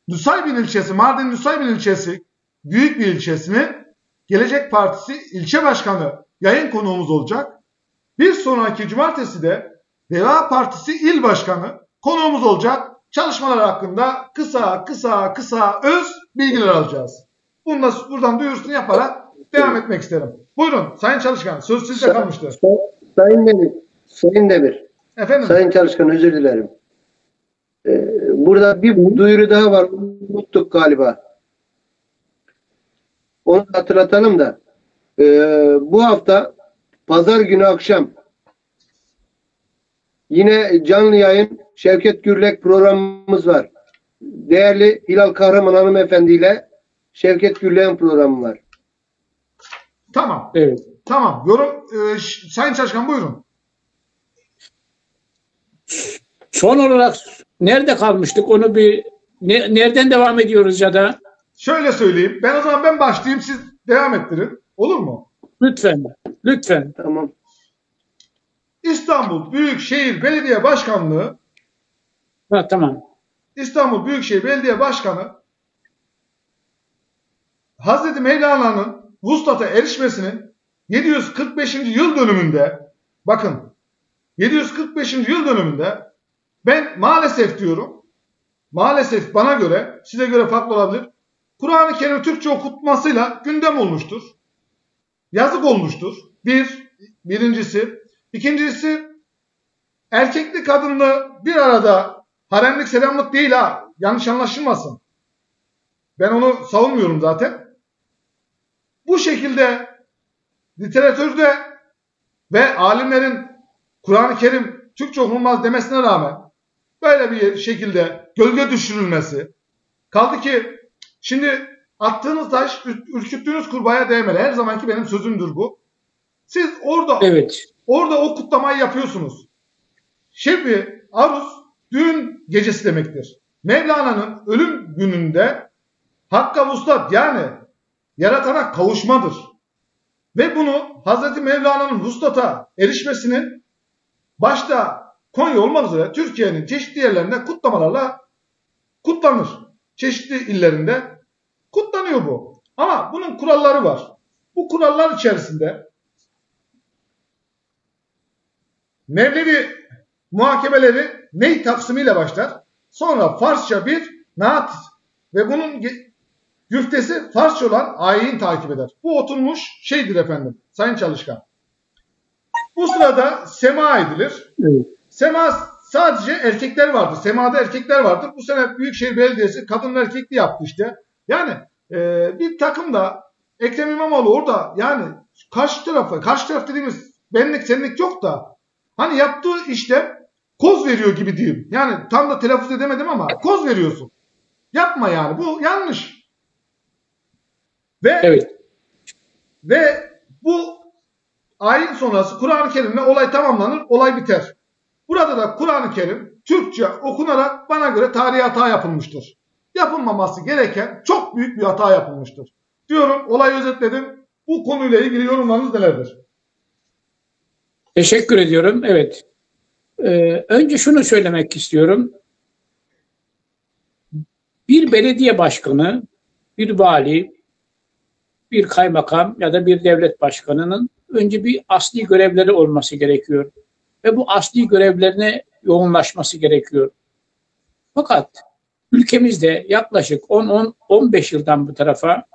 Nusaybin ilçesi, Mardin Nusaybin ilçesi büyük bir ilçesinin Gelecek Partisi ilçe başkanı yayın konuğumuz olacak. Bir sonraki cumartesi de Deva Partisi il başkanı konuğumuz olacak. Çalışmalar hakkında kısa kısa kısa öz bilgiler alacağız. Bunu da buradan duyurusunu yaparak devam etmek isterim. Buyurun Sayın Çalışkan söz sizde kalmıştı. Say- Sayın Demir, Sayın Demir, Efendim Sayın Çalışkan özür dilerim. Ee, burada bir duyuru daha var. Unuttuk galiba. Onu da hatırlatalım da. E, bu hafta pazar günü akşam yine canlı yayın Şevket Gürlek programımız var. Değerli Hilal Kahraman hanımefendi ile Şevket Gürlek'in programı var. Tamam. Evet. Tamam. Yorum e, Sayın Çalışkan buyurun. Son olarak nerede kalmıştık onu bir ne- nereden devam ediyoruz ya da Şöyle söyleyeyim. Ben o zaman ben başlayayım siz devam ettirin. Olur mu? lütfen lütfen. Tamam. İstanbul Büyükşehir Belediye Başkanlığı Ha, tamam. İstanbul Büyükşehir Belediye Başkanı Hazreti Mevlana'nın vuslata erişmesinin 745. yıl dönümünde bakın 745. yıl dönümünde ben maalesef diyorum maalesef bana göre size göre farklı olabilir Kur'an-ı Kerim Türkçe okutmasıyla gündem olmuştur. Yazık olmuştur. Bir, birincisi. İkincisi erkekli kadınlı bir arada haremlik selamlık değil ha. Yanlış anlaşılmasın. Ben onu savunmuyorum zaten. Bu şekilde literatürde ve alimlerin Kur'an-ı Kerim Türkçe okunmaz demesine rağmen böyle bir şekilde gölge düşürülmesi kaldı ki şimdi attığınız taş ür- ürküttüğünüz kurbağaya değmeli. Her zamanki benim sözümdür bu. Siz orada Evet. orada o kutlamayı yapıyorsunuz. Şebi, aruz, düğün gecesi demektir. Mevlana'nın ölüm gününde Hakka vuslat yani yaratana kavuşmadır. Ve bunu Hazreti Mevlana'nın vuslata erişmesinin başta Konya olmak üzere Türkiye'nin çeşitli yerlerinde kutlamalarla kutlanır. Çeşitli illerinde kutlanıyor bu. Ama bunun kuralları var. Bu kurallar içerisinde Mevlevi muhakemeleri ney taksimiyle başlar. Sonra Farsça bir naat ve bunun güftesi Farsça olan ayin takip eder. Bu oturmuş şeydir efendim Sayın Çalışkan. Bu sırada sema edilir. Evet. Sema sadece erkekler vardır. Semada erkekler vardır. Bu sene Büyükşehir Belediyesi kadın erkekli yaptı işte. Yani e, bir takım da Ekrem İmamoğlu orada yani karşı tarafa, karşı taraf dediğimiz benlik senlik yok da hani yaptığı işte koz veriyor gibi diyeyim. Yani tam da telaffuz edemedim ama koz veriyorsun. Yapma yani. Bu yanlış. Ve Evet. ve bu ayin sonrası Kur'an-ı Kerim'le olay tamamlanır, olay biter. Burada da Kur'an-ı Kerim Türkçe okunarak bana göre tarihi hata yapılmıştır. Yapılmaması gereken çok büyük bir hata yapılmıştır. Diyorum, olayı özetledim. Bu konuyla ilgili yorumlarınız nelerdir? Teşekkür ediyorum. Evet. Ee, önce şunu söylemek istiyorum. Bir belediye başkanı, bir vali, bir kaymakam ya da bir devlet başkanının önce bir asli görevleri olması gerekiyor. Ve bu asli görevlerine yoğunlaşması gerekiyor. Fakat ülkemizde yaklaşık 10-15 yıldan bu tarafa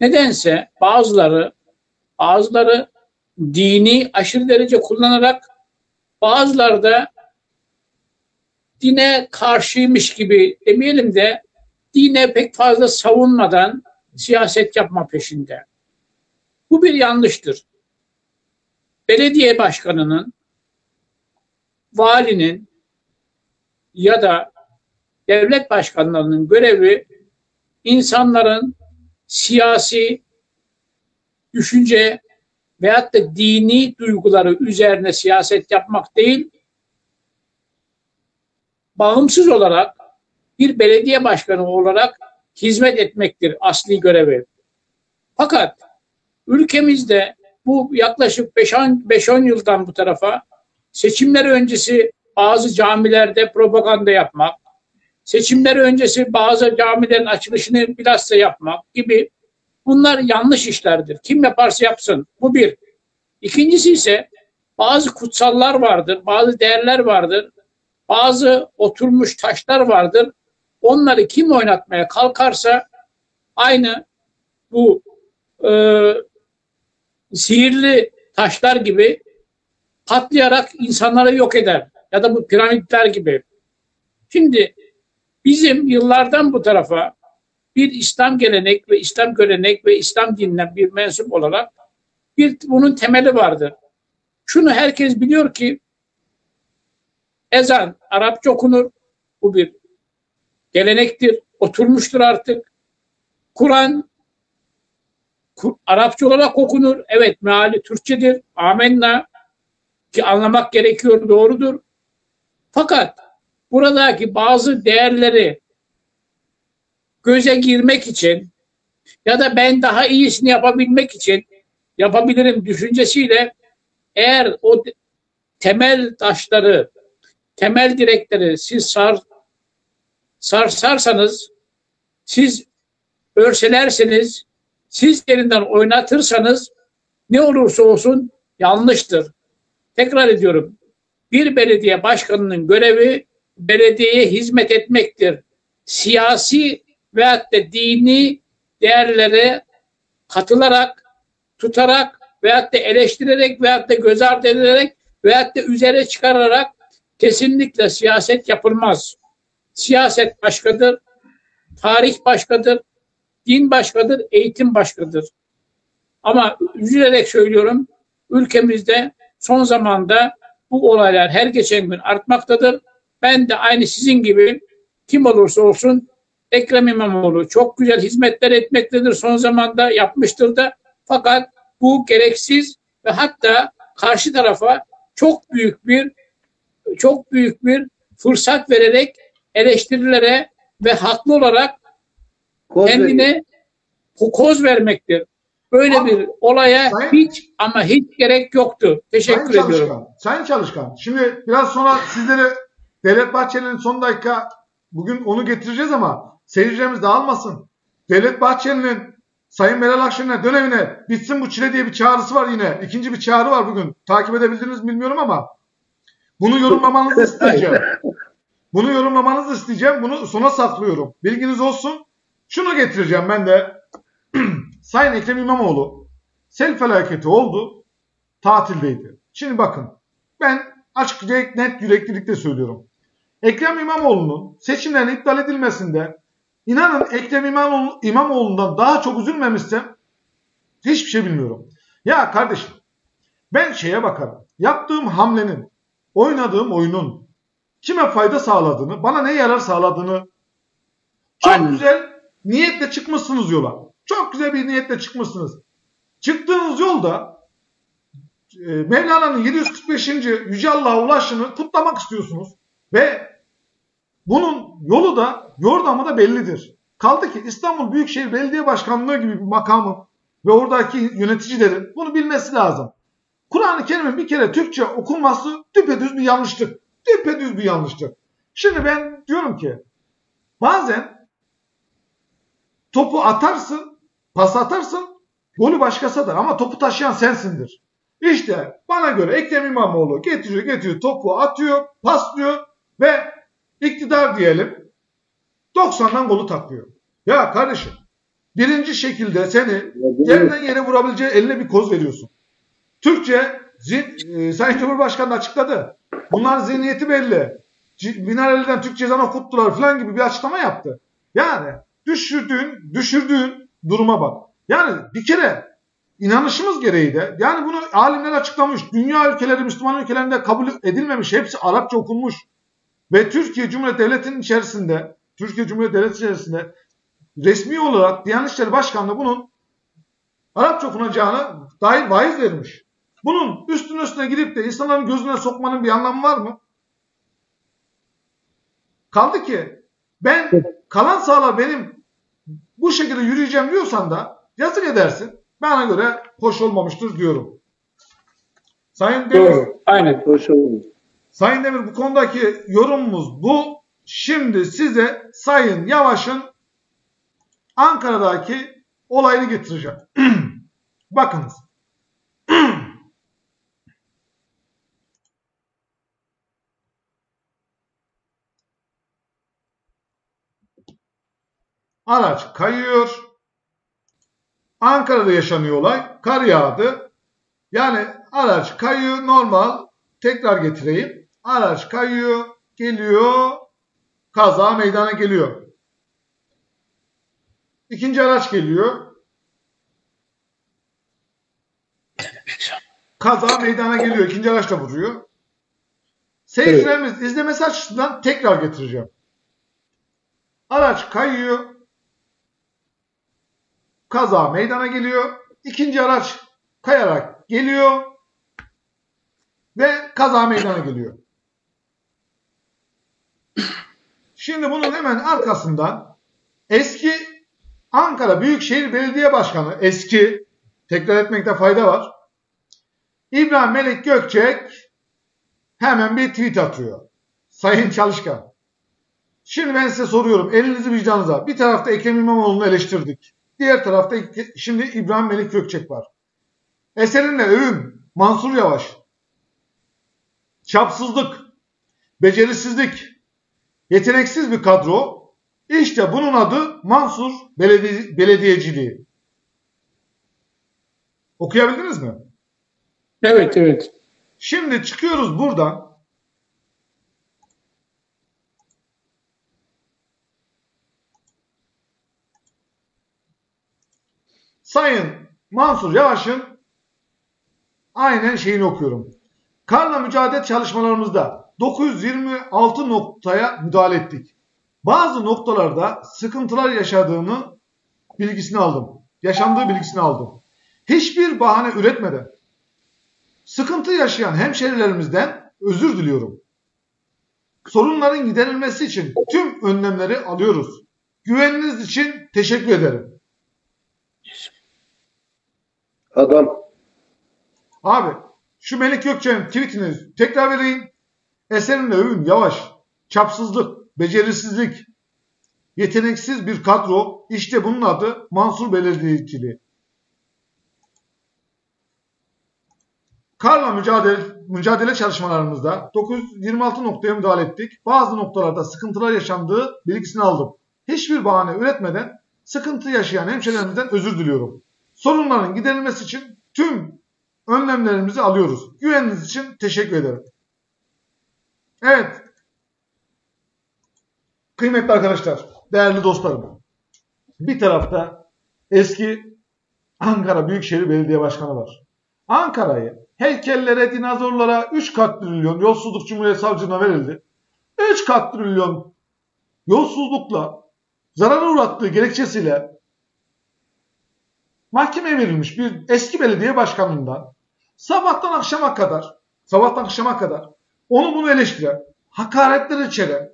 nedense bazıları bazıları dini aşırı derece kullanarak bazıları da dine karşıymış gibi demeyelim de dine pek fazla savunmadan siyaset yapma peşinde. Bu bir yanlıştır. Belediye başkanının, valinin ya da devlet başkanlarının görevi insanların siyasi düşünce veyahut da dini duyguları üzerine siyaset yapmak değil, bağımsız olarak bir belediye başkanı olarak hizmet etmektir asli görevi. Fakat ülkemizde bu yaklaşık 5-10 yıldan bu tarafa seçimler öncesi bazı camilerde propaganda yapmak, seçimler öncesi bazı camilerin açılışını bilhassa yapmak gibi bunlar yanlış işlerdir. Kim yaparsa yapsın. Bu bir. İkincisi ise bazı kutsallar vardır, bazı değerler vardır, bazı oturmuş taşlar vardır. Onları kim oynatmaya kalkarsa aynı bu e, sihirli taşlar gibi patlayarak insanları yok eder. Ya da bu piramitler gibi. Şimdi bizim yıllardan bu tarafa bir İslam gelenek ve İslam görenek ve İslam dininden bir mensup olarak bir bunun temeli vardır. Şunu herkes biliyor ki ezan Arapça okunur. Bu bir gelenektir. Oturmuştur artık. Kur'an Kur- Arapça olarak okunur. Evet meali Türkçedir. Amenna ki anlamak gerekiyor doğrudur. Fakat buradaki bazı değerleri göze girmek için ya da ben daha iyisini yapabilmek için yapabilirim düşüncesiyle eğer o temel taşları, temel direkleri siz sar, sarsarsanız, siz örselerseniz, siz yerinden oynatırsanız ne olursa olsun yanlıştır. Tekrar ediyorum. Bir belediye başkanının görevi belediyeye hizmet etmektir. Siyasi veyahut da dini değerlere katılarak, tutarak veyahut da eleştirerek veyahut da göz ardı edilerek veyahut da üzere çıkararak kesinlikle siyaset yapılmaz. Siyaset başkadır, tarih başkadır, din başkadır, eğitim başkadır. Ama üzülerek söylüyorum, ülkemizde son zamanda bu olaylar her geçen gün artmaktadır. Ben de aynı sizin gibi kim olursa olsun Ekrem İmamoğlu çok güzel hizmetler etmektedir son zamanda yapmıştır da fakat bu gereksiz ve hatta karşı tarafa çok büyük bir çok büyük bir fırsat vererek eleştirilere ve haklı olarak Koz kendine koz vermektir. Böyle bir olaya hiç ama hiç gerek yoktu. Teşekkür Sayın ediyorum. Çalışkan, Sayın Çalışkan, şimdi biraz sonra sizlere Devlet Bahçeli'nin son dakika bugün onu getireceğiz ama seyircilerimiz dağılmasın. Devlet Bahçeli'nin Sayın Meral Akşener'e dönemine bitsin bu çile diye bir çağrısı var yine. İkinci bir çağrı var bugün. Takip edebildiniz mi bilmiyorum ama bunu yorumlamanızı isteyeceğim. Bunu yorumlamanızı isteyeceğim. Bunu sona saklıyorum. Bilginiz olsun. Şunu getireceğim ben de. Sayın Ekrem İmamoğlu sel felaketi oldu. Tatildeydi. Şimdi bakın ben açık net yüreklilikle söylüyorum. Ekrem İmamoğlu'nun seçimlerin iptal edilmesinde inanın Ekrem İmamoğlu, İmamoğlu'ndan daha çok üzülmemişsem hiçbir şey bilmiyorum. Ya kardeşim ben şeye bakarım. Yaptığım hamlenin, oynadığım oyunun kime fayda sağladığını, bana ne yarar sağladığını çok güzel niyetle çıkmışsınız yola. Çok güzel bir niyetle çıkmışsınız. Çıktığınız yolda e, Mevlana'nın 745. Yüce Allah'a ulaşını kutlamak istiyorsunuz. Ve bunun yolu da yordamı da bellidir. Kaldı ki İstanbul Büyükşehir Belediye Başkanlığı gibi bir makamın ve oradaki yöneticilerin bunu bilmesi lazım. Kur'an-ı Kerim'in bir kere Türkçe okunması düpedüz bir yanlışlık. Düpedüz bir yanlışlık. Şimdi ben diyorum ki bazen topu atarsın, pas atarsın, golü başkası ama topu taşıyan sensindir. İşte bana göre Ekrem İmamoğlu getiriyor getiriyor topu atıyor, paslıyor ve iktidar diyelim 90'dan golü takıyor. Ya kardeşim birinci şekilde seni yerden yere vurabileceği eline bir koz veriyorsun. Türkçe zin, e, Sayın Cumhurbaşkanı açıkladı. Bunların zihniyeti belli. Binareli'den Türkçe ezan okuttular falan gibi bir açıklama yaptı. Yani düşürdüğün, düşürdüğün duruma bak. Yani bir kere inanışımız gereği de yani bunu alimler açıklamış. Dünya ülkeleri Müslüman ülkelerinde kabul edilmemiş. Hepsi Arapça okunmuş. Ve Türkiye Cumhuriyeti Devleti'nin içerisinde Türkiye Cumhuriyeti Devleti içerisinde resmi olarak Diyanet İşleri Başkanlığı bunun Arapça okunacağına dair vaiz vermiş. Bunun üstüne üstüne gidip de insanların gözüne sokmanın bir anlamı var mı? Kaldı ki ben kalan sağlar benim bu şekilde yürüyeceğim diyorsan da yazık edersin. Bana göre hoş olmamıştır diyorum. Sayın Demir, Doğru. Aynen. Hoş olmuş. Sayın Demir bu konudaki yorumumuz bu. Şimdi size Sayın Yavaş'ın Ankara'daki olayını getireceğim. Bakınız. Araç kayıyor. Ankara'da yaşanıyor olay. Kar yağdı. Yani araç kayıyor normal. Tekrar getireyim. Araç kayıyor, geliyor, kaza meydana geliyor. İkinci araç geliyor. Kaza meydana geliyor. İkinci araç da vuruyor. Seyircilerimiz izlemesi açısından tekrar getireceğim. Araç kayıyor. Kaza meydana geliyor. İkinci araç kayarak geliyor. Ve kaza meydana geliyor. Şimdi bunun hemen arkasından eski Ankara Büyükşehir Belediye Başkanı eski tekrar etmekte fayda var. İbrahim Melek Gökçek hemen bir tweet atıyor. Sayın Çalışkan. Şimdi ben size soruyorum. Elinizi vicdanınıza. Bir tarafta Ekrem İmamoğlu'nu eleştirdik. Diğer tarafta şimdi İbrahim Melek Gökçek var. Eserinle övün. Mansur Yavaş. Çapsızlık. Becerisizlik. Yeteneksiz bir kadro. İşte bunun adı Mansur Belediye, Belediyeciliği. Okuyabildiniz mi? Evet, evet. Şimdi çıkıyoruz buradan. Sayın Mansur Yavaş'ın aynen şeyini okuyorum. Karla mücadele çalışmalarımızda 926 noktaya müdahale ettik. Bazı noktalarda sıkıntılar yaşadığını bilgisini aldım. Yaşandığı bilgisini aldım. Hiçbir bahane üretmeden sıkıntı yaşayan hemşerilerimizden özür diliyorum. Sorunların giderilmesi için tüm önlemleri alıyoruz. Güveniniz için teşekkür ederim. Adam. Abi şu Melik Gökçe'nin tweetini tekrar vereyim. Eserimle övün yavaş. Çapsızlık, becerisizlik, yeteneksiz bir kadro. İşte bunun adı Mansur Belediyeciliği. Karla mücadele, mücadele çalışmalarımızda 926 noktaya müdahale ettik. Bazı noktalarda sıkıntılar yaşandığı bilgisini aldım. Hiçbir bahane üretmeden sıkıntı yaşayan hemşehrilerimizden özür diliyorum. Sorunların giderilmesi için tüm önlemlerimizi alıyoruz. Güveniniz için teşekkür ederim. Evet. Kıymetli arkadaşlar, değerli dostlarım. Bir tarafta eski Ankara Büyükşehir Belediye Başkanı var. Ankara'yı heykellere, dinozorlara 3 katrilyon yolsuzluk Cumhuriyet Savcılığına verildi. 3 katrilyon yolsuzlukla zarar uğrattığı gerekçesiyle mahkemeye verilmiş bir eski belediye başkanından sabahtan akşama kadar sabahtan akşama kadar onu bunu eleştiren, hakaretler içeren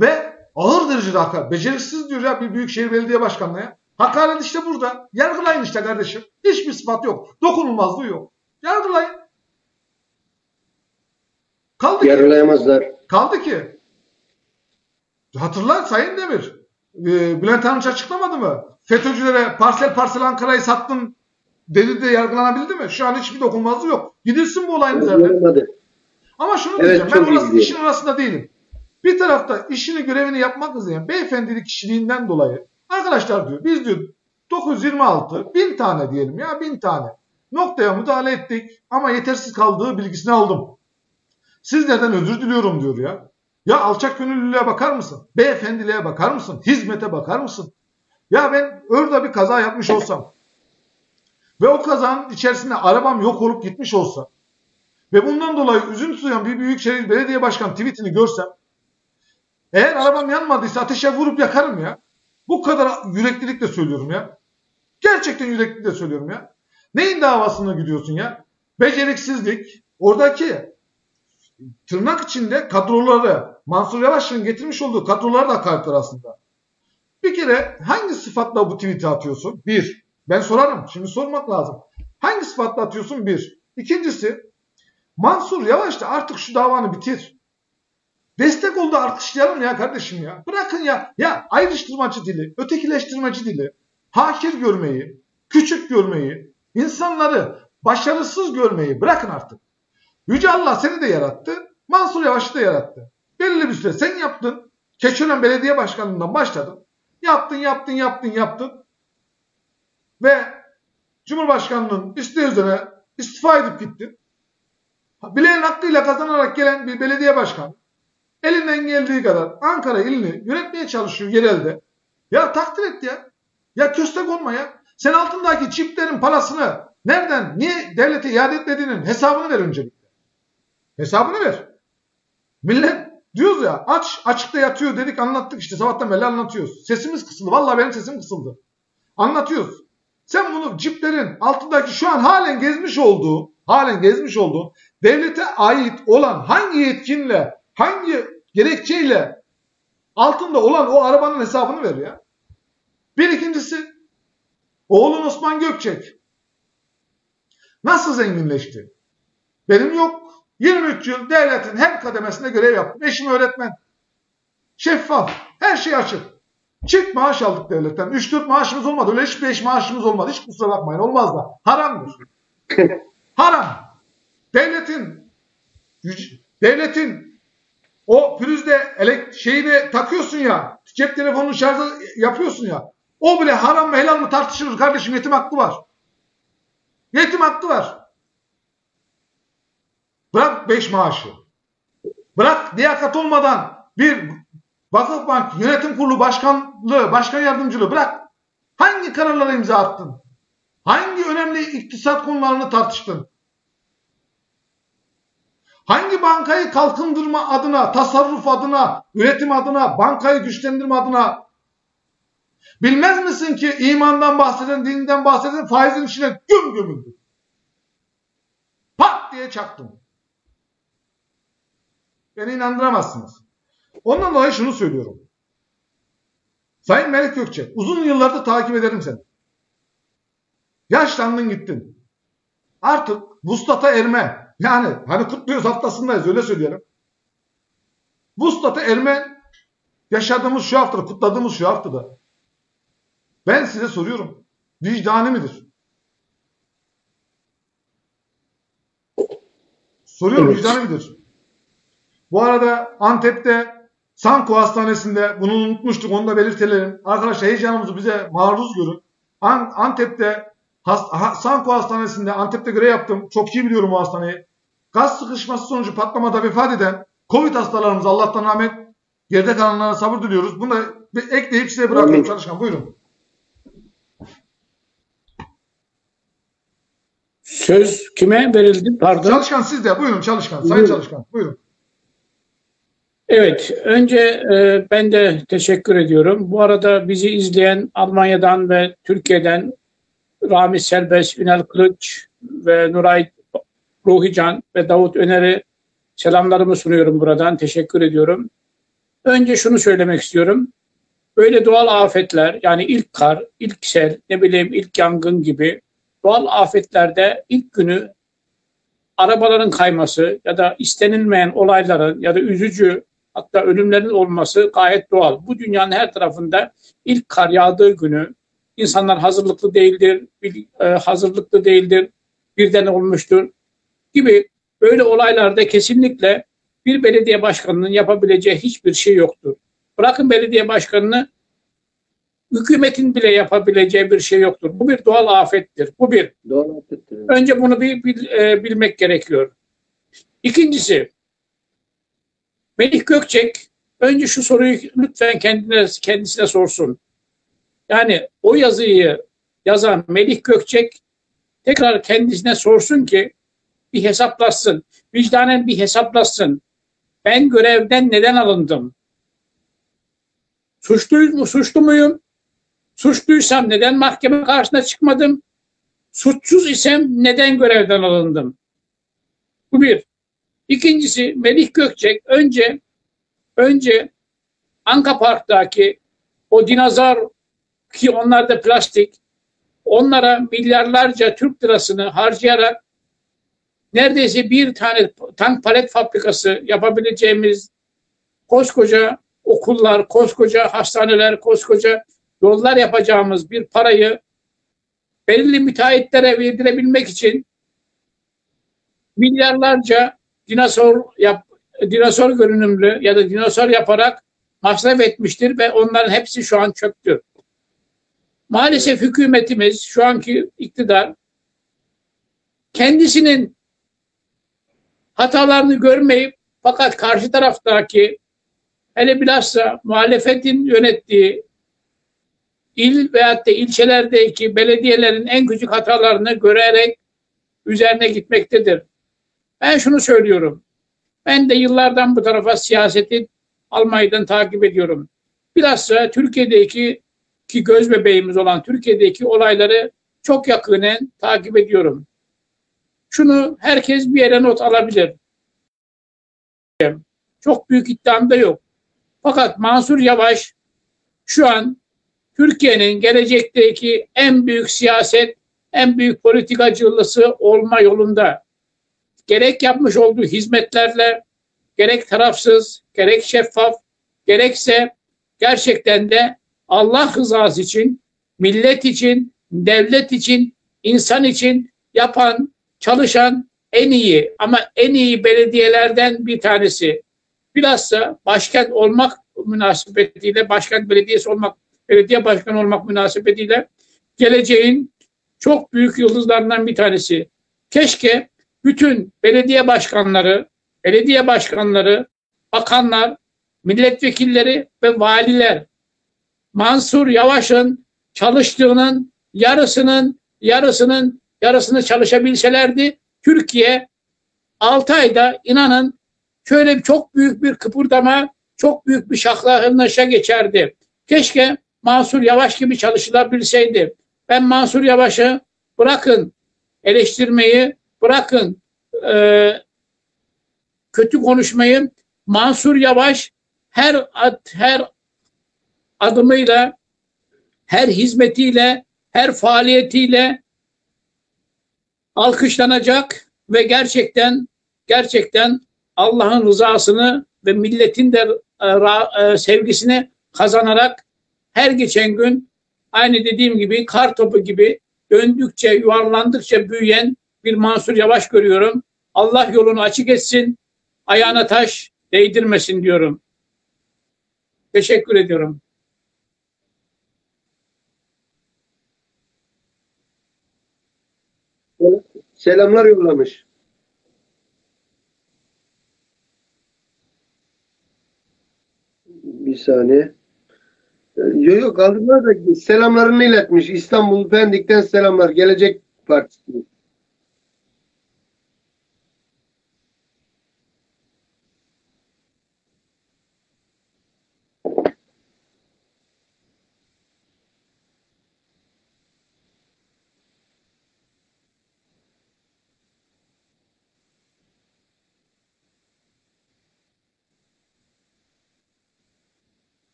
ve ağır derecede hakaret. Beceriksiz diyor ya bir büyükşehir belediye başkanına ya. Hakaret işte burada. Yargılayın işte kardeşim. Hiçbir sıfat yok. Dokunulmazlığı yok. Yargılayın. Kaldı Yargılayamazlar. ki. Kaldı ki. Hatırla Sayın Demir. Ee, Bülent Arınç açıklamadı mı? FETÖ'cülere parsel parsel Ankara'yı sattın dedi de yargılanabildi mi? Şu an hiçbir dokunulmazlığı yok. Gidilsin bu olayın üzerine. Ama şunu Evet, diyeceğim. Ben orası, işin arasında değilim. Bir tarafta işini görevini yapmak isteyen beyefendilik kişiliğinden dolayı arkadaşlar diyor biz diyor 926 bin tane diyelim ya bin tane noktaya müdahale ettik ama yetersiz kaldığı bilgisini aldım. Sizlerden özür diliyorum diyor ya. Ya alçak gönüllülüğe bakar mısın? Beyefendiliğe bakar mısın? Hizmete bakar mısın? Ya ben orada bir kaza yapmış olsam ve o kazanın içerisinde arabam yok olup gitmiş olsa ve bundan dolayı üzüntü duyan bir büyükşehir belediye başkan tweetini görsem eğer arabam yanmadıysa ateşe vurup yakarım ya. Bu kadar yüreklilikle söylüyorum ya. Gerçekten yüreklilikle söylüyorum ya. Neyin davasına gidiyorsun ya? Beceriksizlik. Oradaki tırnak içinde kadroları Mansur Yavaş'ın getirmiş olduğu kadrolar da hakaretler aslında. Bir kere hangi sıfatla bu tweet'i atıyorsun? Bir. Ben sorarım. Şimdi sormak lazım. Hangi sıfatla atıyorsun? Bir. İkincisi Mansur Yavaş da artık şu davanı bitir. Destek oldu alkışlayalım ya kardeşim ya. Bırakın ya. Ya ayrıştırmacı dili, ötekileştirmeci dili, hakir görmeyi, küçük görmeyi, insanları başarısız görmeyi bırakın artık. Yüce Allah seni de yarattı. Mansur Yavaş'ı da yarattı. Belli bir süre sen yaptın. Keçiören Belediye Başkanlığından başladın. Yaptın, yaptın, yaptın, yaptın. Ve Cumhurbaşkanlığının isteği üzerine istifa edip gittin. Bileğin hakkıyla kazanarak gelen bir belediye başkanı elinden geldiği kadar Ankara ilini yönetmeye çalışıyor yerelde. Ya takdir et ya. Ya köstek olma ya. Sen altındaki çiplerin parasını nereden, niye devlete iade etmediğinin hesabını ver öncelikle. Hesabını ver. Millet diyoruz ya aç açıkta yatıyor dedik anlattık işte sabahtan beri anlatıyoruz. Sesimiz kısıldı. Vallahi benim sesim kısıldı. Anlatıyoruz. Sen bunu ciplerin altındaki şu an halen gezmiş olduğu, halen gezmiş olduğu devlete ait olan hangi yetkinle, hangi gerekçeyle altında olan o arabanın hesabını ver ya. Bir ikincisi oğlun Osman Gökçek nasıl zenginleşti? Benim yok. 23 yıl devletin her kademesinde görev yaptım. Eşim öğretmen. Şeffaf. Her şey açık. Çift maaş aldık devletten. 3-4 maaşımız olmadı. Öyle hiç 5 maaşımız olmadı. Hiç kusura bakmayın. Olmaz da. Haramdır. Haram. Devletin devletin o pürüzde elek şeyini takıyorsun ya cep telefonunu şarjı yapıyorsun ya o bile haram mı helal mı tartışılır kardeşim yetim hakkı var. Yetim hakkı var. Bırak 5 maaşı. Bırak liyakat olmadan bir Vakıfbank yönetim kurulu başkanlığı, başkan yardımcılığı bırak. Hangi kararlara imza attın? Hangi önemli iktisat konularını tartıştın? Hangi bankayı kalkındırma adına, tasarruf adına, üretim adına, bankayı güçlendirme adına bilmez misin ki imandan bahseden, dinden bahseden faizin içine güm gömüldü. Pat diye çaktım. Beni inandıramazsınız. Ondan dolayı şunu söylüyorum. Sayın Melek Gökçe, uzun yıllardır takip ederim seni. Yaşlandın gittin. Artık vuslata erme. Yani hani kutluyoruz haftasındayız öyle söyleyelim. Vuslata erme yaşadığımız şu haftada, kutladığımız şu haftada. Ben size soruyorum. Vicdanı midir? Soruyorum Evet. vicdanı midir? Bu arada Antep'te Sanko Hastanesi'nde bunu unutmuştuk onu da belirtelim. Arkadaşlar heyecanımızı bize maruz görün. An- Antep'te has- ha- Sanko Hastanesi'nde Antep'te görev yaptım. Çok iyi biliyorum o hastaneyi. Gaz sıkışması sonucu patlamada vefat eden Covid hastalarımız Allah'tan rahmet geride kalanlara sabır diliyoruz. Bunu da bir ekleyip size bırakıyorum Amin. çalışkan. Buyurun. Söz kime verildi? Pardon. Çalışkan sizde. Buyurun çalışkan. Sayın Buyurun. çalışkan. Buyurun. Evet, önce e, ben de teşekkür ediyorum. Bu arada bizi izleyen Almanya'dan ve Türkiye'den Ramiz Serbest, Ünal Kılıç ve Nuray Ruhican ve Davut Öner'e selamlarımı sunuyorum buradan. Teşekkür ediyorum. Önce şunu söylemek istiyorum. Böyle doğal afetler yani ilk kar, ilk sel, ne bileyim ilk yangın gibi doğal afetlerde ilk günü arabaların kayması ya da istenilmeyen olayların ya da üzücü hatta ölümlerin olması gayet doğal. Bu dünyanın her tarafında ilk kar yağdığı günü insanlar hazırlıklı değildir, e, hazırlıklı değildir, birden olmuştur gibi böyle olaylarda kesinlikle bir belediye başkanının yapabileceği hiçbir şey yoktur. Bırakın belediye başkanını hükümetin bile yapabileceği bir şey yoktur. Bu bir doğal afettir. Bu bir. Doğal afettir. Önce bunu bir, bil- e, bilmek gerekiyor. İkincisi, Melih Gökçek önce şu soruyu lütfen kendine kendisine sorsun. Yani o yazıyı yazan Melih Gökçek tekrar kendisine sorsun ki bir hesaplasın. Vicdanen bir hesaplasın. Ben görevden neden alındım? Suçluyum mu? Suçlu muyum? Suçluysam neden mahkeme karşısına çıkmadım? Suçsuz isem neden görevden alındım? Bu bir. İkincisi Melih Gökçek önce önce Anka Park'taki o dinozor ki onlar da plastik onlara milyarlarca Türk lirasını harcayarak neredeyse bir tane tank palet fabrikası yapabileceğimiz koskoca okullar, koskoca hastaneler, koskoca yollar yapacağımız bir parayı belirli müteahhitlere verdirebilmek için milyarlarca dinozor yap, dinozor görünümlü ya da dinozor yaparak masraf etmiştir ve onların hepsi şu an çöktü. Maalesef hükümetimiz şu anki iktidar kendisinin hatalarını görmeyip fakat karşı taraftaki hele bilhassa muhalefetin yönettiği il veyahut da ilçelerdeki belediyelerin en küçük hatalarını görerek üzerine gitmektedir. Ben şunu söylüyorum. Ben de yıllardan bu tarafa siyaseti Almanya'dan takip ediyorum. Bilhassa Türkiye'deki ki göz bebeğimiz olan Türkiye'deki olayları çok yakinen takip ediyorum. Şunu herkes bir yere not alabilir. Çok büyük iddiam da yok. Fakat Mansur Yavaş şu an Türkiye'nin gelecekteki en büyük siyaset, en büyük politikacılısı olma yolunda. Gerek yapmış olduğu hizmetlerle, gerek tarafsız, gerek şeffaf, gerekse gerçekten de Allah rızası için, millet için, devlet için, insan için yapan, çalışan en iyi ama en iyi belediyelerden bir tanesi. Bilhassa başkent olmak münasebetiyle, başkent belediyesi olmak, belediye başkanı olmak münasebetiyle geleceğin çok büyük yıldızlarından bir tanesi. Keşke bütün belediye başkanları, belediye başkanları, bakanlar, milletvekilleri ve valiler Mansur Yavaş'ın çalıştığının yarısının yarısının yarısını çalışabilselerdi Türkiye 6 ayda inanın şöyle çok büyük bir kıpırdama, çok büyük bir şahlaşa geçerdi. Keşke Mansur Yavaş gibi çalışılabilseydi. Ben Mansur Yavaş'ı bırakın eleştirmeyi, bırakın e, kötü konuşmayı. Mansur Yavaş her her adımıyla, her hizmetiyle, her faaliyetiyle alkışlanacak ve gerçekten gerçekten Allah'ın rızasını ve milletin de e, e, sevgisini kazanarak her geçen gün aynı dediğim gibi kar topu gibi döndükçe yuvarlandıkça büyüyen bir Mansur Yavaş görüyorum. Allah yolunu açık etsin, ayağına taş değdirmesin diyorum. Teşekkür ediyorum. Selamlar yollamış. Bir saniye. Yok yok kaldırma da selamlarını iletmiş. İstanbul Pendik'ten selamlar. Gelecek Partisi.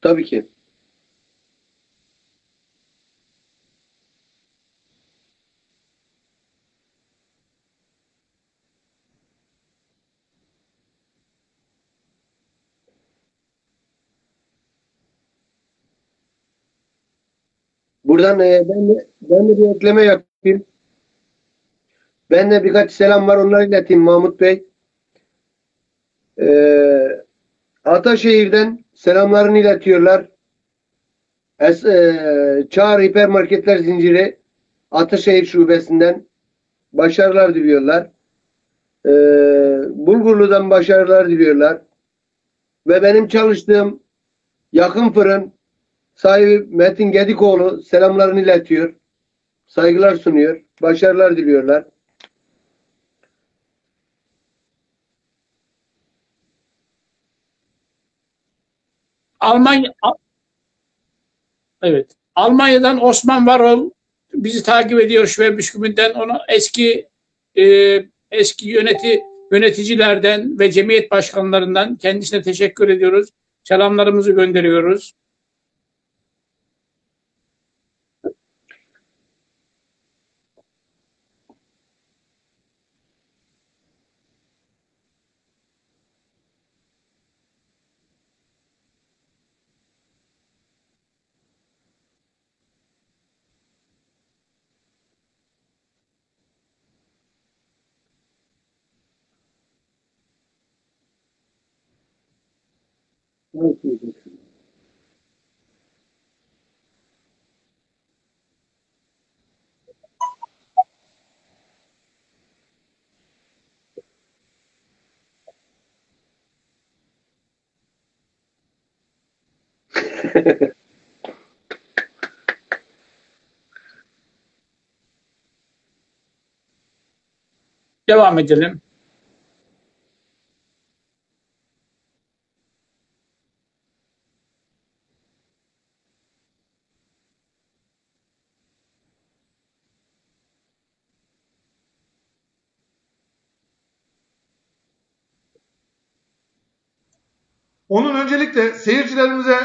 Tabii ki. Buradan e, ben de, ben de bir ekleme yapayım. Ben de birkaç selam var onları ileteyim Mahmut Bey. Ee, Ataşehir'den selamlarını iletiyorlar. Es, e, Çağrı Hipermarketler Zinciri Ataşehir Şubesi'nden başarılar diliyorlar. E, Bulgurlu'dan başarılar diliyorlar. Ve benim çalıştığım yakın fırın sahibi Metin Gedikoğlu selamlarını iletiyor. Saygılar sunuyor. Başarılar diliyorlar. Almanya Evet. Almanya'dan Osman Varol bizi takip ediyor Şüphebüskümünden. Ona eski e, eski yöneti yöneticilerden ve cemiyet başkanlarından kendisine teşekkür ediyoruz. Selamlarımızı gönderiyoruz. okuyacaksınız. Devam edelim. Onun öncelikle seyircilerimize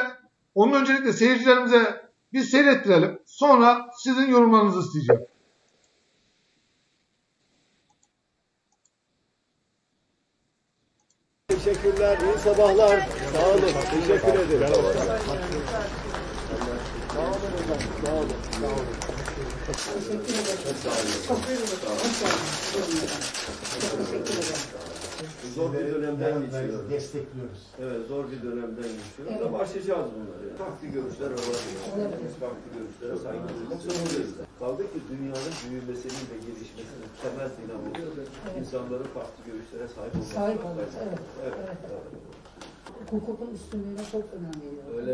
onun öncelikle seyircilerimize bir seyrettirelim. Sonra sizin yorumlarınızı isteyeceğim. Teşekkürler, iyi sabahlar. Sağ olun, teşekkür ederim. Sağ olun hocam, sağ olun. Sağ olun. Zor bir dönemden geçiyoruz. Destekliyoruz. Evet, zor bir dönemden geçiyoruz da başlayacağız bunları. Farklı görüşler olabilir. Biz farklı görüşlere saygı duymak zorundayız. Kaldı ki dünyanın büyümesinin ve gelişmesinin temel dinamosu insanların farklı görüşlere sahip olması. Sahip olması, evet. Evet. Evet. evet. Hukukun üstünlüğüne çok önem veriyorum. Öyle,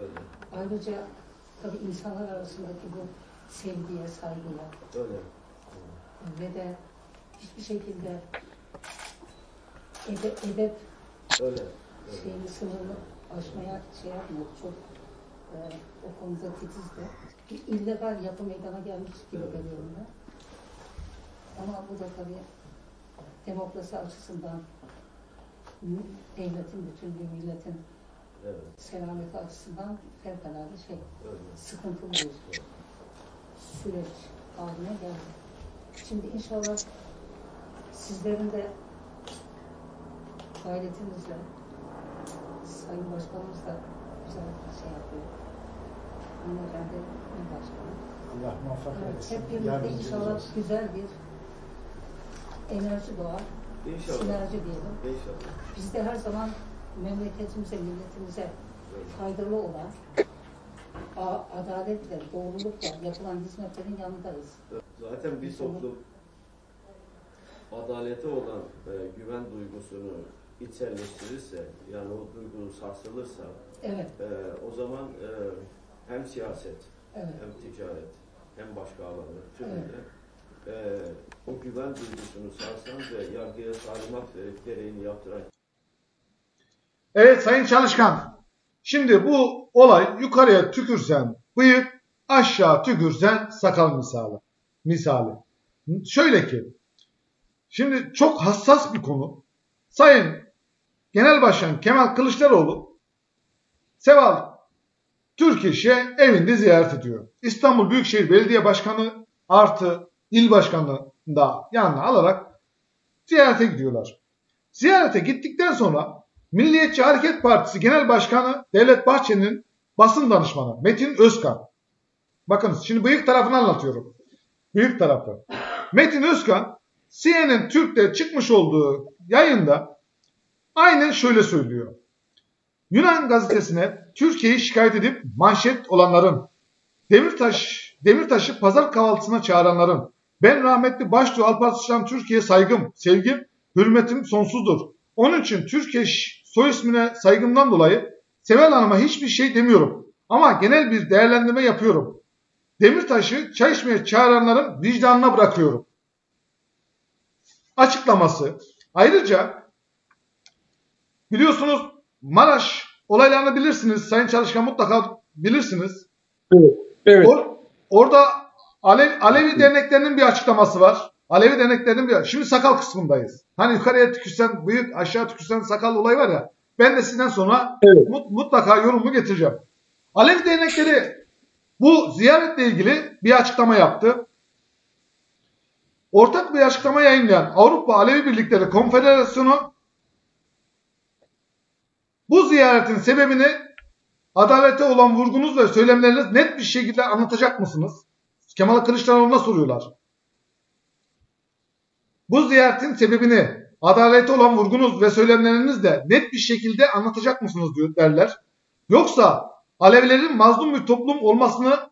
öyle. Ayrıca tabii insanlar arasındaki bu sevgiye, saygıya Öyle. ve de hiçbir şekilde edep, edep Öyle. şeyini sınırını aşmaya şey yapmıyor. Çok e, o konuda titiz de. Bir illegal yapı meydana gelmiş gibi görüyorum ben. Ama bu da tabii demokrasi açısından devletin bütünlüğü, milletin Evet. selameti açısından fevkalade şey, Öyle. sıkıntılı bir süreç haline geldi. Şimdi inşallah sizlerin de gayretinizle Sayın Başkanımız da güzel bir şey yapıyor. Hanımefendi il başkanı. Allah muvaffak Evet, eylesin. hep birlikte inşallah olsun. güzel bir enerji doğar. İnşallah. Sinerji diyelim. İnşallah. Biz de her zaman memleketimize, milletimize faydalı olan adaletle, doğrulukla yapılan hizmetlerin yanındayız. Zaten bir toplum adalete olan e, güven duygusunu içselleştirirse, yani o duygu sarsılırsa, Evet. e, o zaman e, hem siyaset, Evet. hem ticaret, hem başka alanlar tümünde e, o güven duygusunu sarsan ve yargıya talimat verip gereğini yaptıran Evet Sayın Çalışkan. Şimdi bu olay yukarıya tükürsen bıyık, aşağı tükürsen sakal misali. Misali. Şöyle ki, şimdi çok hassas bir konu. Sayın Genel Başkan Kemal Kılıçdaroğlu Seval Türkeş'e evinde ziyaret ediyor. İstanbul Büyükşehir Belediye Başkanı artı il başkanı da yanına alarak ziyarete gidiyorlar. Ziyarete gittikten sonra Milliyetçi Hareket Partisi Genel Başkanı Devlet Bahçeli'nin basın danışmanı Metin Özkan. Bakınız şimdi bıyık tarafını anlatıyorum. Büyük tarafı. Metin Özkan CNN Türk'te çıkmış olduğu yayında aynen şöyle söylüyor. Yunan gazetesine Türkiye'yi şikayet edip manşet olanların, Demirtaş, Demirtaş'ı pazar kahvaltısına çağıranların, ben rahmetli Başdoğu Alparslan Türkiye'ye saygım, sevgim, hürmetim sonsuzdur. Onun için Türkiye soy ismine saygımdan dolayı Seval Hanım'a hiçbir şey demiyorum. Ama genel bir değerlendirme yapıyorum. Demirtaş'ı çay içmeye çağıranların vicdanına bırakıyorum. Açıklaması. Ayrıca biliyorsunuz Maraş olaylarını bilirsiniz. Sayın Çalışkan mutlaka bilirsiniz. Evet. evet. Or- orada Alev, Alevi derneklerinin bir açıklaması var. Alevi derneklerinin bir Şimdi sakal kısmındayız. Hani yukarıya tükürsen bıyık, aşağı tükürsen sakal olayı var ya. Ben de sizden sonra mut- mutlaka yorumumu getireceğim. Alevi dernekleri bu ziyaretle ilgili bir açıklama yaptı. Ortak bir açıklama yayınlayan Avrupa Alevi Birlikleri Konfederasyonu bu ziyaretin sebebini adalete olan vurgunuz ve söylemleriniz net bir şekilde anlatacak mısınız? Kemal Kılıçdaroğlu'na soruyorlar. Bu ziyaretin sebebini adalete olan vurgunuz ve söylemlerinizle net bir şekilde anlatacak mısınız diyor derler. Yoksa Alevilerin mazlum bir toplum olmasını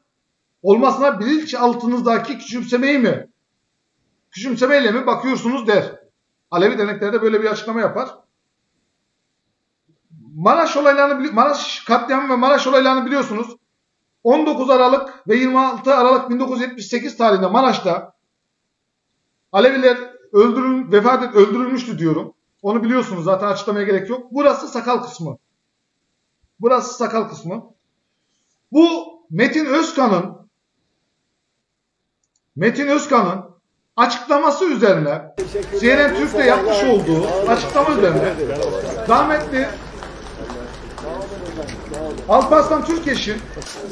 olmasına bilinçaltınızdaki küçümsemeyi mi küçümsemeyle mi bakıyorsunuz der. Alevi dernekleri de böyle bir açıklama yapar. Maraş olaylarını Maraş katliamı ve Maraş olaylarını biliyorsunuz. 19 Aralık ve 26 Aralık 1978 tarihinde Maraş'ta Aleviler öldürül vefat et, öldürülmüştü diyorum. Onu biliyorsunuz zaten açıklamaya gerek yok. Burası sakal kısmı. Burası sakal kısmı. Bu Metin Özkan'ın Metin Özkan'ın açıklaması üzerine CNN Türk'te yapmış olduğu açıklama üzerine rahmetli Alparslan Türkeş'in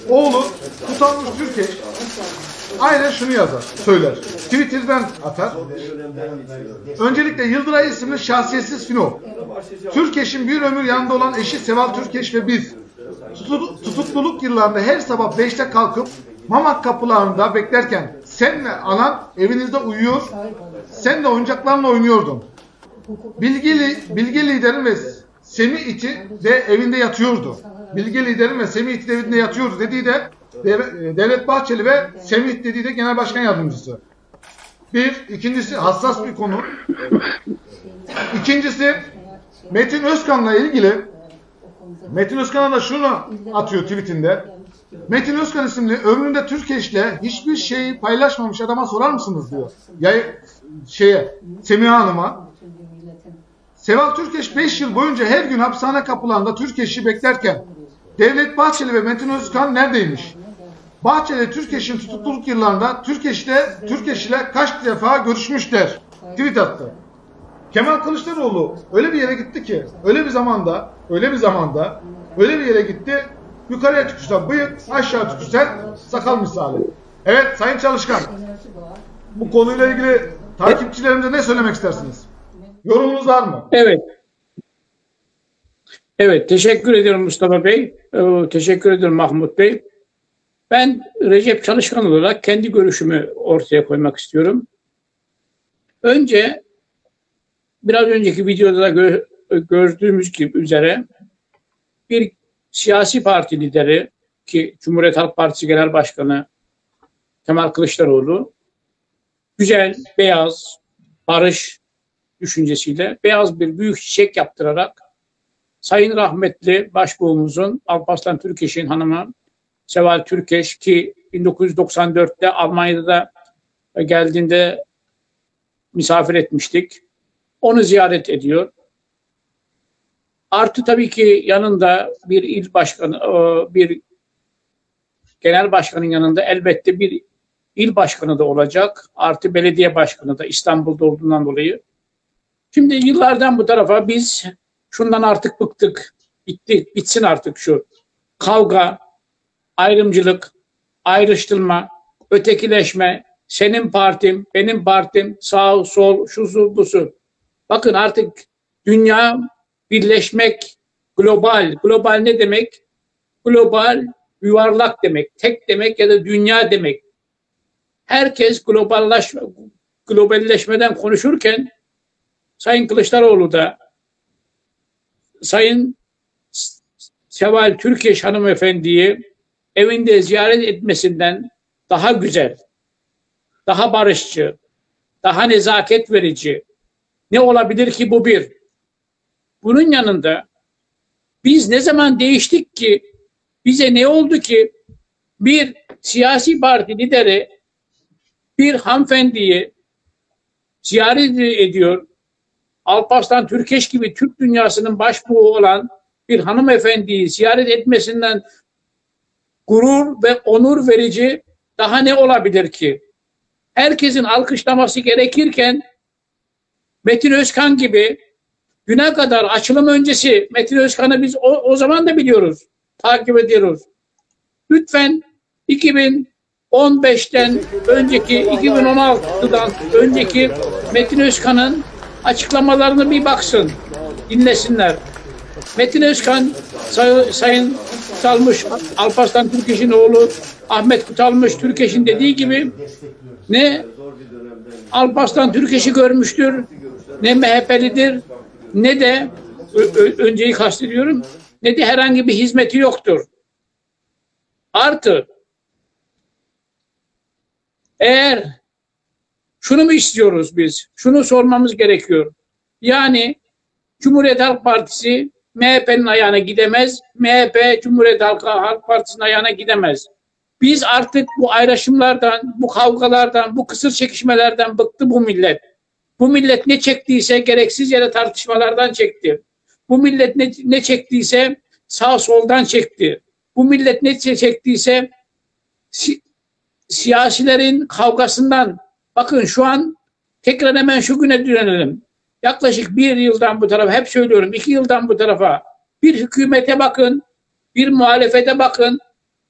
oğlu Kutalmış Türkeş aynen şunu yazar, söyler. Twitter'dan atar. Öncelikle Yıldıray isimli şahsiyetsiz fino. Türkeş'in bir ömür yanında olan eşi Seval Türkeş ve biz tutu- tutukluluk yıllarında her sabah 5'te kalkıp Mamak kapılarında beklerken senle anan evinizde uyuyor, sen de oyuncaklarla oynuyordun. Bilgi, bilgi liderin ve Semih iti de evinde yatıyordu. Bilgi liderin ve Semih iti de evinde yatıyordu dediği de Dev- Devlet Bahçeli ve Semih dediği de Genel Başkan Yardımcısı. Bir. ikincisi hassas bir konu. İkincisi Metin Özkan'la ilgili Metin Özkan'a da şunu atıyor tweetinde. Metin Özkan isimli ömründe Türkeş'le hiçbir şeyi paylaşmamış adama sorar mısınız diyor. Yay, şeye, Semiha Hanım'a. Seval Türkeş 5 yıl boyunca her gün hapishane kapılarında Türkeş'i beklerken Devlet Bahçeli ve Metin Özkan neredeymiş? Bahçeli Türkeş'in tutukluluk yıllarında Türkeş'le Türkeş ile kaç defa görüşmüşler? Tweet attı. Kemal Kılıçdaroğlu öyle bir yere gitti ki, öyle bir zamanda, öyle bir zamanda, öyle bir yere gitti, yukarıya tükürsen bıyık, aşağı tükürsen sakal misali. Evet Sayın Çalışkan, bu konuyla ilgili takipçilerimize ne söylemek istersiniz? Yorumunuz var mı? Evet. Evet, teşekkür ediyorum Mustafa Bey. Ee, teşekkür ediyorum Mahmut Bey. Ben Recep Çalışkan olarak kendi görüşümü ortaya koymak istiyorum. Önce biraz önceki videoda da gö- gördüğümüz gibi üzere bir siyasi parti lideri ki Cumhuriyet Halk Partisi Genel Başkanı Kemal Kılıçdaroğlu güzel, beyaz, barış düşüncesiyle beyaz bir büyük çiçek yaptırarak Sayın rahmetli başbuğumuzun Alparslan Türkeş'in hanımı Seval Türkeş ki 1994'te Almanya'da geldiğinde misafir etmiştik. Onu ziyaret ediyor. Artı tabii ki yanında bir il başkanı, bir genel başkanın yanında elbette bir il başkanı da olacak. Artı belediye başkanı da İstanbul'da olduğundan dolayı. Şimdi yıllardan bu tarafa biz şundan artık bıktık. Bitti, bitsin artık şu kavga, ayrımcılık, ayrıştırma, ötekileşme, senin partim, benim partim, sağ, sol, şusu, busu. Bakın artık dünya birleşmek, global. Global ne demek? Global yuvarlak demek, tek demek ya da dünya demek. Herkes globalleşme, globalleşmeden konuşurken Sayın Kılıçdaroğlu da Sayın Seval Türkeş hanımefendiyi evinde ziyaret etmesinden daha güzel, daha barışçı, daha nezaket verici ne olabilir ki bu bir? Bunun yanında biz ne zaman değiştik ki bize ne oldu ki bir siyasi parti lideri bir hanımefendiyi ziyaret ediyor. Alparslan Türkeş gibi Türk dünyasının başbuğu olan bir hanımefendiyi ziyaret etmesinden gurur ve onur verici daha ne olabilir ki? Herkesin alkışlaması gerekirken Metin Özkan gibi güne kadar açılım öncesi Metin Özkan'ı biz o, o zaman da biliyoruz, takip ediyoruz. Lütfen 2015'ten önceki, 2016'dan önceki Metin Özkan'ın açıklamalarını bir baksın, dinlesinler. Metin Özkan, say, Sayın Kutalmış, Alparslan Türkeş'in oğlu Ahmet Kutalmış Türkeş'in dediği gibi ne Alparslan Türkeş'i görmüştür, ne MHP'lidir, ne de önceyi kastediyorum, ne de herhangi bir hizmeti yoktur. Artı eğer şunu mu istiyoruz biz? Şunu sormamız gerekiyor. Yani Cumhuriyet Halk Partisi MHP'nin ayağına gidemez. MHP Cumhuriyet Halk, Partisi'nin ayağına gidemez. Biz artık bu ayrışımlardan, bu kavgalardan, bu kısır çekişmelerden bıktı bu millet. Bu millet ne çektiyse gereksiz yere tartışmalardan çekti. Bu millet ne, ne çektiyse sağ soldan çekti. Bu millet ne çektiyse si, siyasilerin kavgasından. Bakın şu an tekrar hemen şu güne dönelim. Yaklaşık bir yıldan bu tarafa, hep söylüyorum iki yıldan bu tarafa bir hükümete bakın, bir muhalefete bakın.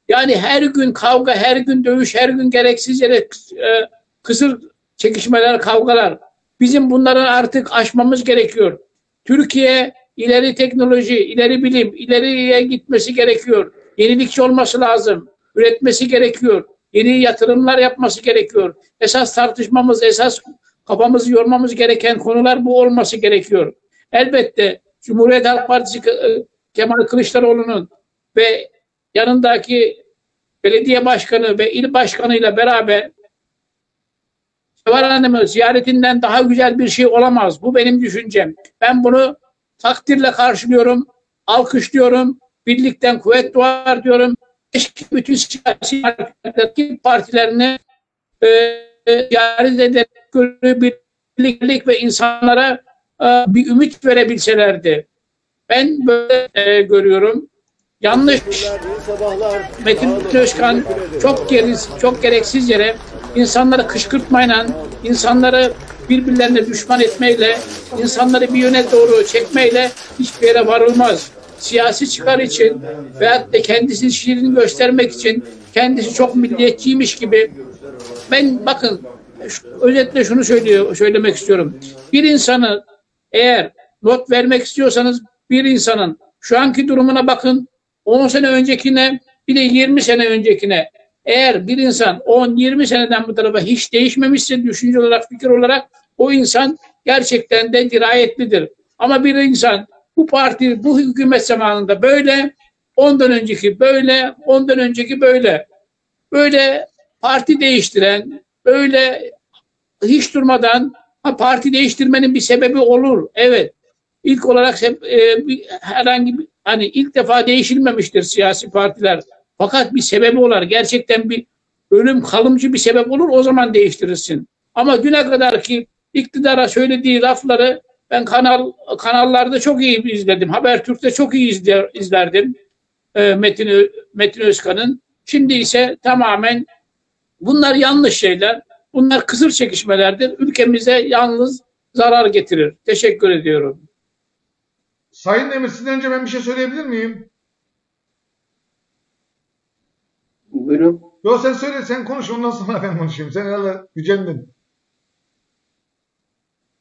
Yani her gün kavga, her gün dövüş, her gün gereksiz yere e, kısır çekişmeler, kavgalar. Bizim bunları artık aşmamız gerekiyor. Türkiye ileri teknoloji, ileri bilim, ileriye gitmesi gerekiyor. Yenilikçi olması lazım. Üretmesi gerekiyor. Yeni yatırımlar yapması gerekiyor. Esas tartışmamız, esas kafamızı yormamız gereken konular bu olması gerekiyor. Elbette Cumhuriyet Halk Partisi e, Kemal Kılıçdaroğlu'nun ve yanındaki belediye başkanı ve il başkanıyla beraber Sevar Hanım'ı ziyaretinden daha güzel bir şey olamaz. Bu benim düşüncem. Ben bunu takdirle karşılıyorum, alkışlıyorum, birlikten kuvvet doğar diyorum. Keşke bütün siyasi partilerini e, ziyaret ederek birliklik ve insanlara e, bir ümit verebilselerdi. Ben böyle e, görüyorum. Yanlış Metin Özkan çok geriz, çok gereksiz yere insanları kışkırtmayla, insanları birbirlerine düşman etmeyle, insanları bir yöne doğru çekmeyle hiçbir yere varılmaz. Siyasi çıkar için veyahut da kendisini şiirini göstermek için kendisi çok milliyetçiymiş gibi ben bakın özetle şunu söylüyor, söylemek istiyorum. Bir insanı eğer not vermek istiyorsanız bir insanın şu anki durumuna bakın 10 sene öncekine bir de 20 sene öncekine eğer bir insan 10-20 seneden bu tarafa hiç değişmemişse düşünce olarak, fikir olarak o insan gerçekten de dirayetlidir. Ama bir insan bu parti, bu hükümet zamanında böyle, ondan önceki böyle, ondan önceki böyle. Böyle parti değiştiren, böyle hiç durmadan ha, parti değiştirmenin bir sebebi olur. Evet. İlk olarak e, bir, herhangi bir hani ilk defa değişilmemiştir siyasi partiler. Fakat bir sebebi olur. Gerçekten bir ölüm kalıcı bir sebep olur o zaman değiştirirsin. Ama güne kadar ki iktidara söylediği lafları ben kanal kanallarda çok iyi izledim. Habertürk'te çok iyi izler, izlerdim. E, Metin Metin Özkan'ın. Şimdi ise tamamen bunlar yanlış şeyler. Bunlar kısır çekişmelerdir. Ülkemize yalnız zarar getirir. Teşekkür ediyorum. Sayın Demir sizden önce ben bir şey söyleyebilir miyim? Buyurun. Yok sen söyle sen konuş ondan sonra ben konuşayım. Sen herhalde gücendin.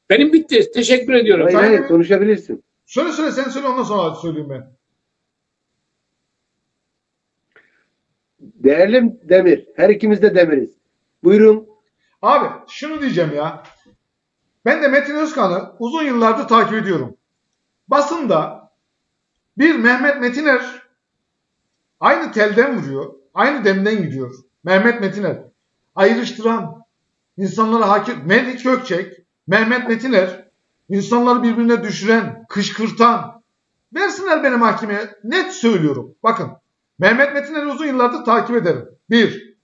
Benim bitti. Teşekkür ediyorum. Hayır hayır konuşabilirsin. Söyle söyle sen söyle ondan sonra söyleyeyim ben. Değerli Demir. Her ikimiz de Demiriz. Buyurun. Abi şunu diyeceğim ya. Ben de Metin Özkan'ı uzun yıllardır takip ediyorum. Basında bir Mehmet Metiner aynı telden vuruyor. Aynı demden gidiyor. Mehmet Metiner. Ayrıştıran, insanlara hakim, Melik Gökçek, Mehmet Metiner, insanları birbirine düşüren, kışkırtan. Versinler benim mahkemeye. Net söylüyorum. Bakın. Mehmet Metiner'i uzun yıllardır takip ederim. Bir.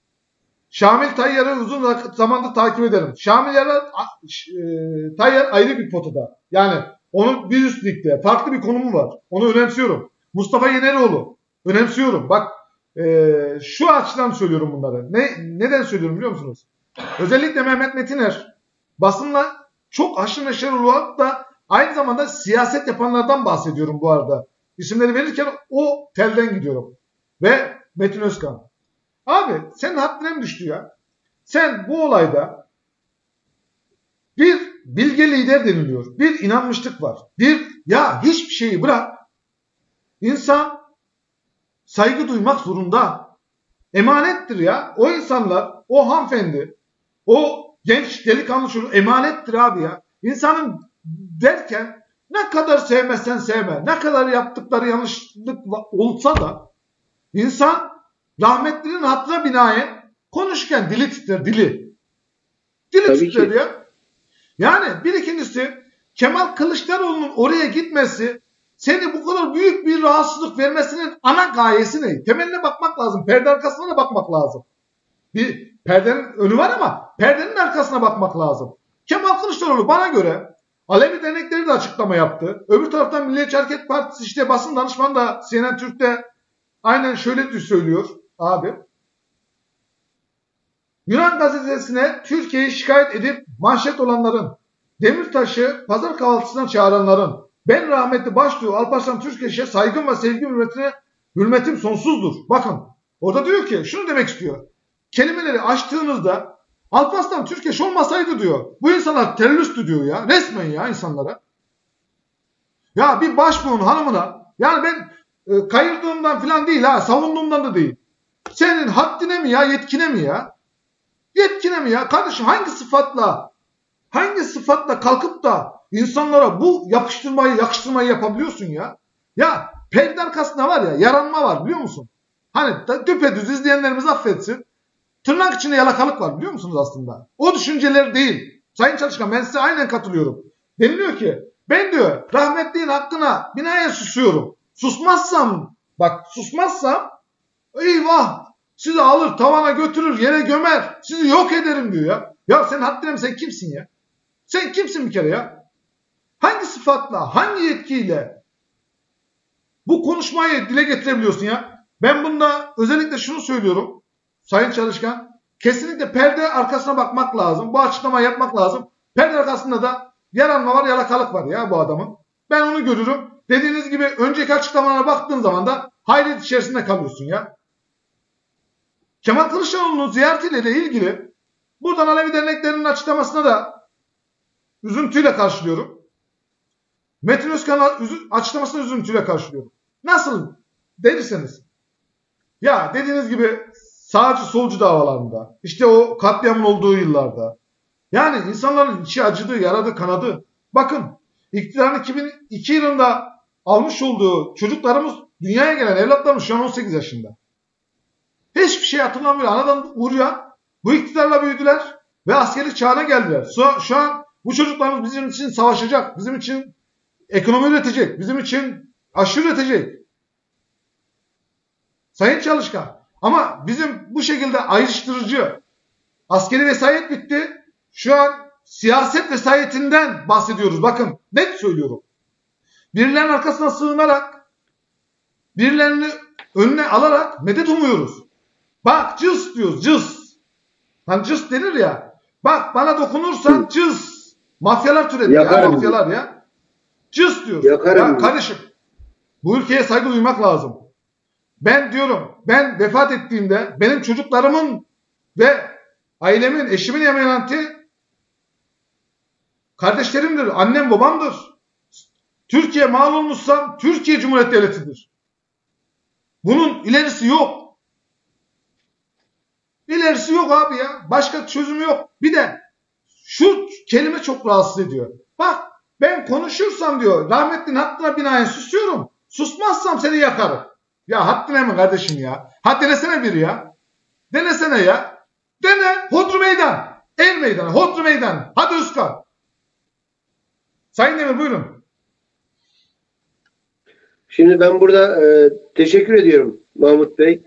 Şamil Tayyar'ı uzun zamandır takip ederim. Şamil Yar'a, e, Tayyar ayrı bir potada. Yani onun bir üst ligde farklı bir konumu var. Onu önemsiyorum. Mustafa Yeneroğlu önemsiyorum. Bak e, şu açıdan söylüyorum bunları. Ne neden söylüyorum biliyor musunuz? Özellikle Mehmet Metiner basınla çok aşırı neşir olarak da aynı zamanda siyaset yapanlardan bahsediyorum bu arada. İsimleri verirken o telden gidiyorum. Ve Metin Özkan. Abi senin haddine mi düştü ya? Sen bu olayda bir bilge lider deniliyor. Bir inanmışlık var. Bir ya hiçbir şeyi bırak. İnsan saygı duymak zorunda. Emanettir ya. O insanlar, o hanımefendi, o genç delikanlı çocuk emanettir abi ya. İnsanın derken ne kadar sevmezsen sevme, ne kadar yaptıkları yanlışlık olsa da insan rahmetlinin hatırına binaen konuşurken dili titrer, dili. Dili Tabii titrer ki. ya. Yani bir ikincisi Kemal Kılıçdaroğlu'nun oraya gitmesi seni bu kadar büyük bir rahatsızlık vermesinin ana gayesi ne? Temeline bakmak lazım. Perde arkasına da bakmak lazım. Bir perdenin önü var ama perdenin arkasına bakmak lazım. Kemal Kılıçdaroğlu bana göre Alevi dernekleri de açıklama yaptı. Öbür taraftan Milliyetçi Hareket Partisi işte basın danışmanı da CNN Türk'te aynen şöyle söylüyor abi. Yunan gazetesine Türkiye'yi şikayet edip manşet olanların, Demirtaş'ı pazar kahvaltısına çağıranların, ben rahmetli başlıyor Alparslan Türkeş'e saygım ve sevgim hürmetine hürmetim sonsuzdur. Bakın orada diyor ki şunu demek istiyor. Kelimeleri açtığınızda Alparslan Türkeş olmasaydı diyor. Bu insanlar teröristti diyor ya. Resmen ya insanlara. Ya bir başbuğun hanımına yani ben e, kayırdığımdan falan değil ha savunduğumdan da değil. Senin haddine mi ya yetkine mi ya? Yetkine mi ya? Kardeşim hangi sıfatla hangi sıfatla kalkıp da insanlara bu yapıştırmayı yakıştırmayı yapabiliyorsun ya? Ya perde arkasında var ya yaranma var biliyor musun? Hani düpedüz izleyenlerimiz affetsin. Tırnak içinde yalakalık var biliyor musunuz aslında? O düşünceler değil. Sayın Çalışkan ben size aynen katılıyorum. Deniliyor ki ben diyor rahmetliğin hakkına binaen susuyorum. Susmazsam bak susmazsam eyvah sizi alır tavana götürür yere gömer sizi yok ederim diyor ya. Ya sen haddine sen kimsin ya? Sen kimsin bir kere ya? Hangi sıfatla hangi yetkiyle bu konuşmayı dile getirebiliyorsun ya? Ben bunda özellikle şunu söylüyorum. Sayın Çalışkan kesinlikle perde arkasına bakmak lazım. Bu açıklama yapmak lazım. Perde arkasında da yaranma var yalakalık var ya bu adamın. Ben onu görürüm. Dediğiniz gibi önceki açıklamalara baktığın zaman da hayret içerisinde kalıyorsun ya. Kemal Kılıçdaroğlu'nun ziyaretiyle ilgili buradan Alevi derneklerinin açıklamasına da üzüntüyle karşılıyorum. Metin Özkan'ın açıklamasını üzüntüyle karşılıyorum. Nasıl derseniz ya dediğiniz gibi sağcı solcu davalarında işte o katliamın olduğu yıllarda yani insanların içi acıdı, yaradı, kanadı. Bakın iktidarın 2002 yılında almış olduğu çocuklarımız dünyaya gelen evlatlarımız şu an 18 yaşında. Hiçbir şey hatırlamıyor. Anadan vuruyor. Bu iktidarla büyüdüler ve askerlik çağına geldiler. Şu, şu an bu çocuklarımız bizim için savaşacak, bizim için ekonomi üretecek, bizim için aşı üretecek. Sayın Çalışkan, ama bizim bu şekilde ayrıştırıcı askeri vesayet bitti. Şu an siyaset vesayetinden bahsediyoruz. Bakın net söylüyorum. Birilerinin arkasına sığınarak birilerini önüne alarak medet umuyoruz. Bak cız diyoruz cız. Hani cız denir ya. Bak bana dokunursan cız. Mafyalar türedi ya mafyalar ya. Cız diyoruz. Yakarım. Ya kardeşim bu ülkeye saygı duymak lazım. Ben diyorum ben vefat ettiğimde benim çocuklarımın ve ailemin, eşimin emaneti kardeşlerimdir, annem babamdır. Türkiye mal olmuşsam Türkiye Cumhuriyeti Devleti'dir. Bunun ilerisi yok. İlerisi yok abi ya. Başka çözümü yok. Bir de şu kelime çok rahatsız ediyor. Bak ben konuşursam diyor rahmetlinin hakkına binaen susuyorum. Susmazsam seni yakarım. Ya haddine mi kardeşim ya? Ha denesene bir ya. Denesene ya. Dene. Hodru meydan. El meydanı. Hodru meydan. Hadi Özkan. Sayın Demir buyurun. Şimdi ben burada e, teşekkür ediyorum Mahmut Bey.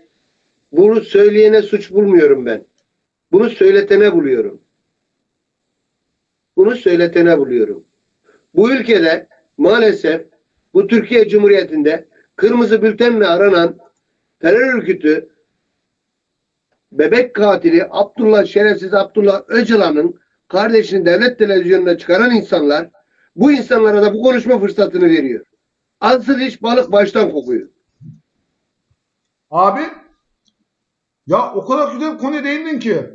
Bunu söyleyene suç bulmuyorum ben. Bunu söyletene buluyorum. Bunu söyletene buluyorum. Bu ülkede maalesef bu Türkiye Cumhuriyeti'nde kırmızı bültenle aranan terör örgütü bebek katili Abdullah Şerefsiz Abdullah Öcalan'ın kardeşini devlet televizyonuna çıkaran insanlar bu insanlara da bu konuşma fırsatını veriyor. Ansız iş balık baştan kokuyor. Abi ya o kadar güzel bir konuya değindin ki.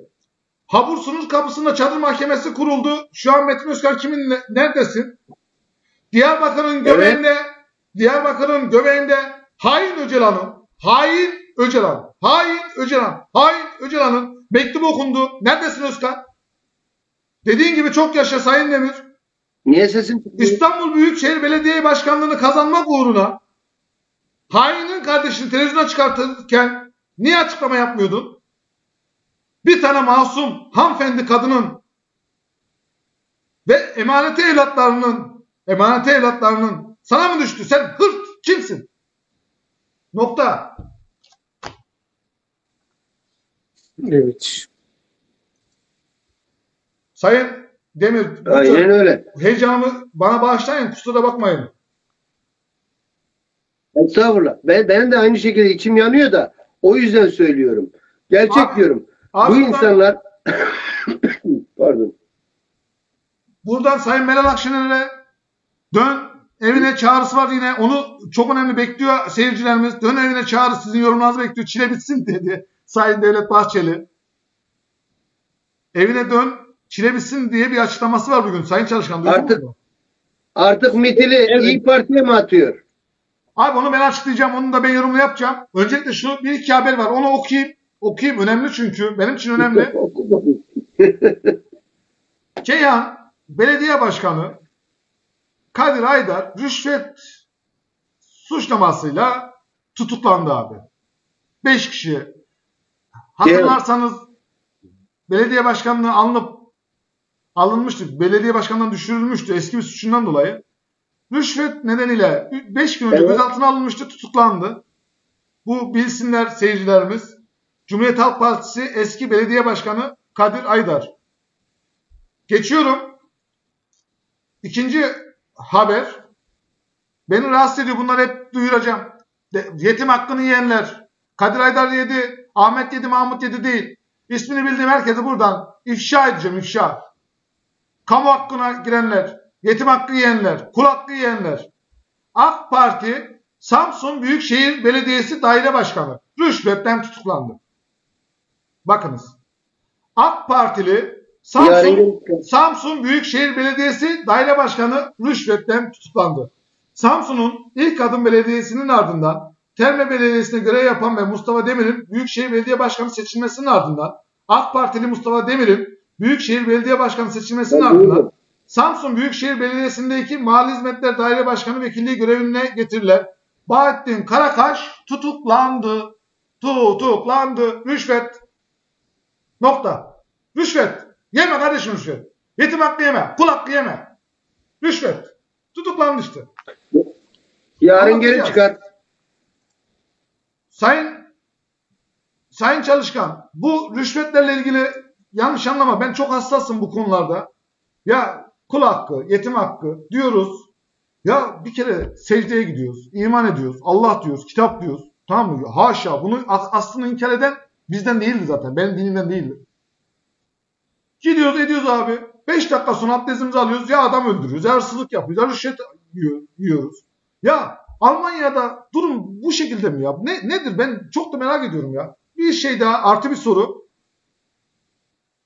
Habur sınır kapısında çadır mahkemesi kuruldu. Şu an Metin Özkan kimin ne- neredesin? Diyarbakır'ın göbeğinde Diyarbakır'ın göbeğinde hain Öcalan'ın hain Öcalan hain Öcalan hain Öcalan'ın mektubu okundu. Neredesin Özkan? Dediğin gibi çok yaşa Sayın Demir. Niye sesin İstanbul Büyükşehir Belediye Başkanlığı'nı kazanmak uğruna hainin kardeşini televizyona çıkartırken niye açıklama yapmıyordun? Bir tane masum hanımefendi kadının ve emaneti evlatlarının emaneti evlatlarının Sana mı düştü? Sen hırt kimsin? Nokta. Evet. Sayın Demir, bu Aynen çok- öyle. heyecanımı bana bağışlayın, kusura bakmayın. Estağfurullah. Ben, benim de aynı şekilde içim yanıyor da o yüzden söylüyorum. Gerçek Abi- diyorum. abi Bu buradan- insanlar pardon. Buradan Sayın Meral Akşener'e dön evine çağrısı var yine. Onu çok önemli bekliyor seyircilerimiz. Dön evine çağrı sizin yorumlarınızı bekliyor. Çile bitsin dedi Sayın Devlet Bahçeli. Evine dön çile bitsin diye bir açıklaması var bugün Sayın Çalışkan. Artık- mu? Artık mitili İyi Parti'ye mi atıyor? Abi onu ben açıklayacağım. Onu da ben yorumlu yapacağım. Öncelikle şu bir iki haber var. Onu okuyayım. Okuyayım. Önemli çünkü. Benim için önemli. Ceyhan Belediye Başkanı Kadir Aydar rüşvet suçlamasıyla tutuklandı abi. Beş kişi. Hatırlarsanız belediye başkanlığı alınıp alınmıştı. Belediye başkanından düşürülmüştü eski bir suçundan dolayı. Rüşvet nedeniyle 5 gün önce Evet. gözaltına alınmıştı, tutuklandı. Bu bilsinler seyircilerimiz. Cumhuriyet Halk Partisi eski belediye başkanı Kadir Aydar. Geçiyorum. İkinci haber. Beni rahatsız ediyor. Bunları hep duyuracağım. De- yetim hakkını yiyenler. Kadir Aydar yedi, Ahmet yedi, Mahmut yedi değil. İsmini bildiğim herkesi buradan ifşa edeceğim, ifşa. Kamu hakkına girenler, yetim hakkı yiyenler, kul hakkı yiyenler. AK Parti Samsun Büyükşehir Belediyesi Daire Başkanı rüşvetten tutuklandı. Bakınız. AK Partili Samsun, Samsun Büyükşehir Belediyesi Daire Başkanı rüşvetten tutuklandı. Samsun'un ilk adım belediyesinin ardından Terme Belediyesi'ne görev yapan ve Mustafa Demir'in Büyükşehir Belediye Başkanı seçilmesinin ardından AK Partili Mustafa Demir'in Büyükşehir Belediye Başkanı seçilmesinin Ben ardından duydum. Samsun Büyükşehir Belediyesi'ndeki Mali Hizmetler Daire Başkanı Vekilliği görevine getirilen Bahattin Karakaş tutuklandı. Tutuklandı. Rüşvet. Nokta. Rüşvet. Yeme kardeşim rüşvet. Yetim hakkı yeme. Kul hakkı yeme. Rüşvet. Tutuklandı işte. Yarın Ama geri çıkar. Sayın Sayın Çalışkan bu rüşvetlerle ilgili yanlış anlama ben çok hassasım bu konularda. Ya kul hakkı, yetim hakkı diyoruz. Ya bir kere secdeye gidiyoruz, iman ediyoruz, Allah diyoruz, kitap diyoruz. Tamam mı? Haşa bunu as- aslında inkar eden bizden değildi zaten. Benim dinimden değildi. Gidiyoruz ediyoruz abi. 5 dakika sonra abdestimizi alıyoruz. Ya adam öldürüyoruz, ya hırsızlık yapıyoruz, ya rüşvet yiyor- yiyoruz. Ya Almanya'da durum bu şekilde mi ya? Ne, nedir? Ben çok da merak ediyorum ya. Bir şey daha artı bir soru.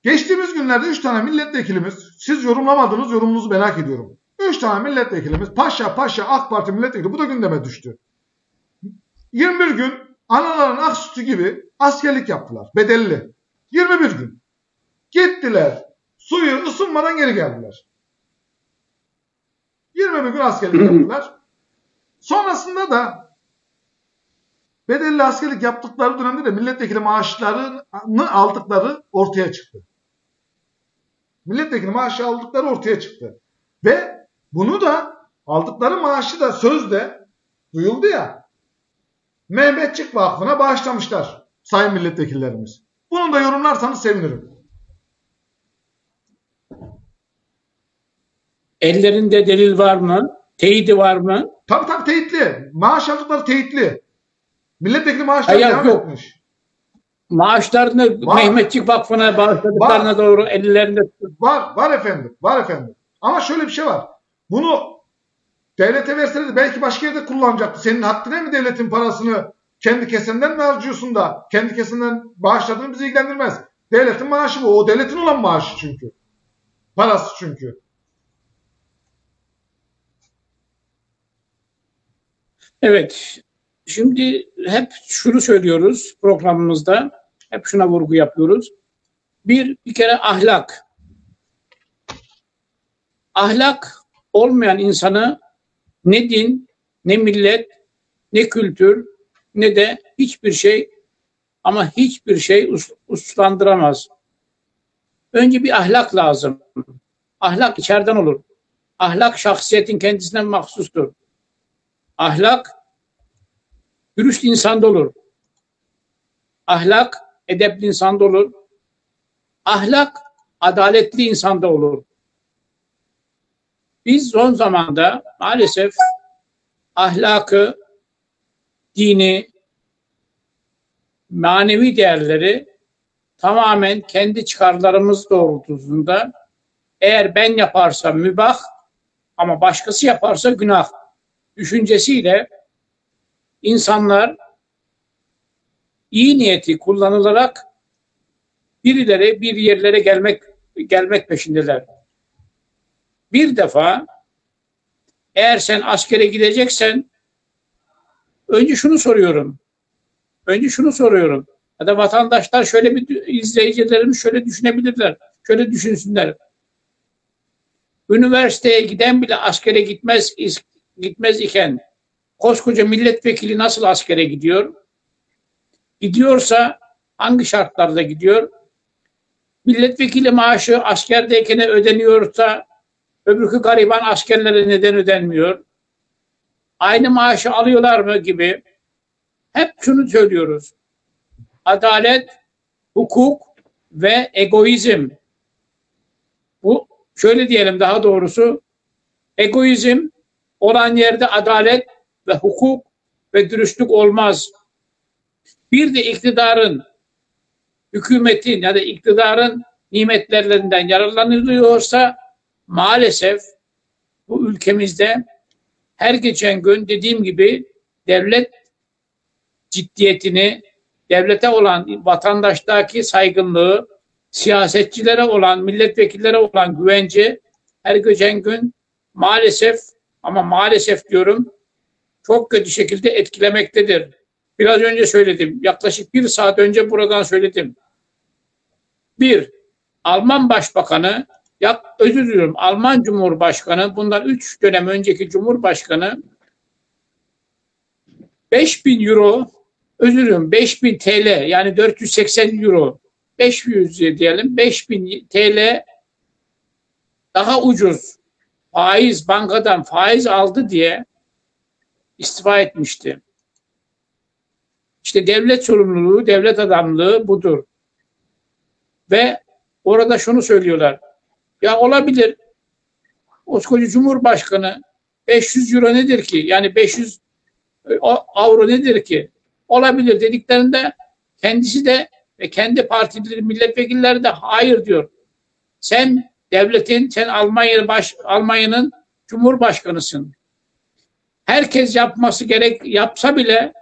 Geçtiğimiz günlerde 3 tane milletvekilimiz, siz yorumlamadınız yorumunuzu merak ediyorum. 3 tane milletvekilimiz paşa paşa AK Parti milletvekili bu da gündeme düştü. 21 gün anaların ak sütü gibi askerlik yaptılar. Bedelli. 21 gün. Gittiler. Suyu ısınmadan geri geldiler. 21 gün askerlik yaptılar. Sonrasında da bedelli askerlik yaptıkları dönemde de milletvekili maaşlarını aldıkları ortaya çıktı. Milletvekili maaşı aldıkları ortaya çıktı. Ve bunu da aldıkları maaşı da sözde duyuldu ya Mehmetçik Vakfı'na bağışlamışlar sayın milletvekillerimiz. Bunu da yorumlarsanız sevinirim. Ellerinde delil var mı? Teyidi var mı? Tabii tabii teyitli. Maaş aldıkları teyitli. Milletvekili maaşları Hayır, devam yok. etmiş. Maaşlarını Var. Mehmetçik Vakfı'na bağışladıklarına doğru ellerinde Var, var efendim, var efendim. Ama şöyle bir şey var. Bunu devlete verselerdi belki başka yerde kullanacaktı. Senin hakkına mı devletin parasını kendi kesenden mi harcıyorsun da kendi kesenden bağışladığını bizi ilgilendirmez. Devletin maaşı bu. O devletin olan maaşı çünkü. Parası çünkü. Evet. Şimdi hep şunu söylüyoruz programımızda. Hep şuna vurgu yapıyoruz. Bir, bir kere ahlak. Ahlak olmayan insanı ne din, ne millet, ne kültür, ne de hiçbir şey ama hiçbir şey us- uslandıramaz. Önce bir ahlak lazım. Ahlak içeriden olur. Ahlak şahsiyetin kendisinden mahsustur. Ahlak dürüst insanda olur. Ahlak edepli insanda olur. Ahlak adaletli insanda olur. Biz son zamanda maalesef ahlakı, dini, manevi değerleri tamamen kendi çıkarlarımız doğrultusunda eğer ben yaparsam mübah ama başkası yaparsa günah düşüncesiyle insanlar iyi niyeti kullanılarak birileri bir yerlere gelmek gelmek peşindeler. Bir defa eğer sen askere gideceksen önce şunu soruyorum. Önce şunu soruyorum. Ya da vatandaşlar şöyle bir izleyicilerimiz şöyle düşünebilirler. Şöyle düşünsünler. Üniversiteye giden bile askere gitmez gitmez iken koskoca milletvekili nasıl askere gidiyor? Gidiyorsa hangi şartlarda gidiyor? Milletvekili maaşı askerdeyken ödeniyorsa öbürkü gariban askerlere neden ödenmiyor? Aynı maaşı alıyorlar mı gibi? Hep şunu söylüyoruz. Adalet, hukuk ve egoizm. Bu şöyle diyelim daha doğrusu egoizm olan yerde adalet ve hukuk ve dürüstlük olmaz. Bir de iktidarın, hükümetin ya da iktidarın nimetlerinden yararlanılıyorsa maalesef bu ülkemizde her geçen gün dediğim gibi devlet ciddiyetini, devlete olan vatandaştaki saygınlığı, siyasetçilere olan, milletvekillere olan güvence her geçen gün maalesef ama maalesef diyorum çok kötü şekilde etkilemektedir. Biraz önce söyledim. Yaklaşık bir saat önce buradan söyledim. Bir, Alman Başbakanı, ya özür diliyorum, Alman Cumhurbaşkanı, bundan üç dönem önceki Cumhurbaşkanı 5000 euro, özür diliyorum 5000 TL yani 480 euro, 500 diyelim 5000 TL daha ucuz faiz bankadan faiz aldı diye istifa etmişti. İşte devlet sorumluluğu, devlet adamlığı budur. Ve orada şunu söylüyorlar. Ya olabilir. Koskoca Cumhurbaşkanı 500 euro nedir ki? Yani 500 e, avro nedir ki? Olabilir dediklerinde kendisi de ve kendi partileri milletvekilleri de hayır diyor. Sen devletin, sen Almanya Almanya'nın cumhurbaşkanısın. Herkes yapması gerek yapsa bile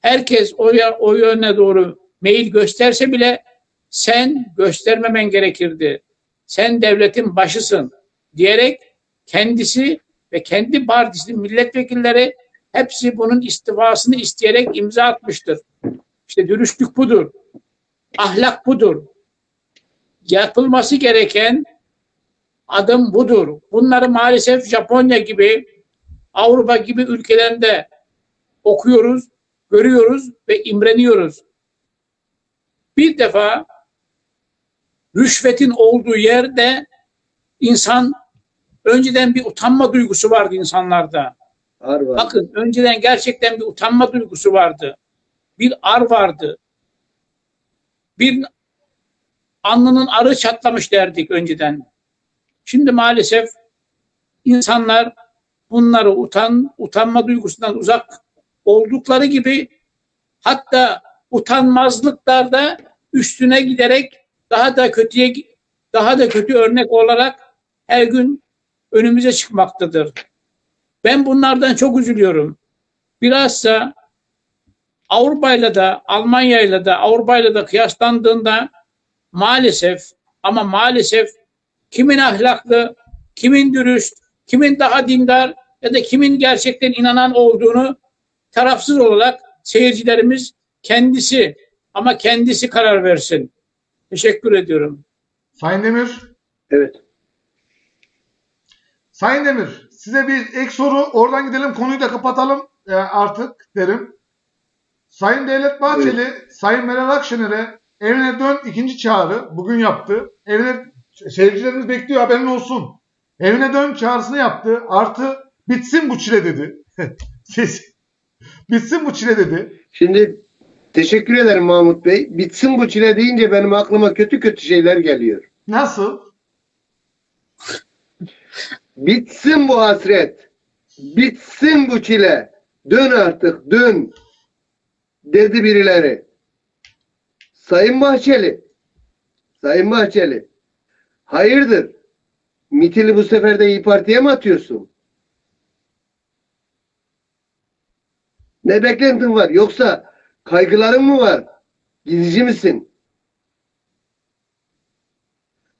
herkes o, o yöne doğru meyil gösterse bile sen göstermemen gerekirdi. Sen devletin başısın diyerek kendisi ve kendi partisinin milletvekilleri hepsi bunun istifasını isteyerek imza atmıştır. İşte dürüstlük budur. Ahlak budur. Yapılması gereken adım budur. Bunları maalesef Japonya gibi Avrupa gibi ülkelerinde okuyoruz, görüyoruz ve imreniyoruz. Bir defa rüşvetin olduğu yerde insan önceden bir utanma duygusu vardı insanlarda. Ar var. Bakın önceden gerçekten bir utanma duygusu vardı. Bir ar vardı. Bir alnının arı çatlamış derdik önceden. Şimdi maalesef insanlar bunları utan utanma duygusundan uzak oldukları gibi hatta utanmazlıklarda üstüne giderek daha da kötüye daha da kötü örnek olarak her gün önümüze çıkmaktadır. Ben bunlardan çok üzülüyorum. Bilhassa Avrupa'yla da Almanya'yla da Avrupa'yla da kıyaslandığında maalesef ama maalesef kimin ahlaklı, kimin dürüst, kimin daha dindar ya da kimin gerçekten inanan olduğunu tarafsız olarak seyircilerimiz kendisi ama kendisi karar versin. Teşekkür ediyorum. Sayın Demir. Evet. Sayın Demir, size bir ek soru. Oradan gidelim konuyu da kapatalım e, artık derim. Sayın Devlet Bahçeli, evet. Sayın Meral Akşener'e evine dön ikinci çağrı bugün yaptı. Evine seyircilerimiz bekliyor haberin olsun. Evine dön çağrısını yaptı. Artı bitsin bu çile dedi. Siz bitsin bu çile dedi. Şimdi teşekkür ederim Mahmut Bey. Bitsin bu çile deyince benim aklıma kötü kötü şeyler geliyor. Nasıl? Bitsin bu hasret. Bitsin bu çile. Dön artık dön. Dedi birileri. Sayın Bahçeli. Sayın Bahçeli. Hayırdır? Mitili bu sefer de İyi Parti'ye mi atıyorsun? Ne beklentin var? Yoksa kaygıların mı var? Gizici misin?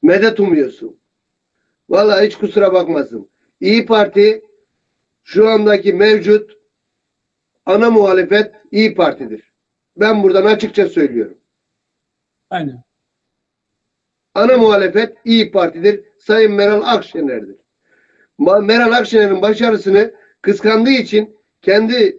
Medet umuyorsun. Vallahi hiç kusura bakmasın. İyi Parti şu andaki mevcut ana muhalefet İyi Parti'dir. Ben buradan açıkça söylüyorum. Aynen. Ana muhalefet İyi Parti'dir. Sayın Meral Akşener'dir. Meral Akşener'in başarısını kıskandığı için kendi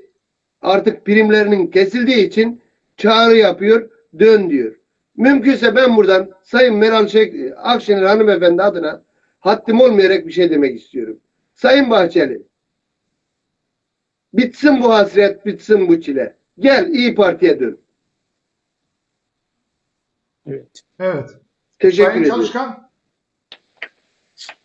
artık primlerinin kesildiği için çağrı yapıyor, dön diyor. Mümkünse ben buradan Sayın Meral Şek- Akşener hanımefendi adına haddim olmayarak bir şey demek istiyorum. Sayın Bahçeli, bitsin bu hasret, bitsin bu çile. Gel İyi Parti'ye dön. Evet. Evet. Teşekkür Sayın ederim. Çalışkan.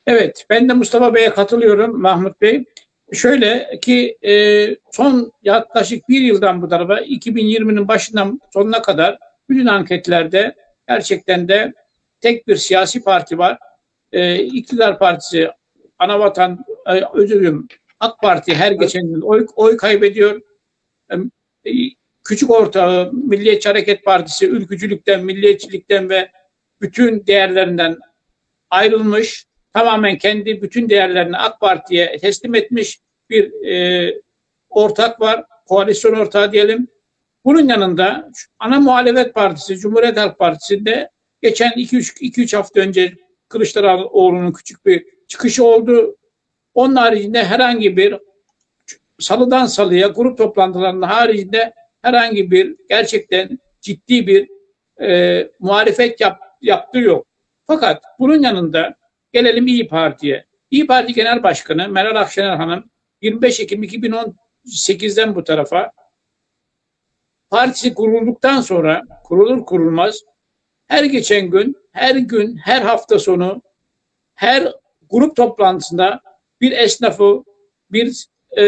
Evet, ben de Mustafa Bey'e katılıyorum Mahmut Bey. Şöyle ki e, son yaklaşık bir yıldan bu tarafa 2020'nin başından sonuna kadar bütün anketlerde gerçekten de tek bir siyasi parti var. E, İktidar Partisi, Anavatan, e, özür dilerim, AK Parti her geçen gün oy, oy kaybediyor. E, küçük ortağı Milliyetçi Hareket Partisi ülkücülükten, milliyetçilikten ve bütün değerlerinden ayrılmış. Tamamen kendi bütün değerlerini AK Parti'ye teslim etmiş bir e, ortak var. Koalisyon ortağı diyelim. Bunun yanında ana muhalefet partisi Cumhuriyet Halk Partisi'nde geçen 2-3 hafta önce Kılıçdaroğlu'nun küçük bir çıkışı oldu. Onun haricinde herhangi bir salıdan salıya grup toplantılarının haricinde herhangi bir gerçekten ciddi bir e, muhalefet yap, yaptığı yok. Fakat bunun yanında gelelim İyi Parti'ye. İyi Parti Genel Başkanı Meral Akşener Hanım 25 Ekim 2018'den bu tarafa partisi kurulduktan sonra kurulur kurulmaz her geçen gün, her gün, her hafta sonu, her grup toplantısında bir esnafı, bir e,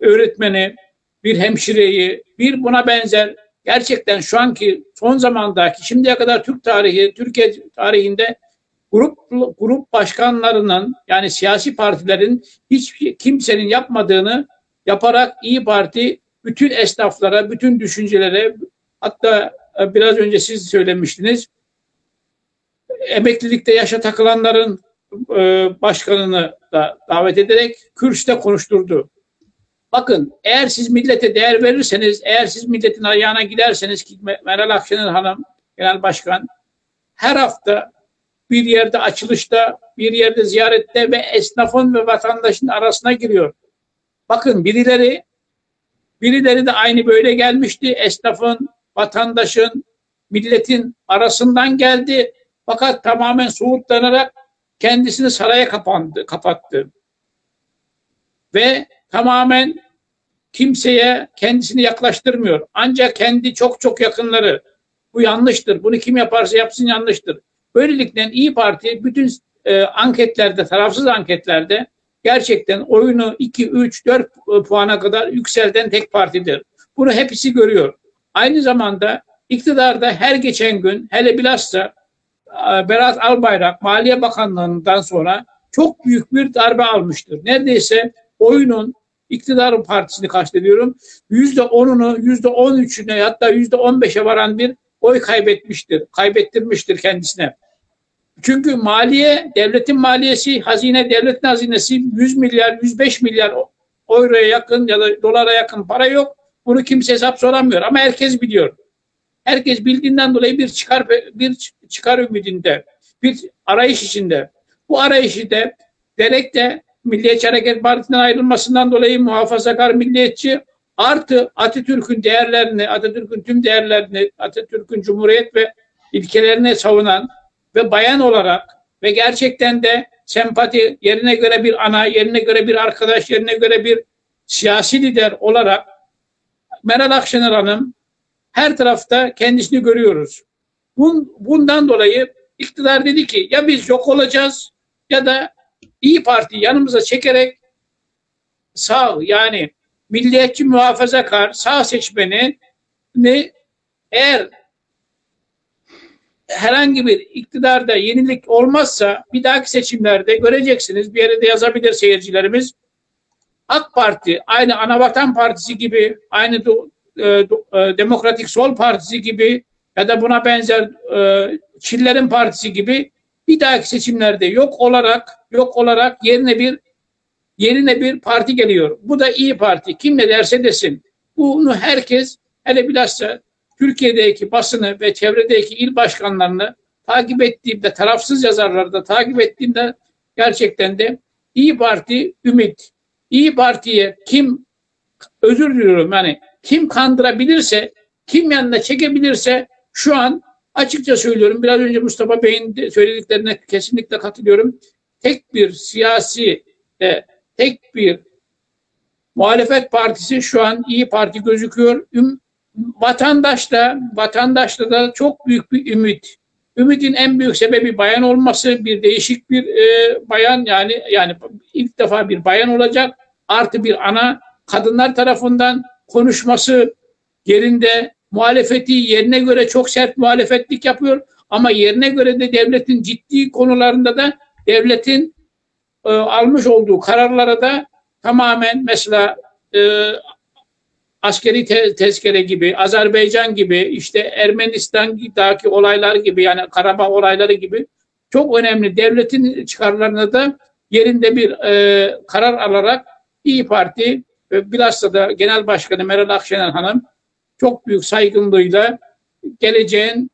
öğretmeni, bir hemşireyi, bir buna benzer gerçekten şu anki son zamandaki şimdiye kadar Türk tarihi, Türkiye tarihinde grup grup başkanlarının yani siyasi partilerin hiç kimsenin yapmadığını yaparak İyi Parti bütün esnaflara, bütün düşüncelere hatta e, biraz önce siz söylemiştiniz emeklilikte yaşa takılanların e, başkanını da davet ederek kürsüde konuşturdu. Bakın eğer siz millete değer verirseniz, eğer siz milletin ayağına giderseniz ki Meral Akşener Hanım Genel Başkan her hafta bir yerde açılışta, bir yerde ziyarette ve esnafın ve vatandaşın arasına giriyor. Bakın birileri birileri de aynı böyle gelmişti. Esnafın, vatandaşın, milletin arasından geldi. Fakat tamamen soğutlanarak kendisini saraya kapandı, kapattı. Ve tamamen kimseye kendisini yaklaştırmıyor. Ancak kendi çok çok yakınları. Bu yanlıştır. Bunu kim yaparsa yapsın yanlıştır. Böylelikle İyi Parti bütün e, anketlerde, tarafsız anketlerde gerçekten oyunu 2, 3, 4 puana kadar yükselten tek partidir. Bunu hepsi görüyor. Aynı zamanda iktidarda her geçen gün hele bilhassa e, Berat Albayrak Maliye Bakanlığı'ndan sonra çok büyük bir darbe almıştır. Neredeyse oyunun iktidar partisini kastediyorum. Yüzde onunu, yüzde on üçüne hatta yüzde on beşe varan bir oy kaybetmiştir. Kaybettirmiştir kendisine. Çünkü maliye, devletin maliyesi, hazine, devletin hazinesi 100 milyar, 105 milyar euroya yakın ya da dolara yakın para yok. Bunu kimse hesap soramıyor ama herkes biliyor. Herkes bildiğinden dolayı bir çıkar bir çıkar ümidinde, bir arayış içinde. Bu arayışı da gerek de Milliyetçi Hareket Partisi'nden ayrılmasından dolayı muhafazakar milliyetçi artı Atatürk'ün değerlerini, Atatürk'ün tüm değerlerini, Atatürk'ün cumhuriyet ve ilkelerini savunan ve bayan olarak ve gerçekten de sempati yerine göre bir ana, yerine göre bir arkadaş, yerine göre bir siyasi lider olarak Meral Akşener Hanım her tarafta kendisini görüyoruz. Bun, bundan dolayı iktidar dedi ki ya biz yok olacağız ya da İyi Parti yanımıza çekerek sağ yani milliyetçi muhafazakar sağ seçmeni eğer herhangi bir iktidarda yenilik olmazsa bir dahaki seçimlerde göreceksiniz. Bir yere de yazabilir seyircilerimiz. AK Parti aynı Anavatan Partisi gibi aynı do, e, do, e, Demokratik Sol Partisi gibi ya da buna benzer e, Çillerin Partisi gibi bir dahaki seçimlerde yok olarak yok olarak yerine bir yerine bir parti geliyor. Bu da iyi Parti. Kim ne derse desin. Bunu herkes hele bilhassa Türkiye'deki basını ve çevredeki il başkanlarını takip ettiğimde, tarafsız yazarları da takip ettiğimde gerçekten de İyi Parti ümit. İyi Parti'ye kim özür diliyorum yani kim kandırabilirse, kim yanına çekebilirse şu an açıkça söylüyorum. Biraz önce Mustafa Bey'in söylediklerine kesinlikle katılıyorum. Tek bir siyasi e, tek bir muhalefet partisi şu an iyi Parti gözüküyor. Üm, vatandaşta vatandaşta da çok büyük bir ümit. Ümitin en büyük sebebi bayan olması, bir değişik bir e, bayan yani yani ilk defa bir bayan olacak. Artı bir ana kadınlar tarafından konuşması yerinde muhalefeti yerine göre çok sert muhalefetlik yapıyor ama yerine göre de devletin ciddi konularında da devletin e, almış olduğu kararlara da tamamen mesela e, askeri te tezkere gibi, Azerbaycan gibi, işte Ermenistan'daki olaylar gibi yani Karabağ olayları gibi çok önemli devletin çıkarlarına da yerinde bir e, karar alarak İyi Parti ve bilhassa da Genel Başkanı Meral Akşener Hanım çok büyük saygınlığıyla geleceğin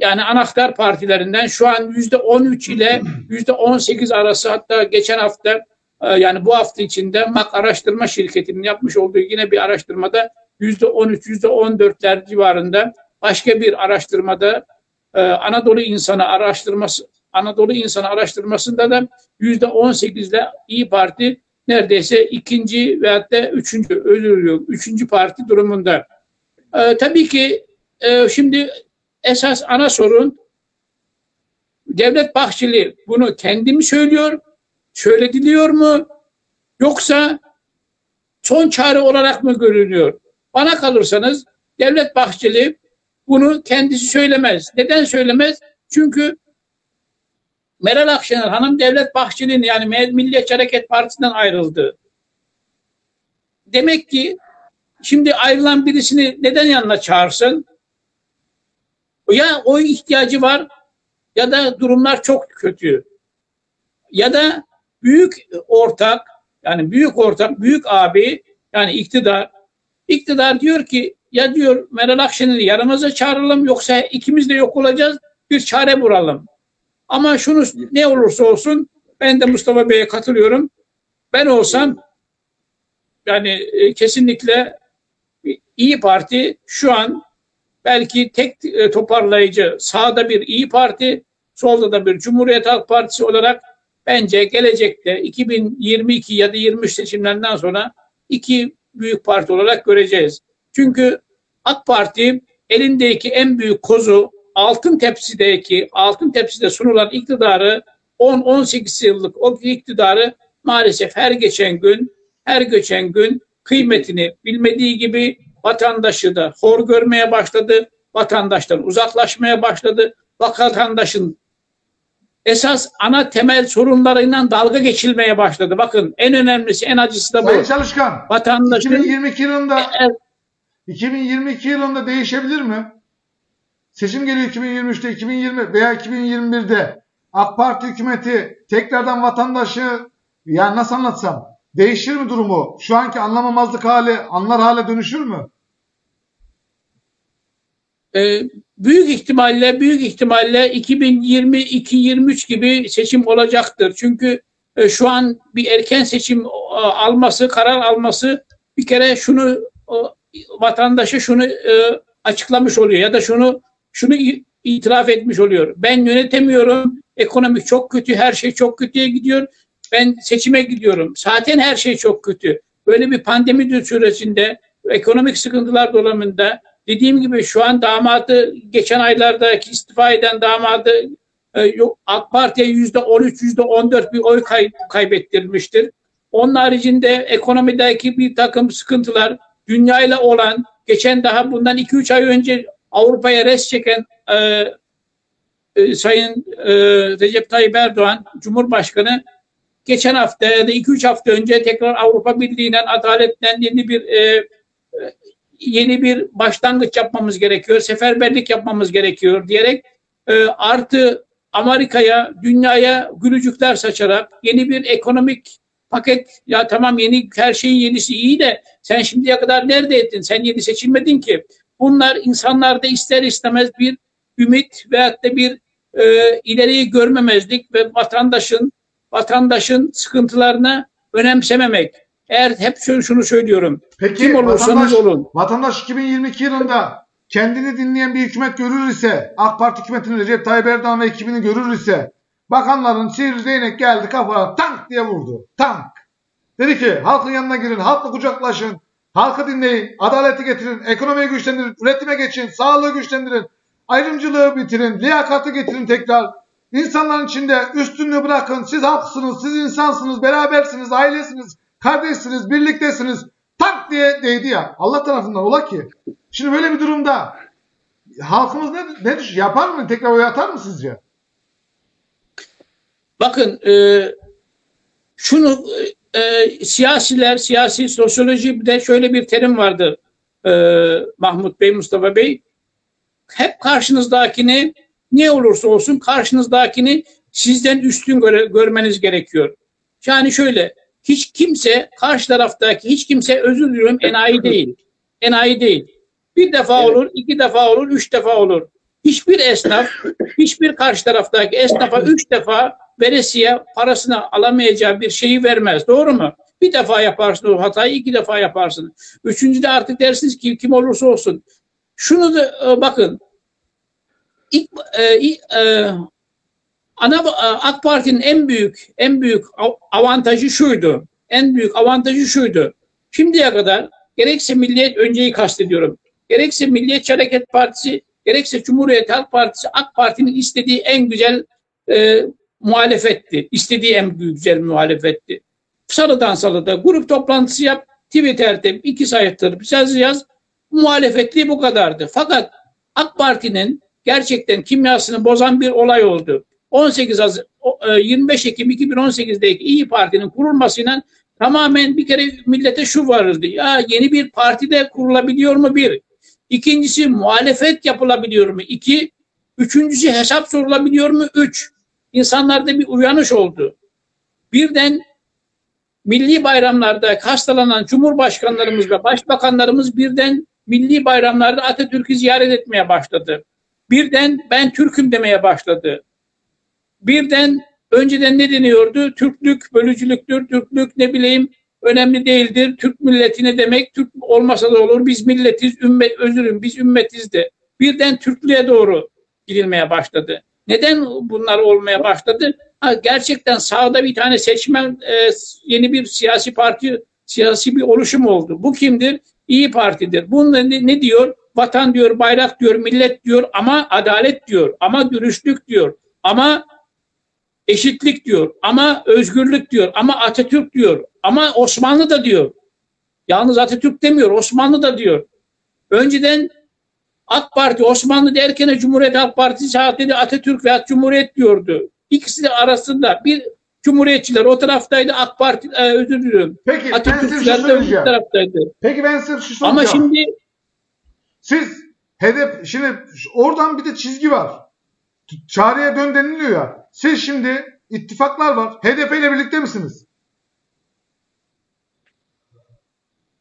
yani anahtar partilerinden şu an yüzde 13 ile yüzde 18 arası hatta geçen hafta e, yani bu hafta içinde MAK araştırma şirketinin yapmış olduğu yine bir araştırmada yüzde 13, yüzde 14'ler civarında başka bir araştırmada e, Anadolu insanı araştırması Anadolu insanı araştırmasında da yüzde 18 ile İyi Parti neredeyse ikinci veyahut da üçüncü özür diliyorum üçüncü parti durumunda. Ee, tabii ki e, şimdi esas ana sorun Devlet Bahçeli bunu kendi mi söylüyor, söylediliyor mu yoksa son çare olarak mı görünüyor? Bana kalırsanız Devlet Bahçeli bunu kendisi söylemez. Neden söylemez? Çünkü Meral Akşener Hanım Devlet Bahçeli'nin yani Milliyetçi Hareket Partisi'nden ayrıldı. Demek ki şimdi ayrılan birisini neden yanına çağırsın? Ya o ihtiyacı var ya da durumlar çok kötü. Ya da büyük ortak yani büyük ortak, büyük abi yani iktidar iktidar diyor ki ya diyor Meral Akşener'i yanımıza çağıralım yoksa ikimiz de yok olacağız bir çare bulalım. Ama şunu ne olursa olsun ben de Mustafa Bey'e katılıyorum. Ben olsam yani e, kesinlikle İyi Parti şu an belki tek e, toparlayıcı sağda bir İyi Parti, solda da bir Cumhuriyet Halk Partisi olarak bence gelecekte 2022 ya da 23 seçimlerinden sonra iki büyük parti olarak göreceğiz. Çünkü AK Parti elindeki en büyük kozu altın tepsideki, altın tepside sunulan iktidarı 10-18 yıllık o iktidarı maalesef her geçen gün, her geçen gün kıymetini bilmediği gibi vatandaşı da hor görmeye başladı, vatandaştan uzaklaşmaya başladı, vatandaşın esas ana temel sorunlarıyla dalga geçilmeye başladı. Bakın en önemlisi, en acısı da bu. Sayın Çalışkan, Vatandaşın 2022 yılında e, 2022 yılında değişebilir mi? Seçim geliyor 2023'te, 2020 veya 2021'de AK Parti hükümeti tekrardan vatandaşı yani nasıl anlatsam değişir mi durumu? Şu anki anlamamazlık hali anlar hale dönüşür mü? Ee, büyük ihtimalle büyük ihtimalle 2022-23 gibi seçim olacaktır. Çünkü e, şu an bir erken seçim e, alması, karar alması bir kere şunu e, vatandaşa şunu e, açıklamış oluyor ya da şunu şunu itiraf etmiş oluyor. Ben yönetemiyorum. Ekonomi çok kötü, her şey çok kötüye gidiyor. Ben seçime gidiyorum. Zaten her şey çok kötü. böyle bir pandemi süresinde ekonomik sıkıntılar dolamında dediğim gibi şu an damadı geçen aylarda istifa eden damadı e, AK Parti'ye yüzde 13 yüzde 14 bir oy kay, kaybettirmiştir. Onun haricinde ekonomideki bir takım sıkıntılar dünyayla olan geçen daha bundan 2-3 ay önce Avrupa'ya res çeken e, e, Sayın e, Recep Tayyip Erdoğan Cumhurbaşkanı geçen hafta ya da 2-3 hafta önce tekrar Avrupa Birliği'nden adaletten yeni bir e, e, yeni bir başlangıç yapmamız gerekiyor, seferberlik yapmamız gerekiyor diyerek e, artı Amerika'ya, dünyaya gülücükler saçarak yeni bir ekonomik paket ya tamam yeni her şeyin yenisi iyi de sen şimdiye kadar nerede ettin? Sen yeni seçilmedin ki. Bunlar insanlarda ister istemez bir ümit veyahut da bir e, ileriyi görmemezlik ve vatandaşın vatandaşın sıkıntılarını önemsememek. Eğer hep şunu, şunu söylüyorum. Peki kim olursanız vatandaş, olun. vatandaş 2022 yılında kendini dinleyen bir hükümet görür ise, AK Parti hükümetini Recep Tayyip Erdoğan ve ekibini görür ise, bakanların sihirli değnek geldi kafana tank diye vurdu. Tank. Dedi ki halkın yanına girin, halkla kucaklaşın, halkı dinleyin, adaleti getirin, ekonomiyi güçlendirin, üretime geçin, sağlığı güçlendirin, ayrımcılığı bitirin, liyakatı getirin tekrar. İnsanların içinde üstünlüğü bırakın. Siz halksınız, siz insansınız, berabersiniz, ailesiniz, kardeşsiniz, birliktesiniz. Tak diye değdi ya. Allah tarafından ola ki. Şimdi böyle bir durumda halkımız ne, ne düşün? Yapar mı? Tekrar oy atar mı sizce? Bakın e, şunu e, siyasiler, siyasi sosyolojide şöyle bir terim vardır e, Mahmut Bey, Mustafa Bey. Hep karşınızdakini ne olursa olsun karşınızdakini sizden üstün göre, görmeniz gerekiyor. Yani şöyle hiç kimse karşı taraftaki hiç kimse özür diliyorum enayi değil. Enayi değil. Bir defa olur, iki defa olur, üç defa olur. Hiçbir esnaf, hiçbir karşı taraftaki esnafa üç defa veresiye parasını alamayacağı bir şeyi vermez. Doğru mu? Bir defa yaparsın o hatayı, iki defa yaparsın. Üçüncüde artık dersiniz ki kim olursa olsun. Şunu da e, bakın. İlk, e, e, ana e, AK Parti'nin en büyük en büyük avantajı şuydu. En büyük avantajı şuydu. Şimdiye kadar gerekse Milliyet önceyi kastediyorum. Gerekse Milliyetçi Hareket Partisi, gerekse Cumhuriyet Halk Partisi AK Parti'nin istediği en güzel e, muhalefetti. İstediği en güzel muhalefetti. Salıdan salıda grup toplantısı yap, Twitter'de iki sayfadır bir yaz. Muhalefetliği bu kadardı. Fakat AK Parti'nin gerçekten kimyasını bozan bir olay oldu. 18 Haz 25 Ekim 2018'deki İyi Parti'nin kurulmasıyla tamamen bir kere millete şu varırdı. Ya yeni bir partide kurulabiliyor mu bir? İkincisi muhalefet yapılabiliyor mu? İki. Üçüncüsü hesap sorulabiliyor mu? Üç. İnsanlarda bir uyanış oldu. Birden milli bayramlarda hastalanan cumhurbaşkanlarımız ve başbakanlarımız birden milli bayramlarda Atatürk'ü ziyaret etmeye başladı. Birden ben Türk'üm demeye başladı. Birden önceden ne deniyordu? Türklük bölücülüktür, Türklük ne bileyim önemli değildir. Türk milleti ne demek? Türk olmasa da olur. Biz milletiz, ümmet, özürüm biz ümmetiz de. Birden Türklüğe doğru gidilmeye başladı. Neden bunlar olmaya başladı? Ha, gerçekten sağda bir tane seçmen e, yeni bir siyasi parti, siyasi bir oluşum oldu. Bu kimdir? İyi Parti'dir. Bunda ne, ne diyor? Vatan diyor, bayrak diyor, millet diyor ama adalet diyor, ama dürüstlük diyor, ama eşitlik diyor, ama özgürlük diyor, ama Atatürk diyor, ama Osmanlı da diyor. Yalnız Atatürk demiyor, Osmanlı da diyor. Önceden AK Parti Osmanlı derken Cumhuriyet Halk Partisi saatleri Atatürk veya Cumhuriyet diyordu. İkisi de arasında bir Cumhuriyetçiler o taraftaydı AK Parti e, özür diliyorum. Peki Atatürkçüler de bu taraftaydı. Peki ben size şu soracağım. Ama şimdi siz hedef şimdi oradan bir de çizgi var. Çağrıya dön deniliyor ya. Siz şimdi ittifaklar var. HDP ile birlikte misiniz?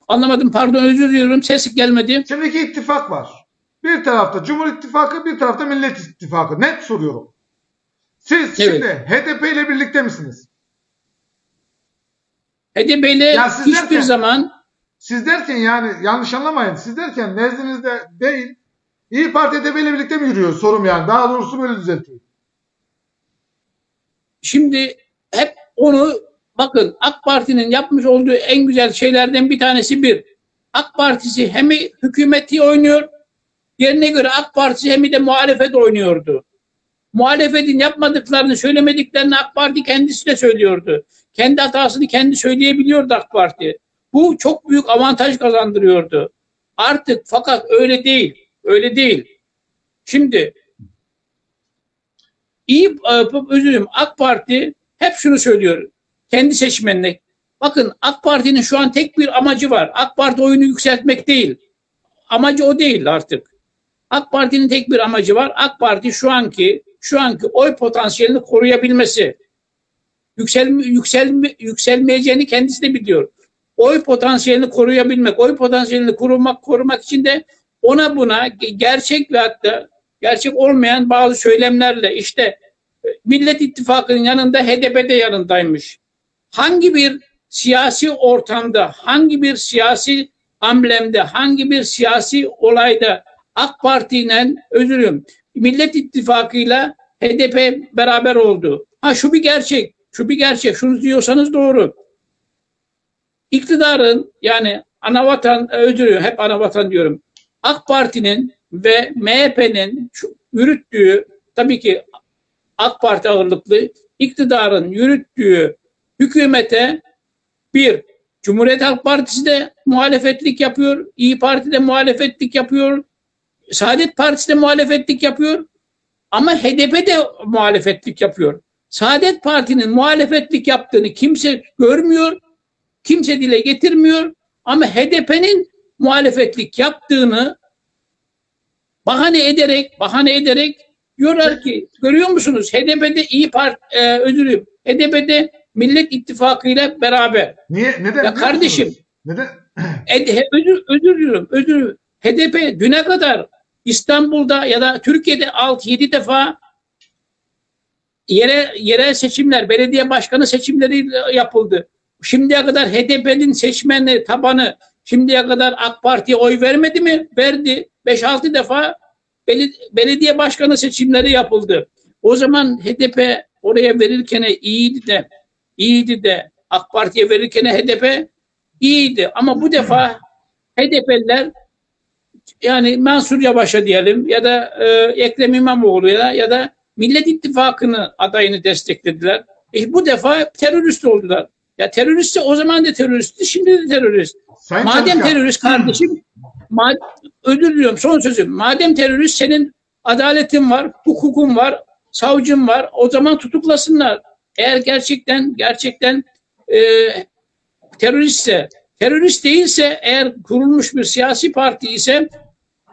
Anlamadım pardon özür diliyorum ses gelmedi. Şimdi iki ittifak var. Bir tarafta Cumhur İttifakı bir tarafta Millet İttifakı. Net soruyorum. Siz evet. şimdi HDP ile birlikte misiniz? HDP ile hiçbir derken, zaman siz derken yani yanlış anlamayın. Siz derken nezdinizde değil İyi Parti HDP birlikte mi yürüyor sorum yani. Daha doğrusu böyle düzelteyim. Şimdi hep onu bakın AK Parti'nin yapmış olduğu en güzel şeylerden bir tanesi bir. AK Partisi hem hükümeti oynuyor, yerine göre AK Partisi hem de muhalefet oynuyordu. Muhalefetin yapmadıklarını, söylemediklerini AK Parti kendisi de söylüyordu. Kendi hatasını kendi söyleyebiliyordu AK Parti. Bu çok büyük avantaj kazandırıyordu. Artık fakat öyle değil. Öyle değil. Şimdi iyi e, özür dilerim AK Parti hep şunu söylüyor kendi seçmenine. Bakın AK Parti'nin şu an tek bir amacı var. AK Parti oyunu yükseltmek değil. Amacı o değil artık. AK Parti'nin tek bir amacı var. AK Parti şu anki şu anki oy potansiyelini koruyabilmesi. Yükselme, yükselme, yükselmeyeceğini kendisi de biliyor. Oy potansiyelini koruyabilmek, oy potansiyelini korumak, korumak için de ona buna gerçek ve hatta gerçek olmayan bazı söylemlerle işte e, Millet İttifakı'nın yanında HDP de yanındaymış. Hangi bir siyasi ortamda, hangi bir siyasi amblemde, hangi bir siyasi olayda AK Parti ile özür dilerim Millet İttifakı'yla HDP beraber oldu. Ha şu bir gerçek, şu bir gerçek. Şunu diyorsanız doğru. İktidarın yani anavatan özür hep anavatan diyorum. AK Parti'nin ve MHP'nin yürüttüğü tabii ki AK Parti ağırlıklı iktidarın yürüttüğü hükümete bir Cumhuriyet Halk Partisi de muhalefetlik yapıyor, İyi Parti de muhalefetlik yapıyor, Saadet Partisi de muhalefetlik yapıyor ama HDP de muhalefetlik yapıyor. Saadet Parti'nin muhalefetlik yaptığını kimse görmüyor, kimse dile getirmiyor ama HDP'nin muhalefetlik yaptığını bahane ederek, bahane ederek diyorlar ki görüyor musunuz HDP'de iyi Parti e, özürüm HDP'de Millet İttifakı ile beraber. Niye? Neden? Ya kardeşim. Neden? E, özür, özür diliyorum. Özür HDP düne kadar İstanbul'da ya da Türkiye'de 6-7 defa yere yerel seçimler, belediye başkanı seçimleri yapıldı. Şimdiye kadar HDP'nin seçmeni tabanı şimdiye kadar AK Parti'ye oy vermedi mi? Verdi. 5-6 defa belediye başkanı seçimleri yapıldı. O zaman HDP oraya verirken iyiydi de iyiydi de AK Parti'ye verirken HDP iyiydi. Ama bu defa HDP'liler yani Mansur Yavaş'a diyelim ya da e, Ekrem İmamoğlu'ya ya da Millet İttifakı'nı adayını desteklediler. E, bu defa terörist oldular. Ya teröristse o zaman da teröristti, şimdi de terörist. Sayın Madem Çalışkan. terörist kardeşim, ma özür diliyorum son sözüm. Madem terörist senin adaletin var, hukukun var, savcın var. O zaman tutuklasınlar. Eğer gerçekten gerçekten e, teröristse, terörist değilse eğer kurulmuş bir siyasi parti ise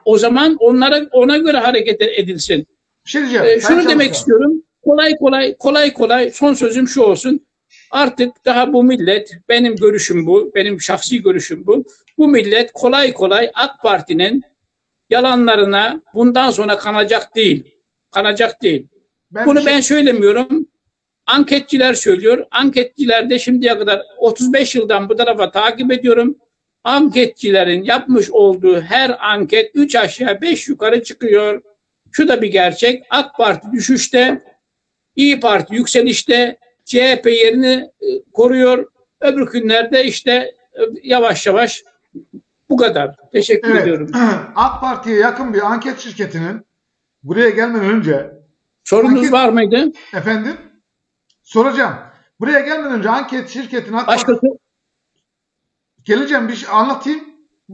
o zaman onlara ona göre hareket edilsin. Bir şey diyeceğim. Ee, Sayın şunu demek istiyorum. Kolay kolay kolay kolay son sözüm şu olsun. Artık daha bu millet benim görüşüm bu, benim şahsi görüşüm bu. Bu millet kolay kolay AK Parti'nin yalanlarına bundan sonra kanacak değil. Kanacak değil. Ben Bunu şey- ben söylemiyorum. Anketçiler söylüyor. Anketçiler de şimdiye kadar 35 yıldan bu tarafa takip ediyorum. Anketçilerin yapmış olduğu her anket 3 aşağı 5 yukarı çıkıyor. Şu da bir gerçek. AK Parti düşüşte, İyi Parti yükselişte, CHP yerini e, koruyor. Öbür günlerde işte e, yavaş yavaş bu kadar. Teşekkür Evet. ediyorum. AK Parti'ye yakın bir anket şirketinin buraya gelmeden önce Sorunuz anket- var mıydı? efendim soracağım. Buraya gelmeden önce anket şirketinin AK Başkası? Parti- geleceğim bir şey anlatayım.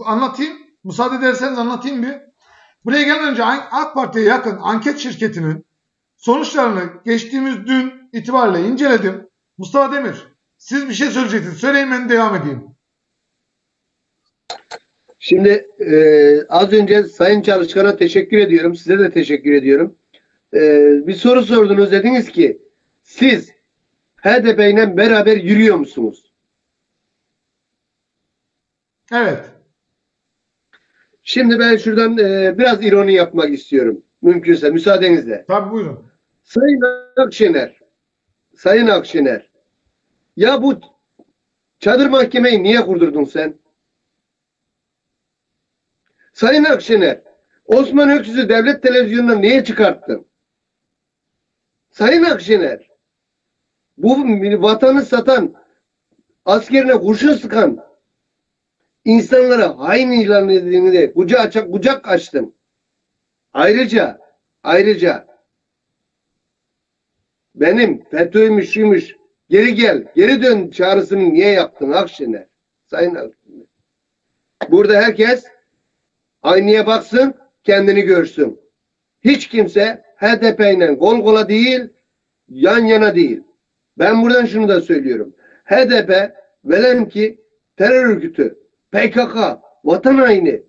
Anlatayım. Müsaade ederseniz anlatayım bir. Buraya gelmeden önce AK Parti'ye yakın anket şirketinin sonuçlarını geçtiğimiz dün itibariyle inceledim. Mustafa Demir, siz bir şey söyleyecektiniz. Söyleyin ben devam edeyim. Şimdi e, az önce Sayın Çalışkan'a teşekkür ediyorum. Size de teşekkür ediyorum. E, bir soru sordunuz. Dediniz ki siz HDP ile beraber yürüyor musunuz? Evet. Şimdi ben şuradan e, biraz ironi yapmak istiyorum. Mümkünse müsaadenizle. Tabii buyurun. Sayın Akşener, Sayın Akşener, ya bu çadır mahkemeyi niye kurdurdun sen? Sayın Akşener, Osman Öksüz'ü devlet televizyonuna niye çıkarttın? Sayın Akşener, bu vatanı satan askerine kurşun sıkan insanlara hain ilan edildiğinde kucak, açak, kucak açtın. Ayrıca ayrıca benim FETÖ'ymüş şuymuş geri gel geri dön çağrısını niye yaptın Akşener? Sayın Akşener. Burada herkes aynaya baksın kendini görsün. Hiç kimse HDP ile kol kola değil yan yana değil. Ben buradan şunu da söylüyorum. HDP velev ki terör örgütü, PKK, vatan haini.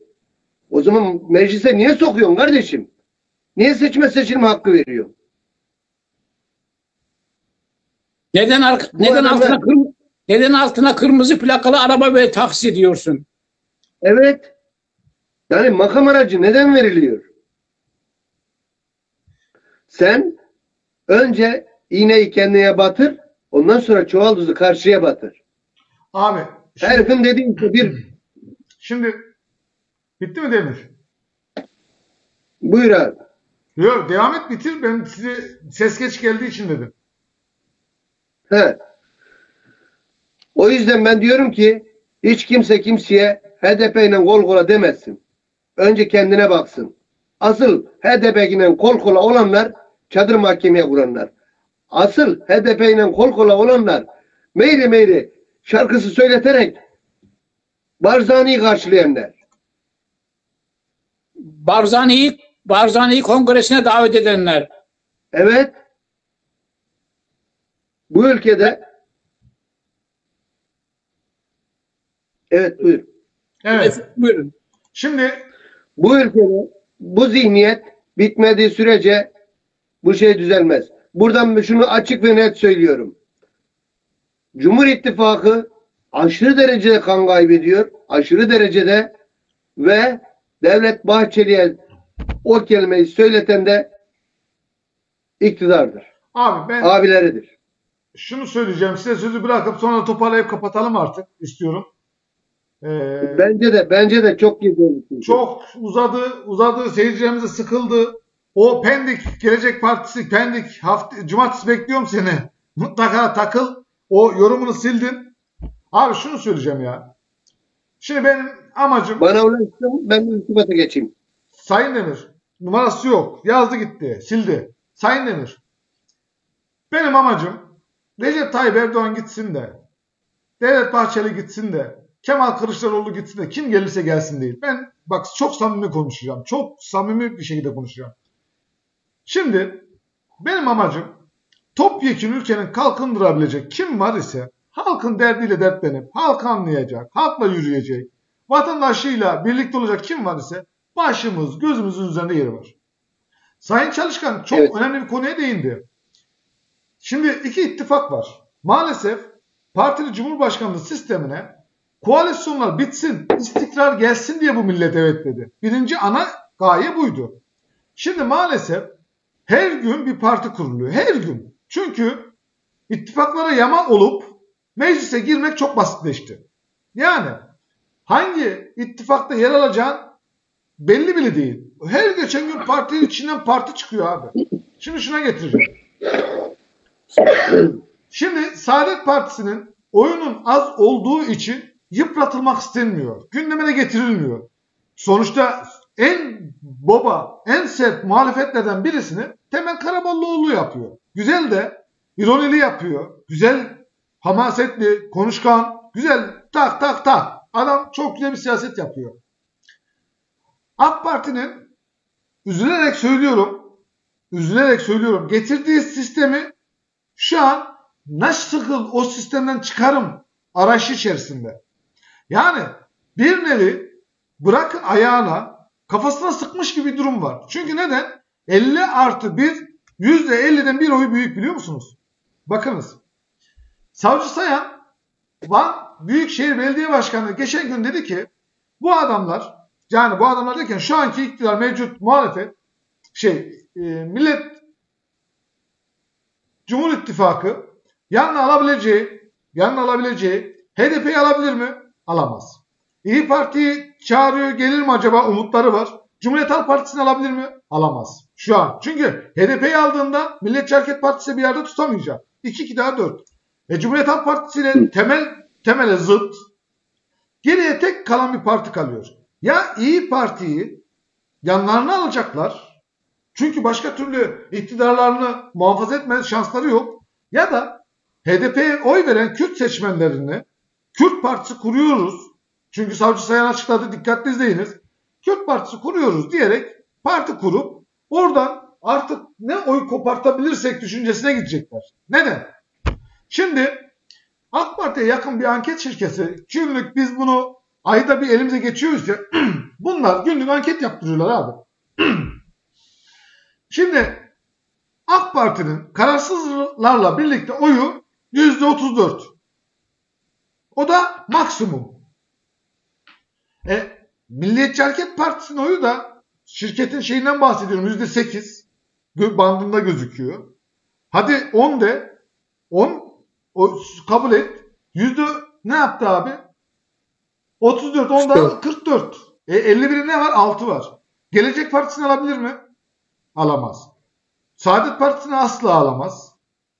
O zaman meclise niye sokuyorsun kardeşim? Niye seçme seçilme hakkı veriyor? Neden ar- neden adamlar- altına kırm- neden altına kırmızı plakalı araba ve taksi ediyorsun? Evet. Yani makam aracı neden veriliyor? Sen önce iğneyi kendine batır, ondan sonra çuvalduzu karşıya batır. Abi Herifin dediği gibi bir şimdi bitti mi Demir? buyur abi. Yok devam et bitir. Ben size ses geç geldiği için dedim. He. O yüzden ben diyorum ki hiç kimse kimseye HDP ile kol kola demesin. Önce kendine baksın. Asıl HDP ile kol kola olanlar çadır mahkemeye kuranlar. Asıl HDP ile kol kola olanlar meyli meyli şarkısı söyleterek Barzani'yi karşılayanlar. Barzani'yi Barzani'yi kongresine davet edenler. Evet. Bu ülkede Evet buyur. Evet. Buyurun. Şimdi Bu ülkede bu zihniyet bitmediği sürece bu şey düzelmez. Buradan şunu açık ve net söylüyorum. Cumhur İttifakı aşırı derecede kan kaybediyor. Aşırı derecede ve Devlet Bahçeli'ye o kelimeyi söyleten de iktidardır. abi ben Abileridir. Şunu söyleyeceğim. Size sözü bırakıp sonra toparlayıp kapatalım artık istiyorum. Ee, Bence de bence de çok söyledin. çok uzadı, uzadı. Seyircilerimize sıkıldı. O Pendik Gelecek Partisi Pendik hafta cumartesi bekliyorum seni. Mutlaka takıl. O yorumunu sildin. Abi şunu söyleyeceğim ya. Şimdi benim amacım Bana ulaşsın ben irtibata geçeyim. Sayın Demir numarası yok. Yazdı gitti. Sildi. Sayın Demir. Benim amacım Recep Tayyip Erdoğan gitsin de Devlet Bahçeli gitsin de Kemal Kılıçdaroğlu gitsin de kim gelirse gelsin değil. Ben bak çok samimi konuşacağım. Çok samimi bir şekilde konuşacağım. Şimdi benim amacım topyekun ülkenin kalkındırabilecek kim var ise halkın derdiyle dertlenip halk anlayacak, halkla yürüyecek, vatandaşıyla birlikte olacak kim var ise başımız gözümüzün üzerinde yeri var. Sayın Çalışkan çok Evet. önemli bir konuya değindi. Şimdi iki ittifak var. Maalesef partili cumhurbaşkanlığı sistemine koalisyonlar bitsin, istikrar gelsin diye bu millet evet dedi. Birinci ana gaye buydu. Şimdi maalesef her gün bir parti kuruluyor. Her gün. Çünkü ittifaklara yama olup meclise girmek çok basitleşti. Yani hangi ittifakta yer alacağın belli bile değil. Her geçen gün partinin içinden parti çıkıyor abi. Şimdi şuna getireceğim. Şimdi Saadet Partisi'nin oyunun az olduğu için yıpratılmak istenmiyor. Gündeme de getirilmiyor. Sonuçta en baba, en sert muhalefetlerden birisini Temel Karamollaoğlu yapıyor. Güzel de ironili yapıyor. Güzel, hamasetli, konuşkan, güzel tak tak tak. Adam çok güzel bir siyaset yapıyor. AK Parti'nin üzülerek söylüyorum, üzülerek söylüyorum getirdiği sistemi şu an nasıl o sistemden çıkarım arayışı içerisinde. Yani bir nevi bırakın ayağına kafasına sıkmış gibi bir durum var. Çünkü neden? 50 artı 1 %50'den bir oyu büyük biliyor musunuz? Bakınız. Savcı Sayan Van Büyükşehir Belediye Başkanı geçen gün dedi ki bu adamlar yani bu adamlar derken şu anki iktidar mevcut muhalefet şey e, millet Cumhur İttifakı yanına alabileceği yanına alabileceği HDP'yi alabilir mi? Alamaz. İyi Parti çağırıyor gelir mi acaba umutları var. Cumhuriyet Halk Partisi'ni alabilir mi? Alamaz. Şu an. Çünkü HDP'yi aldığında Milliyetçi Hareket Partisi bir yerde tutamayacak. 2 2 daha 4. E Cumhuriyet Halk Partisi ile temel temele zıt. Geriye tek kalan bir parti kalıyor. Ya İyi Parti'yi yanlarına alacaklar. Çünkü başka türlü iktidarlarını muhafaza etme şansları yok. Ya da HDP'ye oy veren Kürt seçmenlerini Kürt Partisi kuruyoruz. Çünkü Savcı Sayan açıkladı dikkatli izleyiniz. Kürt Partisi kuruyoruz diyerek parti kurup oradan artık ne oy kopartabilirsek düşüncesine gidecekler. Neden? Şimdi AK Parti'ye yakın bir anket şirketi günlük biz bunu ayda bir elimize geçiyoruz ya bunlar günlük anket yaptırıyorlar abi. Şimdi AK Parti'nin kararsızlarla birlikte oyu %34. O da maksimum. E, Milliyetçi Hareket Partisi'nin oyu da şirketin şeyinden bahsediyorum %8 gö- bandında gözüküyor. Hadi 10 de 10 o, kabul et. Yüzde ne yaptı abi? 34 ondan 44. E 51'in ne var? 6 var. Gelecek Partisi'ni alabilir mi? Alamaz. Saadet Partisi'ni asla alamaz.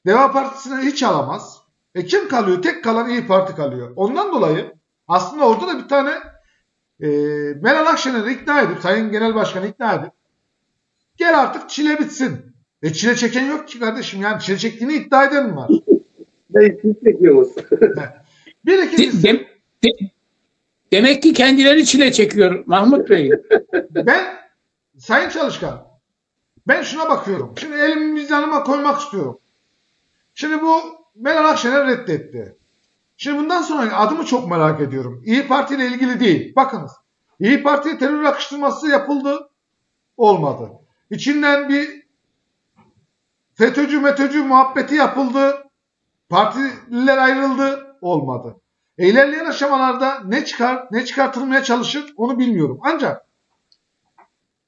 Deva Partisi'ni hiç alamaz. E kim kalıyor? Tek kalan İyi Parti kalıyor. Ondan dolayı aslında orada da bir tane e, Meral Akşener'i ikna edip, Sayın Genel Başkan'ı ikna edip gel artık çile bitsin. E çile çeken yok ki kardeşim. Yani çile çektiğini iddia eden mi var? Siz çekiyoruz. Bir ikincisi. De- de- demek ki kendileri çile çekiyor Mahmut Bey. ben Sayın Çalışkan ben şuna bakıyorum. Şimdi elimi vicdanıma koymak istiyorum. Şimdi bu Meral Akşener reddetti. Şimdi bundan sonra adımı çok merak ediyorum. İyi Parti ile ilgili değil. Bakınız. İyi Parti terör akıştırması yapıldı. Olmadı. İçinden bir FETÖ'cü METÖ'cü muhabbeti yapıldı. Partililer ayrıldı. Olmadı. E, ilerleyen aşamalarda ne çıkar, ne çıkartılmaya çalışır onu bilmiyorum. Ancak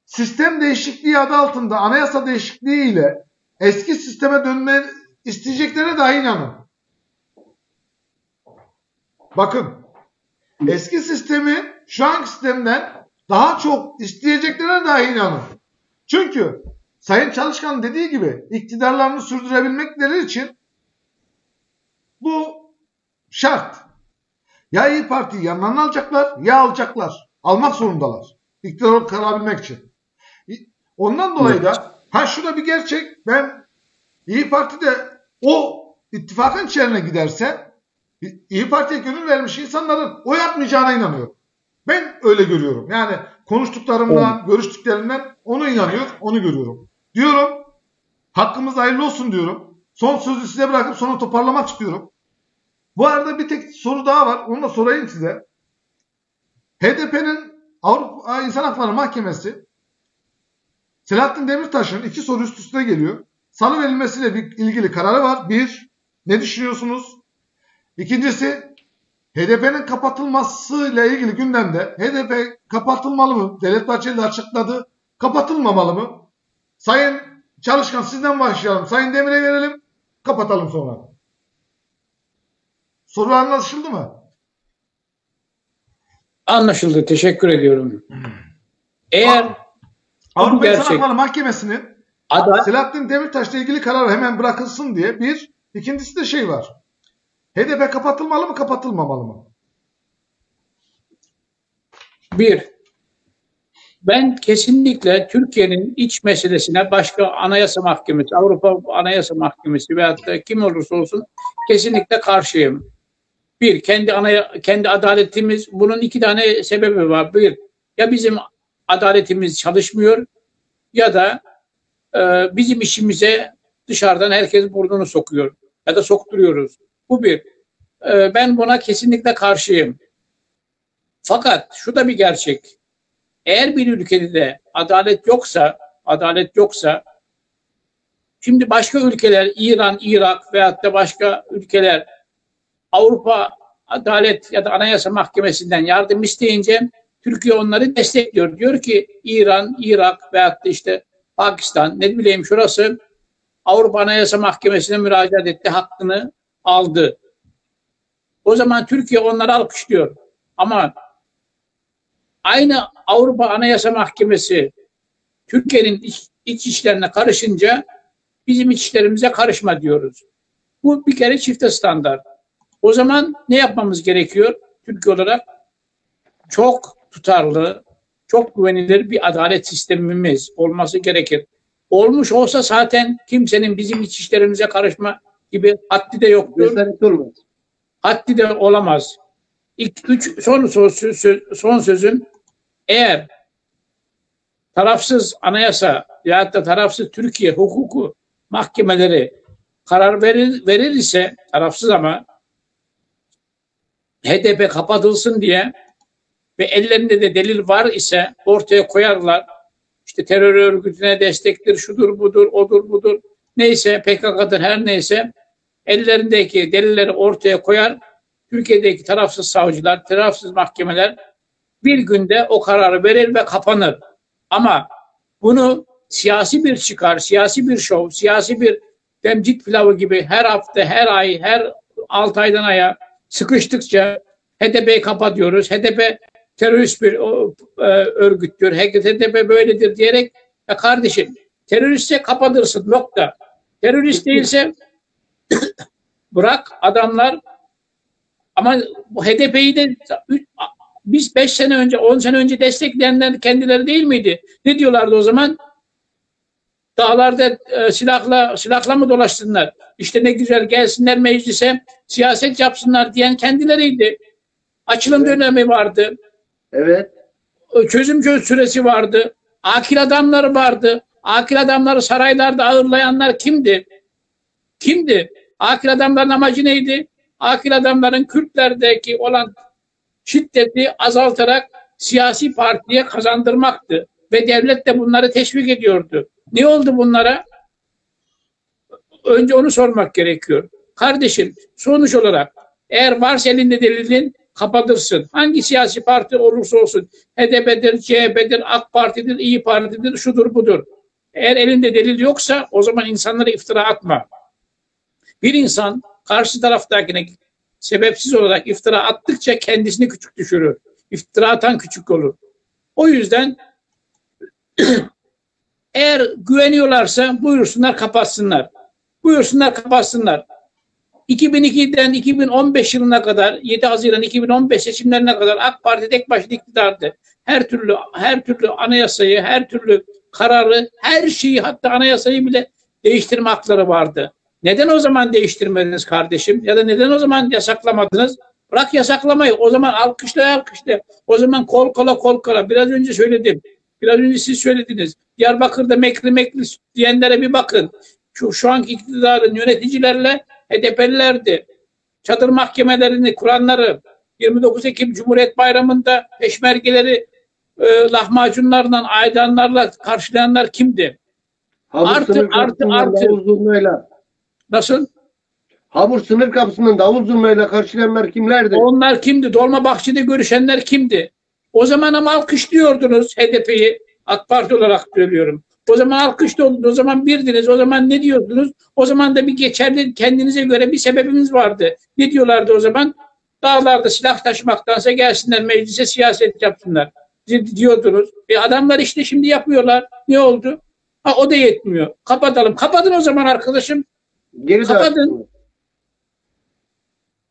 sistem değişikliği adı altında anayasa değişikliği ile eski sisteme dönme isteyeceklerine dahi inanın. Bakın eski sistemi şu anki sistemden daha çok isteyeceklerine dahi inanın. Çünkü Sayın Çalışkan dediği gibi iktidarlarını sürdürebilmekleri için bu şart. Ya İyi Parti'yi yanlarına alacaklar ya alacaklar. Almak zorundalar. İktidar kalabilmek için. Ondan dolayı da ha şu da bir gerçek. Ben İyi Parti de o ittifakın içerisine giderse İyi Parti'ye gönül vermiş insanların oy atmayacağına inanıyorum. Ben öyle görüyorum. Yani konuştuklarımdan, görüştüklerimden onu inanıyor, onu görüyorum. Diyorum, hakkımız hayırlı olsun diyorum. Son sözü size bırakıp sonra toparlamak istiyorum. Bu arada bir tek soru daha var. Onu da sorayım size. HDP'nin Avrupa İnsan Hakları Mahkemesi Selahattin Demirtaş'ın iki soru üst üste geliyor. Salı verilmesiyle ilgili kararı var. Bir, ne düşünüyorsunuz? İkincisi, HDP'nin kapatılmasıyla ilgili gündemde HDP kapatılmalı mı? Devlet Bahçeli de açıkladı. Kapatılmamalı mı? Sayın Çalışkan sizden başlayalım. Sayın Demir'e verelim. Kapatalım sonra. Soru anlaşıldı mı? Anlaşıldı. Teşekkür ediyorum. Eğer Avrupa İnsan. Hakları Mahkemesi'nin Ada- Selahattin Demirtaş'la ilgili karar hemen bırakılsın diye bir. ikincisi de şey var. HDP kapatılmalı mı kapatılmamalı mı? Bir, ben kesinlikle Türkiye'nin iç meselesine başka anayasa mahkemesi, Avrupa Anayasa Mahkemesi veyahut da kim olursa olsun kesinlikle karşıyım. Bir, kendi anaya, kendi adaletimiz, bunun iki tane sebebi var. Bir, ya bizim adaletimiz çalışmıyor ya da e, bizim işimize dışarıdan herkes burnunu sokuyor ya da sokturuyoruz. Bu bir. E, ben buna kesinlikle karşıyım. Fakat şu da bir gerçek. Eğer bir ülkede de adalet yoksa, adalet yoksa, şimdi başka ülkeler, İran, Irak veyahut da başka ülkeler Avrupa Adalet ya da Anayasa Mahkemesi'nden yardım isteyince Türkiye onları destekliyor. Diyor ki İran, Irak veyahut da işte Pakistan ne bileyim şurası Avrupa Anayasa Mahkemesi'ne müracaat etti, hakkını aldı. O zaman Türkiye onları alkışlıyor. Ama aynı Avrupa Anayasa Mahkemesi Türkiye'nin iç, iç işlerine karışınca bizim iç işlerimize karışma diyoruz. Bu bir kere çifte standart. O zaman ne yapmamız gerekiyor Türkiye olarak? Çok tutarlı, çok güvenilir bir adalet sistemimiz olması gerekir. Olmuş olsa zaten kimsenin bizim iç işlerimize karışma gibi haddi de yoktur. Cesaret olmaz. Haddi de olamaz. İlk, üç, son, söz, son sözüm eğer tarafsız anayasa ya da tarafsız Türkiye hukuku mahkemeleri karar verir, verir ise tarafsız ama HDP kapatılsın diye ve ellerinde de delil var ise ortaya koyarlar. İşte terör örgütüne destektir, şudur budur, odur budur. Neyse PKK'dır her neyse ellerindeki delilleri ortaya koyar. Türkiye'deki tarafsız savcılar, tarafsız mahkemeler bir günde o kararı verir ve kapanır. Ama bunu siyasi bir çıkar, siyasi bir şov, siyasi bir temcit pilavı gibi her hafta, her ay, her 6 aydan aya sıkıştıkça HDP'yi kapatıyoruz. HDP terörist bir o, e, örgüttür. HDP böyledir diyerek ya kardeşim teröristse kapatırsın nokta. Terörist değilse bırak adamlar ama bu HDP'yi de biz 5 sene önce 10 sene önce destekleyenler kendileri değil miydi? Ne diyorlardı o zaman? Dağlarda e, silahla silahla mı dolaşsınlar? İşte ne güzel gelsinler meclise siyaset yapsınlar diyen kendileriydi. Açılım evet. dönemi vardı. Evet. Çözüm çöz süresi vardı. Akil adamları vardı. Akil adamları saraylarda ağırlayanlar kimdi? Kimdi? Akil adamların amacı neydi? Akil adamların Kürtlerdeki olan şiddeti azaltarak siyasi partiye kazandırmaktı. Ve devlet de bunları teşvik ediyordu. Ne oldu bunlara? Önce onu sormak gerekiyor. Kardeşim sonuç olarak eğer varsa elinde delilin kapatırsın. Hangi siyasi parti olursa olsun HDP'dir, CHP'dir, AK Parti'dir, İyi Parti'dir, şudur budur. Eğer elinde delil yoksa o zaman insanlara iftira atma. Bir insan karşı taraftakine sebepsiz olarak iftira attıkça kendisini küçük düşürür. İftira atan küçük olur. O yüzden eğer güveniyorlarsa buyursunlar kapatsınlar. Buyursunlar kapatsınlar. 2002'den 2015 yılına kadar 7 Haziran 2015 seçimlerine kadar AK Parti tek başına iktidardı. Her türlü her türlü anayasayı, her türlü kararı, her şeyi hatta anayasayı bile değiştirme hakları vardı. Neden o zaman değiştirmediniz kardeşim? Ya da neden o zaman yasaklamadınız? Bırak yasaklamayı. O zaman alkışla alkışla. O zaman kol kola kol kola. Biraz önce söyledim. Biraz önce siz söylediniz. Diyarbakır'da mekli mekli diyenlere bir bakın. Şu, şu anki iktidarın yöneticilerle HDP'lilerdi. Çadır mahkemelerini kuranları 29 Ekim Cumhuriyet Bayramı'nda peşmergeleri e, lahmacunlarla, aydanlarla karşılayanlar kimdi? Havuz artı artı artı. Nasıl? Hamur sınır kapısından davul zurnayla karşılayanlar kimlerdi? Onlar kimdi? Dolma Bahçe'de görüşenler kimdi? O zaman ama alkışlıyordunuz HDP'yi. AK Parti olarak söylüyorum. O zaman alkışlıyordunuz. O zaman birdiniz. O zaman ne diyordunuz? O zaman da bir geçerli kendinize göre bir sebebimiz vardı. Ne diyorlardı o zaman? Dağlarda silah taşımaktansa gelsinler meclise siyaset yapsınlar. Diyordunuz. E adamlar işte şimdi yapıyorlar. Ne oldu? Ha o da yetmiyor. Kapatalım. Kapatın o zaman arkadaşım. Geri Kapatın. dağıtın.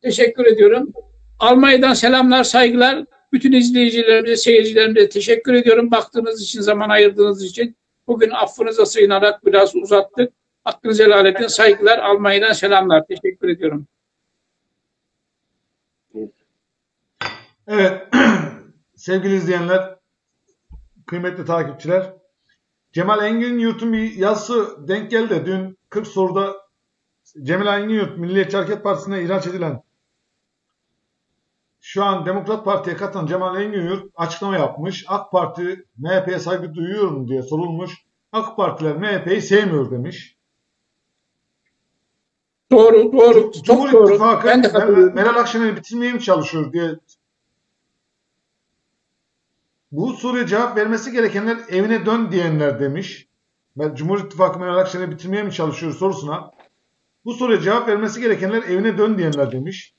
Teşekkür ediyorum. Almanya'dan selamlar, saygılar. Bütün izleyicilerimize, seyircilerimize teşekkür ediyorum. Baktığınız için, zaman ayırdığınız için. Bugün affınıza sığınarak biraz uzattık. Hakkınızı helal edin. Saygılar. Almanya'dan selamlar. Teşekkür ediyorum. Evet. Sevgili izleyenler, kıymetli takipçiler. Cemal Engin Yurt'un bir yazısı denk geldi. Dün 40 soruda Cemal Engin Yurt, Milliyetçi Hareket Partisi'ne ihraç edilen şu an Demokrat Parti'ye katılan Cemal Engin açıklama yapmış. AK Parti MHP'ye saygı duyuyor mu diye sorulmuş. AK Partiler MHP'yi sevmiyor demiş. Doğru, doğru. Cumhur Çok doğru. İttifakı Ben de katılıyorum. Meral Akşener'i bitirmeye mi çalışıyor diye bu soruya cevap vermesi gerekenler evine dön diyenler demiş. Ben Cumhur İttifakı Meral Akşener'i bitirmeye mi çalışıyor sorusuna. Bu soruya cevap vermesi gerekenler evine dön diyenler demiş.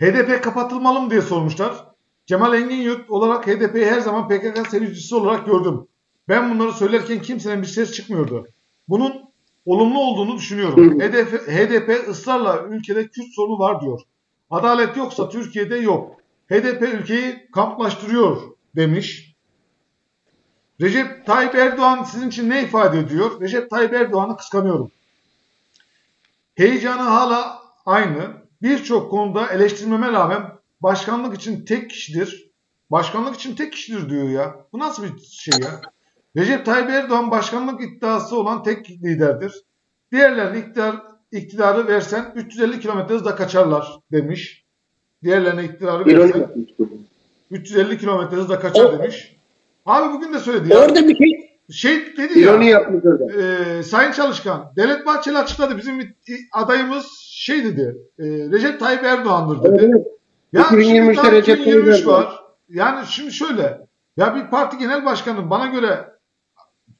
HDP kapatılmalı mı diye sormuşlar. Cemal Engin Yurt olarak HDP'yi her zaman PKK sevicisi olarak gördüm. Ben bunları söylerken kimsenin bir ses çıkmıyordu. Bunun olumlu olduğunu düşünüyorum. HDP, HDP ısrarla ülkede Kürt sorunu var diyor. Adalet yoksa Türkiye'de yok. HDP ülkeyi kamplaştırıyor demiş. Recep Tayyip Erdoğan sizin için ne ifade ediyor? Recep Tayyip Erdoğan'ı kıskanıyorum. Heyecanı hala aynı. Birçok konuda eleştirmeme rağmen başkanlık için tek kişidir. Başkanlık için tek kişidir diyor ya. Bu nasıl bir şey ya? Recep Tayyip Erdoğan başkanlık iddiası olan tek liderdir. Diğerlerine iktidar, iktidarı versen 350 kilometre hızla kaçarlar demiş. Diğerlerine iktidarı versen yapmış bu. 350 kilometre hızla kaçar O- demiş. Abi bugün de söyledi ya. Orada bir şey Şey dedi ya. İroni yapmış orada. e, Sayın Çalışkan, Devlet Bahçeli açıkladı. Bizim adayımız şey dedi. e, Recep Tayyip Erdoğan'dır dedi. Evet. Ya 2023'te şimdi daha Recep Tayyip 2023 Erdoğan. var. Yani şimdi şöyle. Ya bir parti genel başkanı bana göre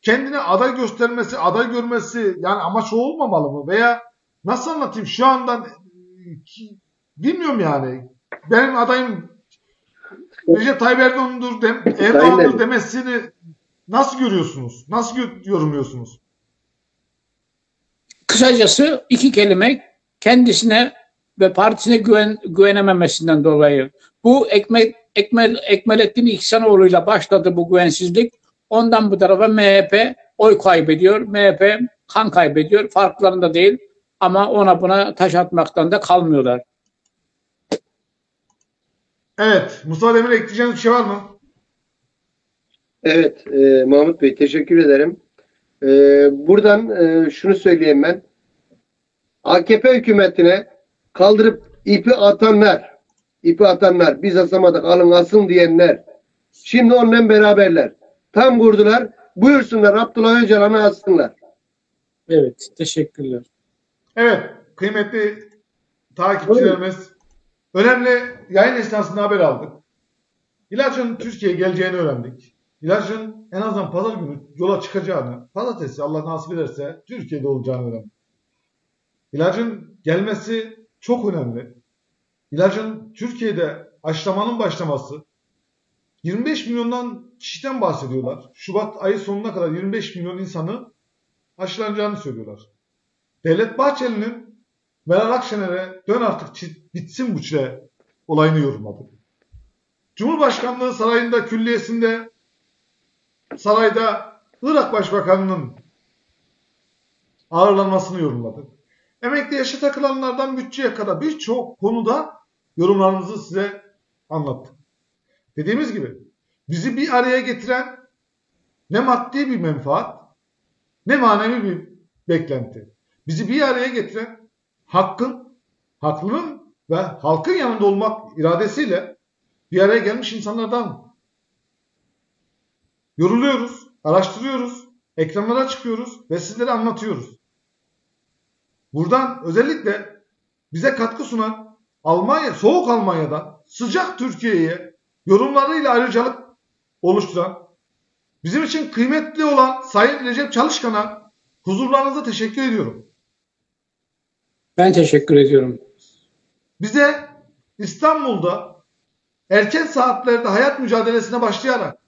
kendine aday göstermesi, aday görmesi yani amaç o olmamalı mı? Veya nasıl anlatayım şu andan bilmiyorum yani. Benim adayım Recep Tayyip Erdoğan'dır, dem, Erdoğan'dır demesini nasıl görüyorsunuz? Nasıl yorumluyorsunuz? kısacası iki kelime kendisine ve partisine güven, güvenememesinden dolayı. Bu Ekmek, Ekmel, Ekmelettin İhsanoğlu'yla başladı bu güvensizlik. Ondan bu tarafa MHP oy kaybediyor. MHP kan kaybediyor. Farklarında değil. Ama ona buna taş atmaktan da kalmıyorlar. Evet. Mustafa Demir ekleyeceğiniz bir şey var mı? Evet e, Mahmut Bey teşekkür ederim. E, buradan e, şunu söyleyeyim ben. AKP hükümetine kaldırıp ipi atanlar, ipi atanlar, biz asamadık alın asın diyenler, şimdi onunla beraberler. Tam kurdular, buyursunlar Abdullah Öcalan'ı assınlar. Evet. Teşekkürler. Evet. Kıymetli takipçilerimiz önemli yayın esnasında haber aldık. İlacın Türkiye'ye geleceğini öğrendik. İlacın en azından pazar günü yola çıkacağını, pazartesi Allah nasip ederse Türkiye'de olacağını öğrendik. İlacın gelmesi çok önemli. İlacın Türkiye'de aşılamanın başlaması 25 milyondan kişiden bahsediyorlar. Şubat ayı sonuna kadar 25 milyon insanı aşılanacağını söylüyorlar. Devlet Bahçeli'nin Meral Akşener'e dön artık bitsin bu çile olayını yorumladı. Cumhurbaşkanlığı sarayında külliyesinde sarayda Irak Başbakanı'nın ağırlanmasını yorumladı. Emekli yaşa takılanlardan bütçeye kadar birçok konuda yorumlarımızı size anlattık. Dediğimiz gibi bizi bir araya getiren ne maddi bir menfaat ne manevi bir beklenti. Bizi bir araya getiren hakkın, haklının ve halkın yanında olmak iradesiyle bir araya gelmiş insanlardan yoruluyoruz, araştırıyoruz, ekranlara çıkıyoruz ve sizlere anlatıyoruz. Buradan özellikle bize katkı sunan Almanya, soğuk Almanya'dan sıcak Türkiye'ye yorumlarıyla ayrıcalık oluşturan bizim için kıymetli olan Sayın Recep Çalışkan'a huzurlarınıza teşekkür ediyorum. Ben teşekkür ediyorum. Bize İstanbul'da erken saatlerde hayat mücadelesine başlayarak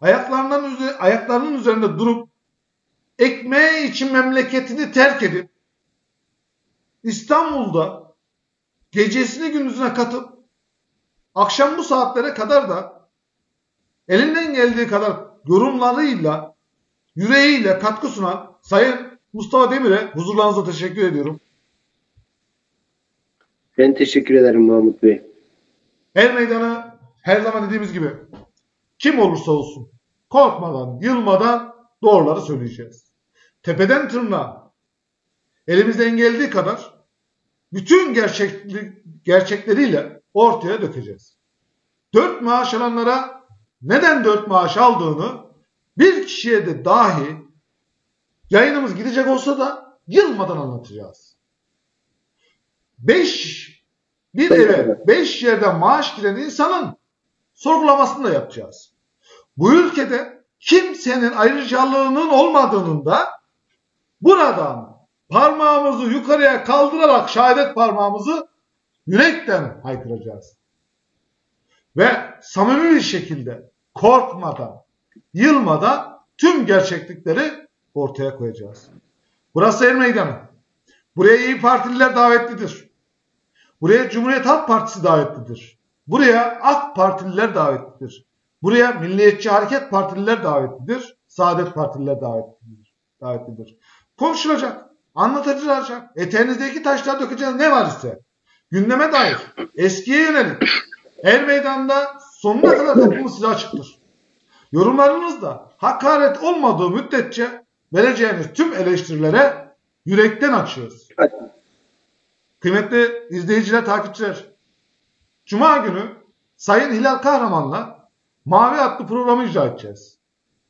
ayaklarının, üze- ayaklarının üzerinde durup ekmeği için memleketini terk edip İstanbul'da gecesini gündüzüne katıp akşam bu saatlere kadar da elinden geldiği kadar yorumlarıyla yüreğiyle katkı sunan Sayın Mustafa Demir'e huzurlarınıza teşekkür ediyorum. Ben teşekkür ederim Mahmut Bey. Her meydanı her zaman dediğimiz gibi kim olursa olsun korkmadan, yılmadan doğruları söyleyeceğiz. Tepeden tırnağa elimizden geldiği kadar bütün gerçekli, gerçekleriyle ortaya dökeceğiz. Dört maaş alanlara neden dört maaş aldığını bir kişiye de dahi yayınımız gidecek olsa da yılmadan anlatacağız. Beş bir eve beş yerden maaş giren insanın sorgulamasını da yapacağız. Bu ülkede kimsenin ayrıcalığının olmadığının da buradan parmağımızı yukarıya kaldırarak şehadet parmağımızı yürekten haykıracağız. Ve samimi bir şekilde korkmadan, yılmadan tüm gerçeklikleri ortaya koyacağız. Burası Er Meydanı. Buraya İyi Partililer davetlidir. Buraya Cumhuriyet Halk Partisi davetlidir. Buraya AK Partililer davetlidir. Buraya Milliyetçi Hareket Partililer davetlidir. Saadet Partililer davetlidir. davetlidir. Konuşulacak, anlatılacak, eteğinizdeki taşlar dökeceğiz ne var ise. Gündeme dair, eskiye yönelik. Er meydanda sonuna kadar kapımız size açıktır. Yorumlarınızda hakaret olmadığı müddetçe vereceğiniz tüm eleştirilere yürekten açıyoruz. Kıymetli izleyiciler, takipçiler. Cuma günü Sayın Hilal Kahraman'la Mavi adlı programı icra edeceğiz.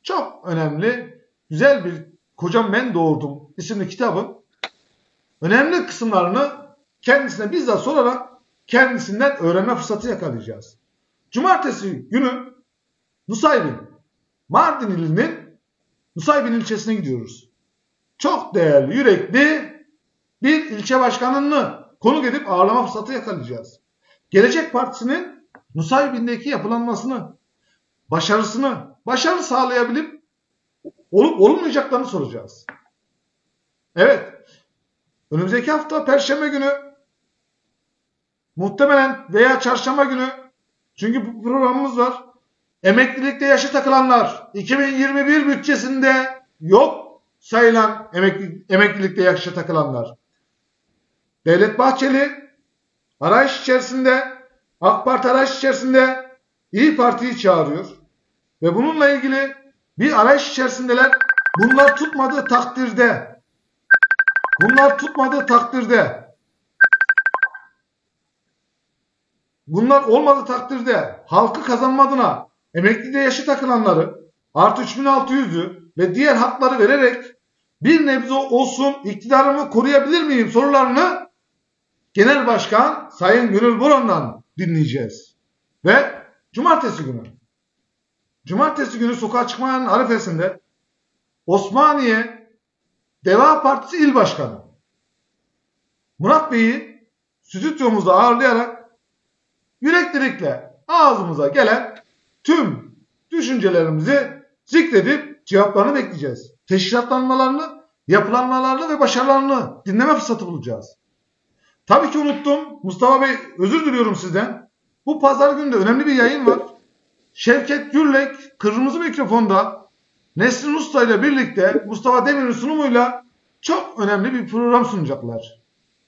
Çok önemli, güzel bir Kocam Ben Doğurdum isimli kitabın önemli kısımlarını kendisine bizzat sorarak kendisinden öğrenme fırsatı yakalayacağız. Cumartesi günü Nusaybin, Mardin ilinin Nusaybin ilçesine gidiyoruz. Çok değerli, yürekli bir ilçe başkanını konuk edip ağırlama fırsatı yakalayacağız. Gelecek Partisi'nin Nusaybin'deki yapılanmasını, başarısını, başarı sağlayabilip olup olmayacaklarını soracağız. Evet, önümüzdeki hafta Perşembe günü muhtemelen veya çarşamba günü çünkü bu programımız var. Emeklilikte yaşı takılanlar 2021 bütçesinde yok sayılan emekli, emeklilikte yaşa takılanlar. Devlet Bahçeli arayış içerisinde AK Parti arayış içerisinde İyi Parti'yi çağırıyor. Ve bununla ilgili bir arayış içerisindeler. Bunlar tutmadığı takdirde bunlar tutmadığı takdirde bunlar olmadığı takdirde halkı kazanma adına emeklide yaşı takılanları artı 3600'ü ve diğer hakları vererek bir nebze olsun iktidarımı koruyabilir miyim sorularını Genel Başkan Sayın Gönül Boran'dan dinleyeceğiz. Ve cumartesi günü cumartesi günü sokağa çıkmayanın arifesinde Osmaniye Deva Partisi İl Başkanı Murat Bey'i stüdyomuzda ağırlayarak yüreklilikle ağzımıza gelen tüm düşüncelerimizi zikredip cevaplarını bekleyeceğiz. Teşkilatlanmalarını, yapılanmalarını ve başarılarını dinleme fırsatı bulacağız. Tabii ki unuttum. Mustafa Bey özür diliyorum sizden. Bu pazar günü de önemli bir yayın var. Şevket Gürlek kırmızı mikrofonda Nesrin Usta ile birlikte Mustafa Demir'in sunumuyla çok önemli bir program sunacaklar.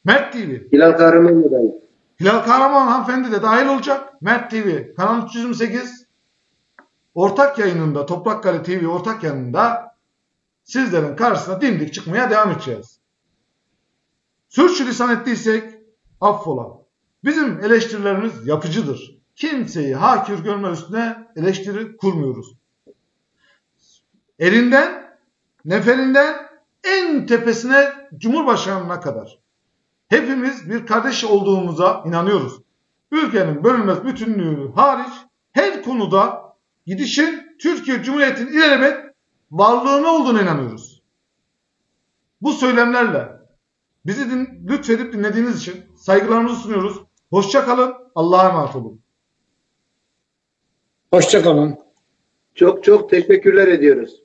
Mert TV. Hilal Kahraman da dahil. Hilal Kahraman hanımefendi de dahil olacak. Mert TV. Kanal 328 ortak yayınında Toprakkale TV ortak yayınında sizlerin karşısına dimdik çıkmaya devam edeceğiz. Sürçülisan ettiysek affola. Bizim eleştirilerimiz yapıcıdır. Kimseyi hakir görme üstüne eleştiri kurmuyoruz. Elinden, neferinden en tepesine Cumhurbaşkanı'na kadar. Hepimiz bir kardeş olduğumuza inanıyoruz. Ülkenin bölünmez bütünlüğü hariç her konuda gidişin Türkiye Cumhuriyeti'nin ilelebet varlığına olduğuna inanıyoruz. Bu söylemlerle bizi din, lütfedip dinlediğiniz için saygılarımızı sunuyoruz. Hoşça kalın. Allah'a emanet olun. Hoşçakalın. Çok çok teşekkürler ediyoruz.